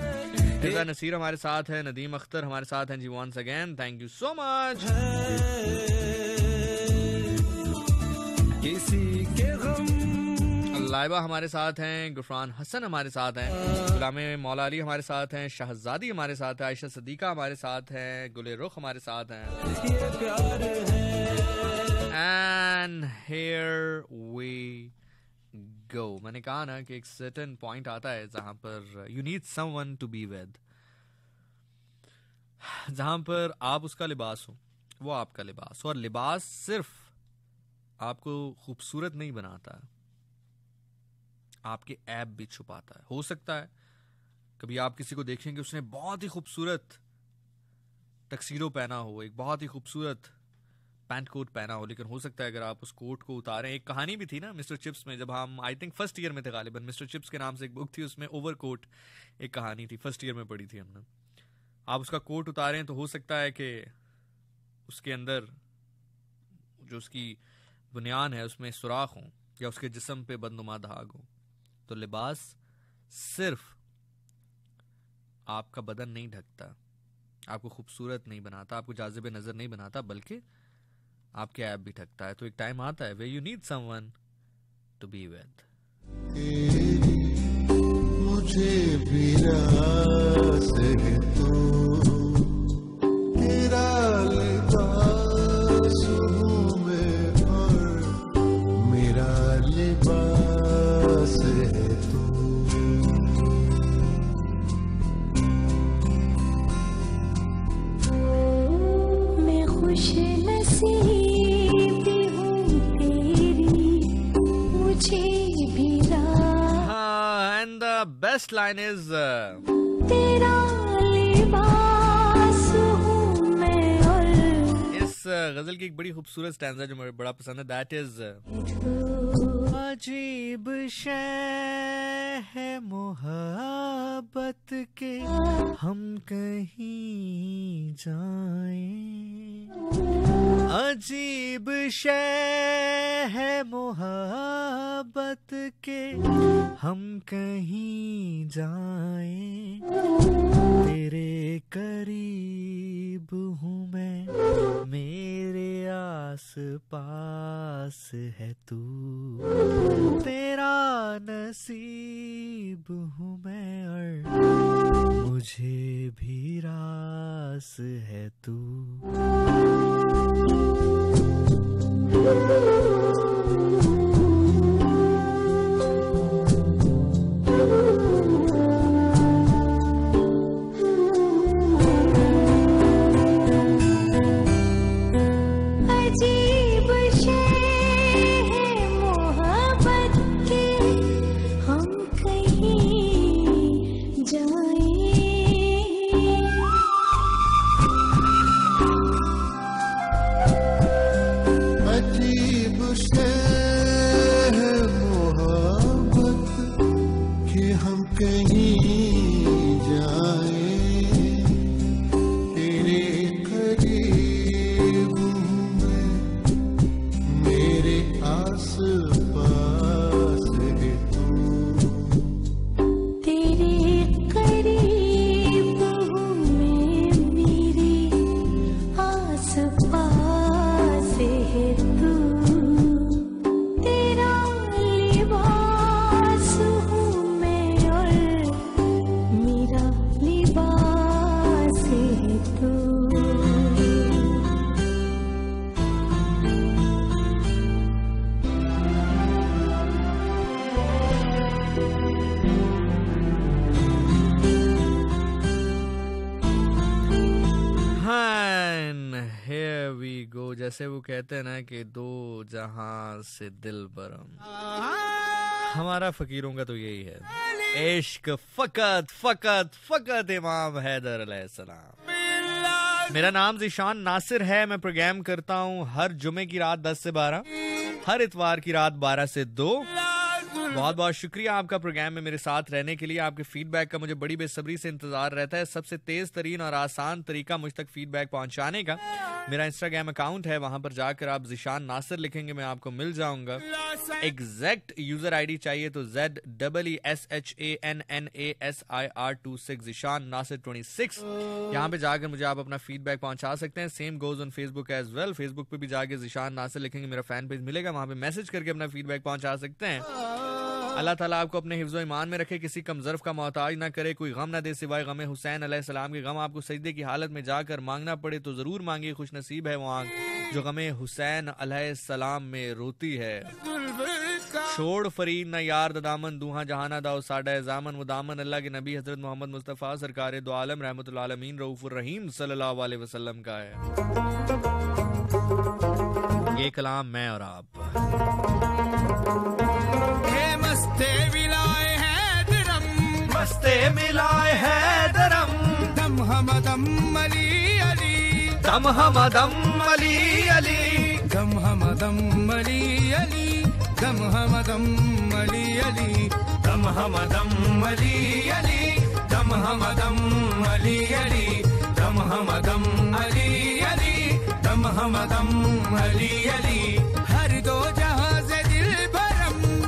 रिजा नसीर हमारे साथ है। नदीम अख्तर हमारे साथ हैं। जी once again thank you so much किसी लाइबा हमारे साथ हैं गुफरान हसन हमारे साथ हैं, गुलाम मौला अली हमारे साथ हैं, शहजादी हमारे साथ है, आयशा सदीका हमारे साथ हैं, गुले रुख हमारे साथ हैं। एंड हेयर वी गो मैंने कहा ना कि एक सर्टेन पॉइंट आता है जहाँ पर you need someone to be with जहाँ पर आप उसका लिबास हो, वो आपका लिबास और लिबास सिर्फ़ आपको खूबसूरत नहीं बनाता। आपके ऐप भी छुपाता है। हो सकता है, कभी आप किसी को देखेंगे, उसने बहुत ही खूबसूरत टक्सीडो पहना हो, एक बहुत ही खूबसूरत पैंट कोट पहना हो, लेकिन हो सकता है अगर आप उस कोट को उतारें, एक कहानी भी थी ना मिस्टर चिप्स में, जब हम आई थिंक फ़र्स्ट ईयर में थे गालिबन मिस्टर चिप्स के नाम से एक बुक थी, उसमें ओवर कोट एक कहानी थी फ़र्स्ट ईयर में पढ़ी थी हमने। आप उसका कोट उतारें तो हो सकता है कि उसके अंदर जो उसकी बुनियान है, उसमें सुराख हो, या उसके जिसम पे बदनुमा दाग हो। तो लिबास सिर्फ़ आपका बदन नहीं ढकता, आपको खूबसूरत नहीं बनाता, आपको जाजिब नज़र नहीं बनाता, बल्कि आपके ऐप भी ढकता है। तो एक टाइम आता है way you need someone to be with मुझे तू, तेरा लिबास बेस्ट लाइन इज़ इस uh, गज़ल की एक बड़ी खूबसूरत स्टैंडर्ड जो मुझे बड़ा पसंद है दैट इज़ अजीब शय है मोहब्बत के, हम कहीं जाए। अजीब शय है मोहब्बत के, हम कहीं जाएँ। तेरे करीब हूँ मैं, मेरे आस पास है तू। तेरा नसीब हूँ मैं और मुझे भी रास है तू। अजीब जैसे वो कहते हैं ना कि दो जहाँ से दिल बरम। हमारा फकीरों का तो यही है। इश्क, फकत फकत फकत इमाम हैदर सलाम। मेरा नाम जिशान नासिर है, मैं प्रोग्राम करता हूँ हर जुमे की रात 10 से 12 हर इतवार की रात 12 से 2 बहुत बहुत शुक्रिया आपका प्रोग्राम में मेरे साथ रहने के लिए। आपके फीडबैक का मुझे बड़ी बेसब्री से इंतज़ार रहता है। सबसे तेज तरीन और आसान तरीका मुझ तक फीडबैक पहुँचाने का। मेरा इंस्टाग्राम अकाउंट है, वहाँ पर जाकर आप जिशान नासिर लिखेंगे, मैं आपको मिल जाऊँगा। एग्जैक्ट यूज़र आईडी चाहिए तो Z double S H A N N A S I R two six Zeeshan Nasir twenty six यहाँ पे जाकर मुझे आप अपना फीडबैक पहुँचा सकते हैं। Same goes on Facebook as well Facebook पे भी जाकर जिशान नासिर लिखेंगे, मेरा फ़ैन पेज मिलेगा। वहाँ पे मैसेज करके अपना फीडबैक पहुँचा सकते हैं। अल्लाह ताला आपको अपने हिफ्ज़ ईमान में रखे, किसी कमजर्फ का मोहताज ना करे, कोई गम ना दे सिवाय गम हुसैन अलैहिस्सलाम के। गम आपको सजदे की हालत में जाकर मांगना पड़े तो ज़रूर मांगिए, खुश नसीब है वो आँख जो गमे हुसैन अलैहिस्सलाम में रोती है। छोड़ फरीद न यार दामन दूहा जहाना दाओ साडा जामन, मुदामन, अल्लाह के नबी हज़रत मोहम्मद मुस्तफ़ा, सरकार दो आलम रहमतुल आलमीन रऊफुर रहीम सल्लल्लाहु अलैहि वसल्लम का है। ये कलाम मैं और आप। मस्ते विलाए हैं दिरम मस्ते मिलाए है दरम दम हम दम अली अली। दम हम दम अली अली। दम हम दम अली अली। दम हम दम अली अली। दम हम दम अली अली। दम हम दम अली अली। दम हम दम अली अली। दम हम दम अली अली। हर दो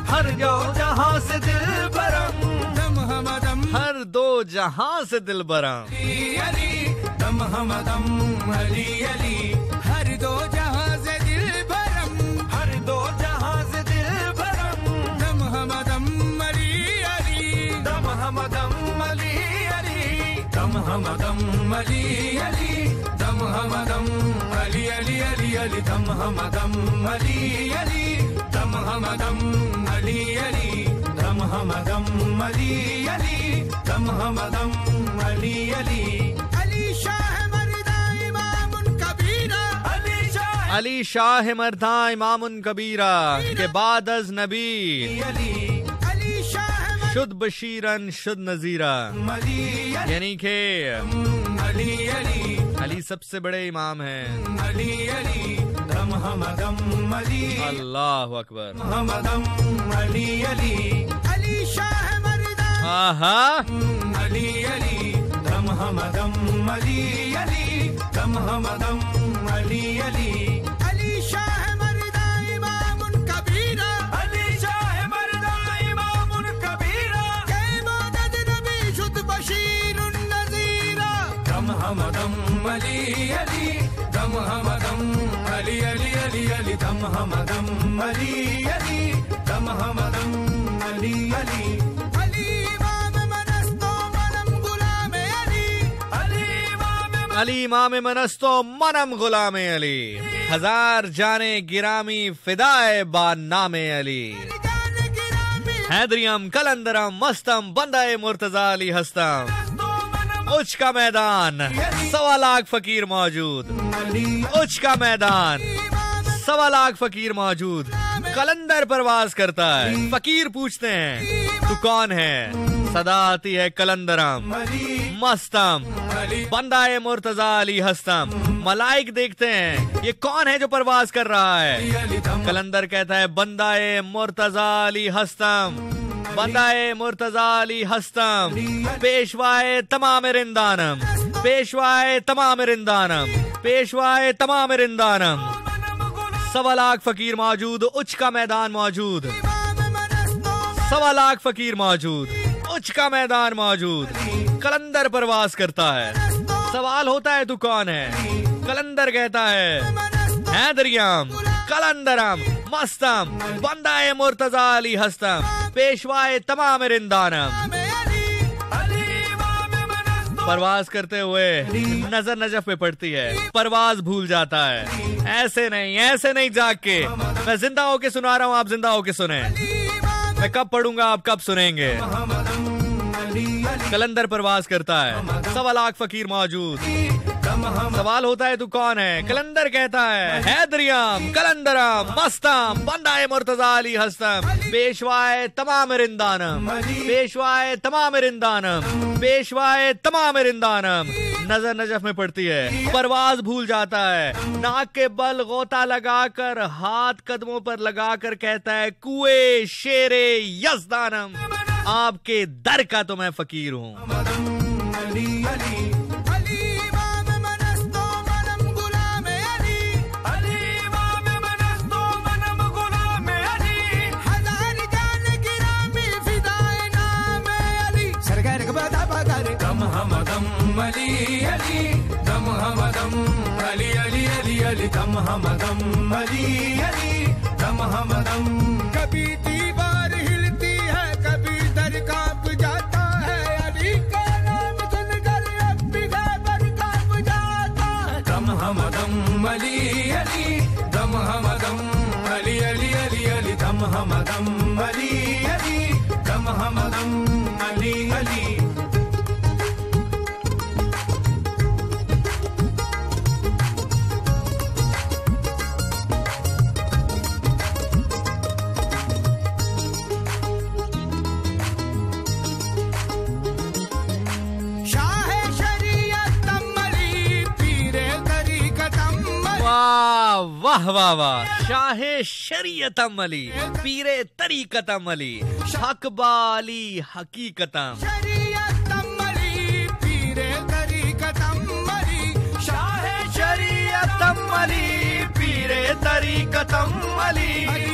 हर जो जहाँ से दिल बरम। दम हम दम। हर दो जहाँ से दिल बरम। अली दम हम दम। अली अली हर दो जहाँ से दिल भरम हर दो जहाँ से दिल बरम। दम हम दम। अली अली। दम हम दम अली अली। दम हम दम अली अली। दम हम दम अली अली अली अली दम हम दम अली अली दम हम दम अली अली दम हम दम अली अली दम हम अली अली। अली शाह मर्दा इमाम कबीरा। अली शाह अली शाह मरदा इमामुन कबीरा के बाद अज नबी। अली अली। शाह शुद बशीरन शुद नजीरा। यानी के अली अली। अली सबसे बड़े इमाम हैं। अली अली दम हम दम अली। अल्लाह अकबर। हम दम अली अली। अली शाह मर्दा आहा। अली अली दम हम दम अली अली। दम हम दम अली अली। अली शाह मर्दा इमाम कबीरा। अली शाह मर्दा इमाम कबीरा। के मदद नबी शुद्ध बशीर नजीरा। दम हम दम अली अली दम हम दम अली अली अली अली दम हम दम अली अली। दम हम दम अली। अली अली इमाम मनस्तो मनम गुलाम अली। हज़ार जाने गिरामी फिदाए बा नामे अली। हैदरियम कलंदरम मस्तम बंदाए मुर्तजा अली हस्तम। उच का मैदान। सवा लाख फकीर मौजूद। उच का मैदान। सवा लाख फकीर मौजूद। कलंदर परवाज करता है। फकीर पूछते हैं, तू कौन है? सदा आती है कलंदरम। मस्तम अली बंदाए मुर्तजा अली हस्तम मलाइक देखते हैं, ये कौन है जो परवाज कर रहा है? कलंदर कहता है, बंदाए मुर्तजा अली हस्तम बंदाए मुर्तजा अली हस्तम। पेशवाए तमाम रिंदानम। पेशवाए तमाम रिंदानम। पेशवाए तमाम रिंदानम। सवा लाख फकीर मौजूद उच का मैदान मौजूद। सवा लाख फकीर मौजूद उच का मैदान मौजूद। कलंदर परवास करता है। सवाल होता है, तू कौन है? कलंदर कहता है हैदरियम कलंदरम मस्तम बंदाए मुर्तजा अली हस्तम पेशवाए तमाम रिंदानम परवाज करते हुए नज़र नजफ पे पड़ती है, परवाज भूल जाता है। ऐसे नहीं ऐसे नहीं जाग के मैं ज़िंदा होके सुना रहा हूँ, आप ज़िंदा होके सुने। मैं कब पढ़ूँगा, आप कब सुनेंगे? कलंदर परवाज करता है। सवा लाख फकीर मौजूद। सवाल होता है, तू कौन है? कलंदर कहता है, हैदरियम, कलंदरम, मस्तम, बंदाए मुर्तजा अली हस्तम, पेशवाए तमाम रिंदानम, पेशवाए तमाम रिंदानम, पेशवाए तमाम रिंदानम। नज़र नजफ में पड़ती है, परवाज भूल जाता है। नाक के बल गोता लगाकर, हाथ कदमों पर लगाकर कहता है, कुए शेरे यजदानम। आपके दर का तो मैं फकीर हूँ अली अली दम हम दम अली अली अली अली दम हम दम अली अली दम हम दम लि अलिम् हमदम् अली अली अली अलि धम् हमदम्। वाह वाह वाह। शाहे शरीयतम अली पीरे तरीकतम अली हकबाली हकीकतम शरीयतम अली पीरे तरीकतम अली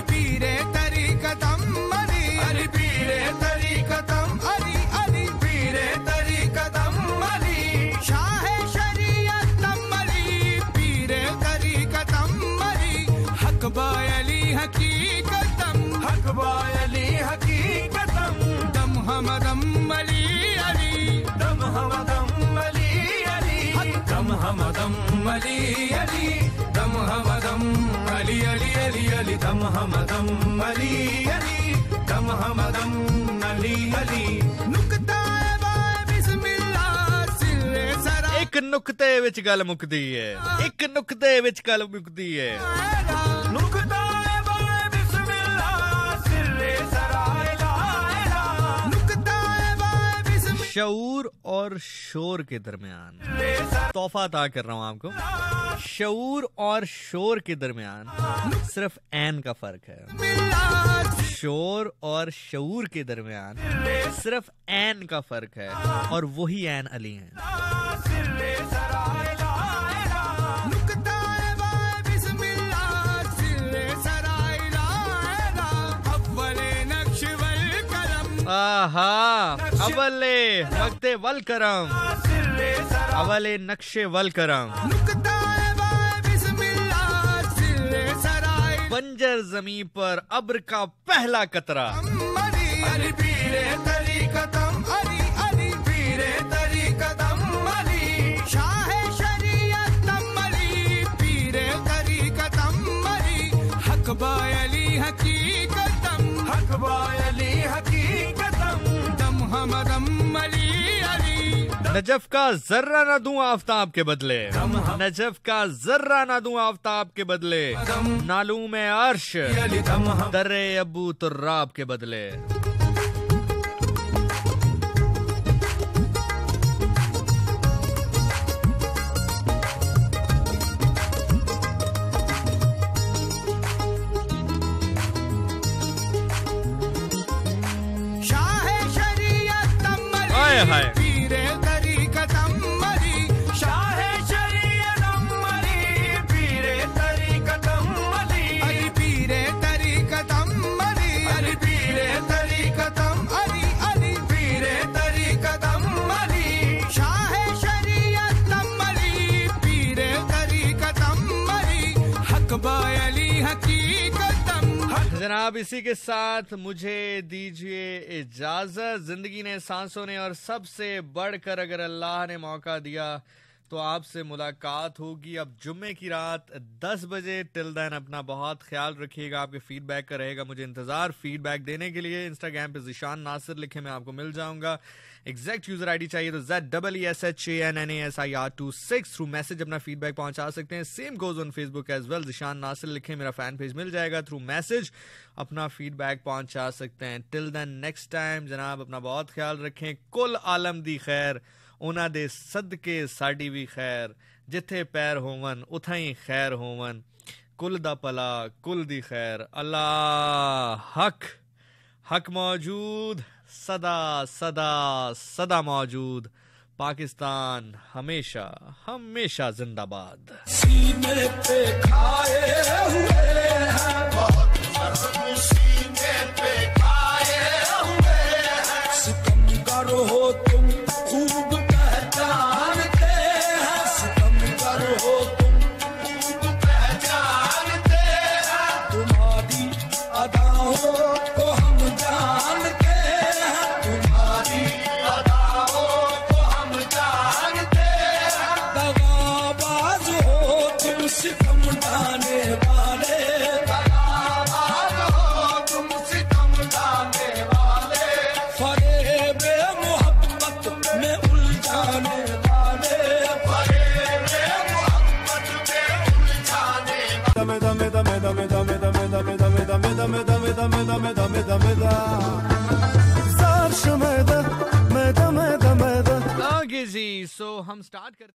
ಬಾಯಲಿ ಹಕೀಕತಂ ದಂ ಹಮದಂ ಅಲಿ ಅಲಿ ದಂ ಹಮದಂ ಅಲಿ ಅಲಿ ದಂ ಹಮದಂ ಅಲಿ ಅಲಿ ದಂ ಹಮದಂ ಅಲಿ ಅಲಿ ಅಲಿ ಅಲಿ ದಂ ಹಮದಂ ಅಲಿ ಅಲಿ ದಂ ಹಮದಂ ಅಲಿ ಅಲಿ ನುಕ್ತಾಯ ಬಾಯ ಬಿಸ್ಮಿಲ್ಲಾ ಸಿಲ್ಲೆ ಸರ ਇੱਕ ਨੁਕਤੇ ਵਿੱਚ ਗੱਲ ਮੁੱਕਦੀ ਏ ਇੱਕ ਨੁਕਤੇ ਵਿੱਚ ਗੱਲ ਮੁੱਕਦੀ ਏ ਨੁਕਤਾ शऊर और शोर के दरमियान। तोहफा अदा कर रहा हूँ आपको। शऊर और शोर के दरमियान सिर्फ़ एन का फ़र्क है। शोर और शूर के दरमियान सिर्फ़ एन का फ़र्क है और वही एन अली हैं। अवले वक्ते वल करम अवले नक्शे वल करम बंजर ज़मीन पर अब्र का पहला कतरा। नजफ का जर्रा ना दूँ आफ्ताब के बदले। नजफ का जर्रा ना दूँ आफ्ताब के बदले। नालू में अर्श। दर्रे अबू तुर्राब के बदले। हाय। जनाब इसी के साथ मुझे दीजिए इजाज़त। ज़िंदगी ने सांसों ने और सबसे बढ़कर अगर अल्लाह ने मौका दिया तो आपसे मुलाकात होगी अब जुम्मे की रात 10 बजे। टिल देन अपना बहुत ख्याल रखिएगा, आपके फीडबैक का रहेगा मुझे इंतज़ार। फीडबैक देने के लिए इंस्टाग्राम पे जिशान नासिर लिखे मैं आपको मिल जाऊँगा। एग्जैक्ट यूजर आईडी चाहिए तो Z double E S H A N N S I R two six through message अपना फीडबैक पहुंचा सकते हैं same goes on Facebook as well Zeeshan Nasir लिखे मेरा फैन पेज मिल जाएगा थ्रू मैसेज अपना फीडबैक पहुंचा सकते हैं टिल देन नेक्स्ट टाइम जनाब अपना बहुत ख्याल रखें कुल आलम दी खैर ਉਹਨਾਂ ਦੇ ਸਦਕੇ ਸਾਡੀ ਵੀ ਖੈਰ ਜਿੱਥੇ ਪੈਰ ਹੋਵਨ ਉਥਾਂ ਹੀ ਖੈਰ ਹੋਵਨ ਕੁੱਲ ਦਾ ਭਲਾ ਕੁੱਲ ਦੀ ਖੈਰ ਅੱਲਾ ਹਕ हक मौजूद सदा सदा सदा मौजूद। पाकिस्तान हमेशा हमेशा जिंदाबाद। सीने पे खाए हुए हैं सीने सो हम स्टार्ट करते